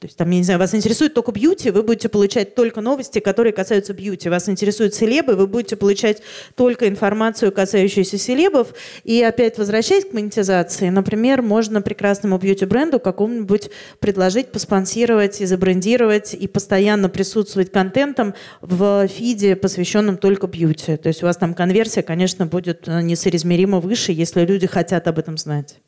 То есть там, я не знаю, вас интересует только бьюти, вы будете получать только новости, которые касаются бьюти. Вас интересуют селебы, вы будете получать только информацию, касающуюся селебов. И опять возвращаясь к монетизации, например, можно прекрасному бьюти-бренду какому-нибудь предложить поспонсировать и забрендировать и постоянно присутствовать контентом в фиде, посвященном только бьюти. То есть у вас там конверсия, конечно, будет несоизмеримо выше, если люди хотят об этом знать.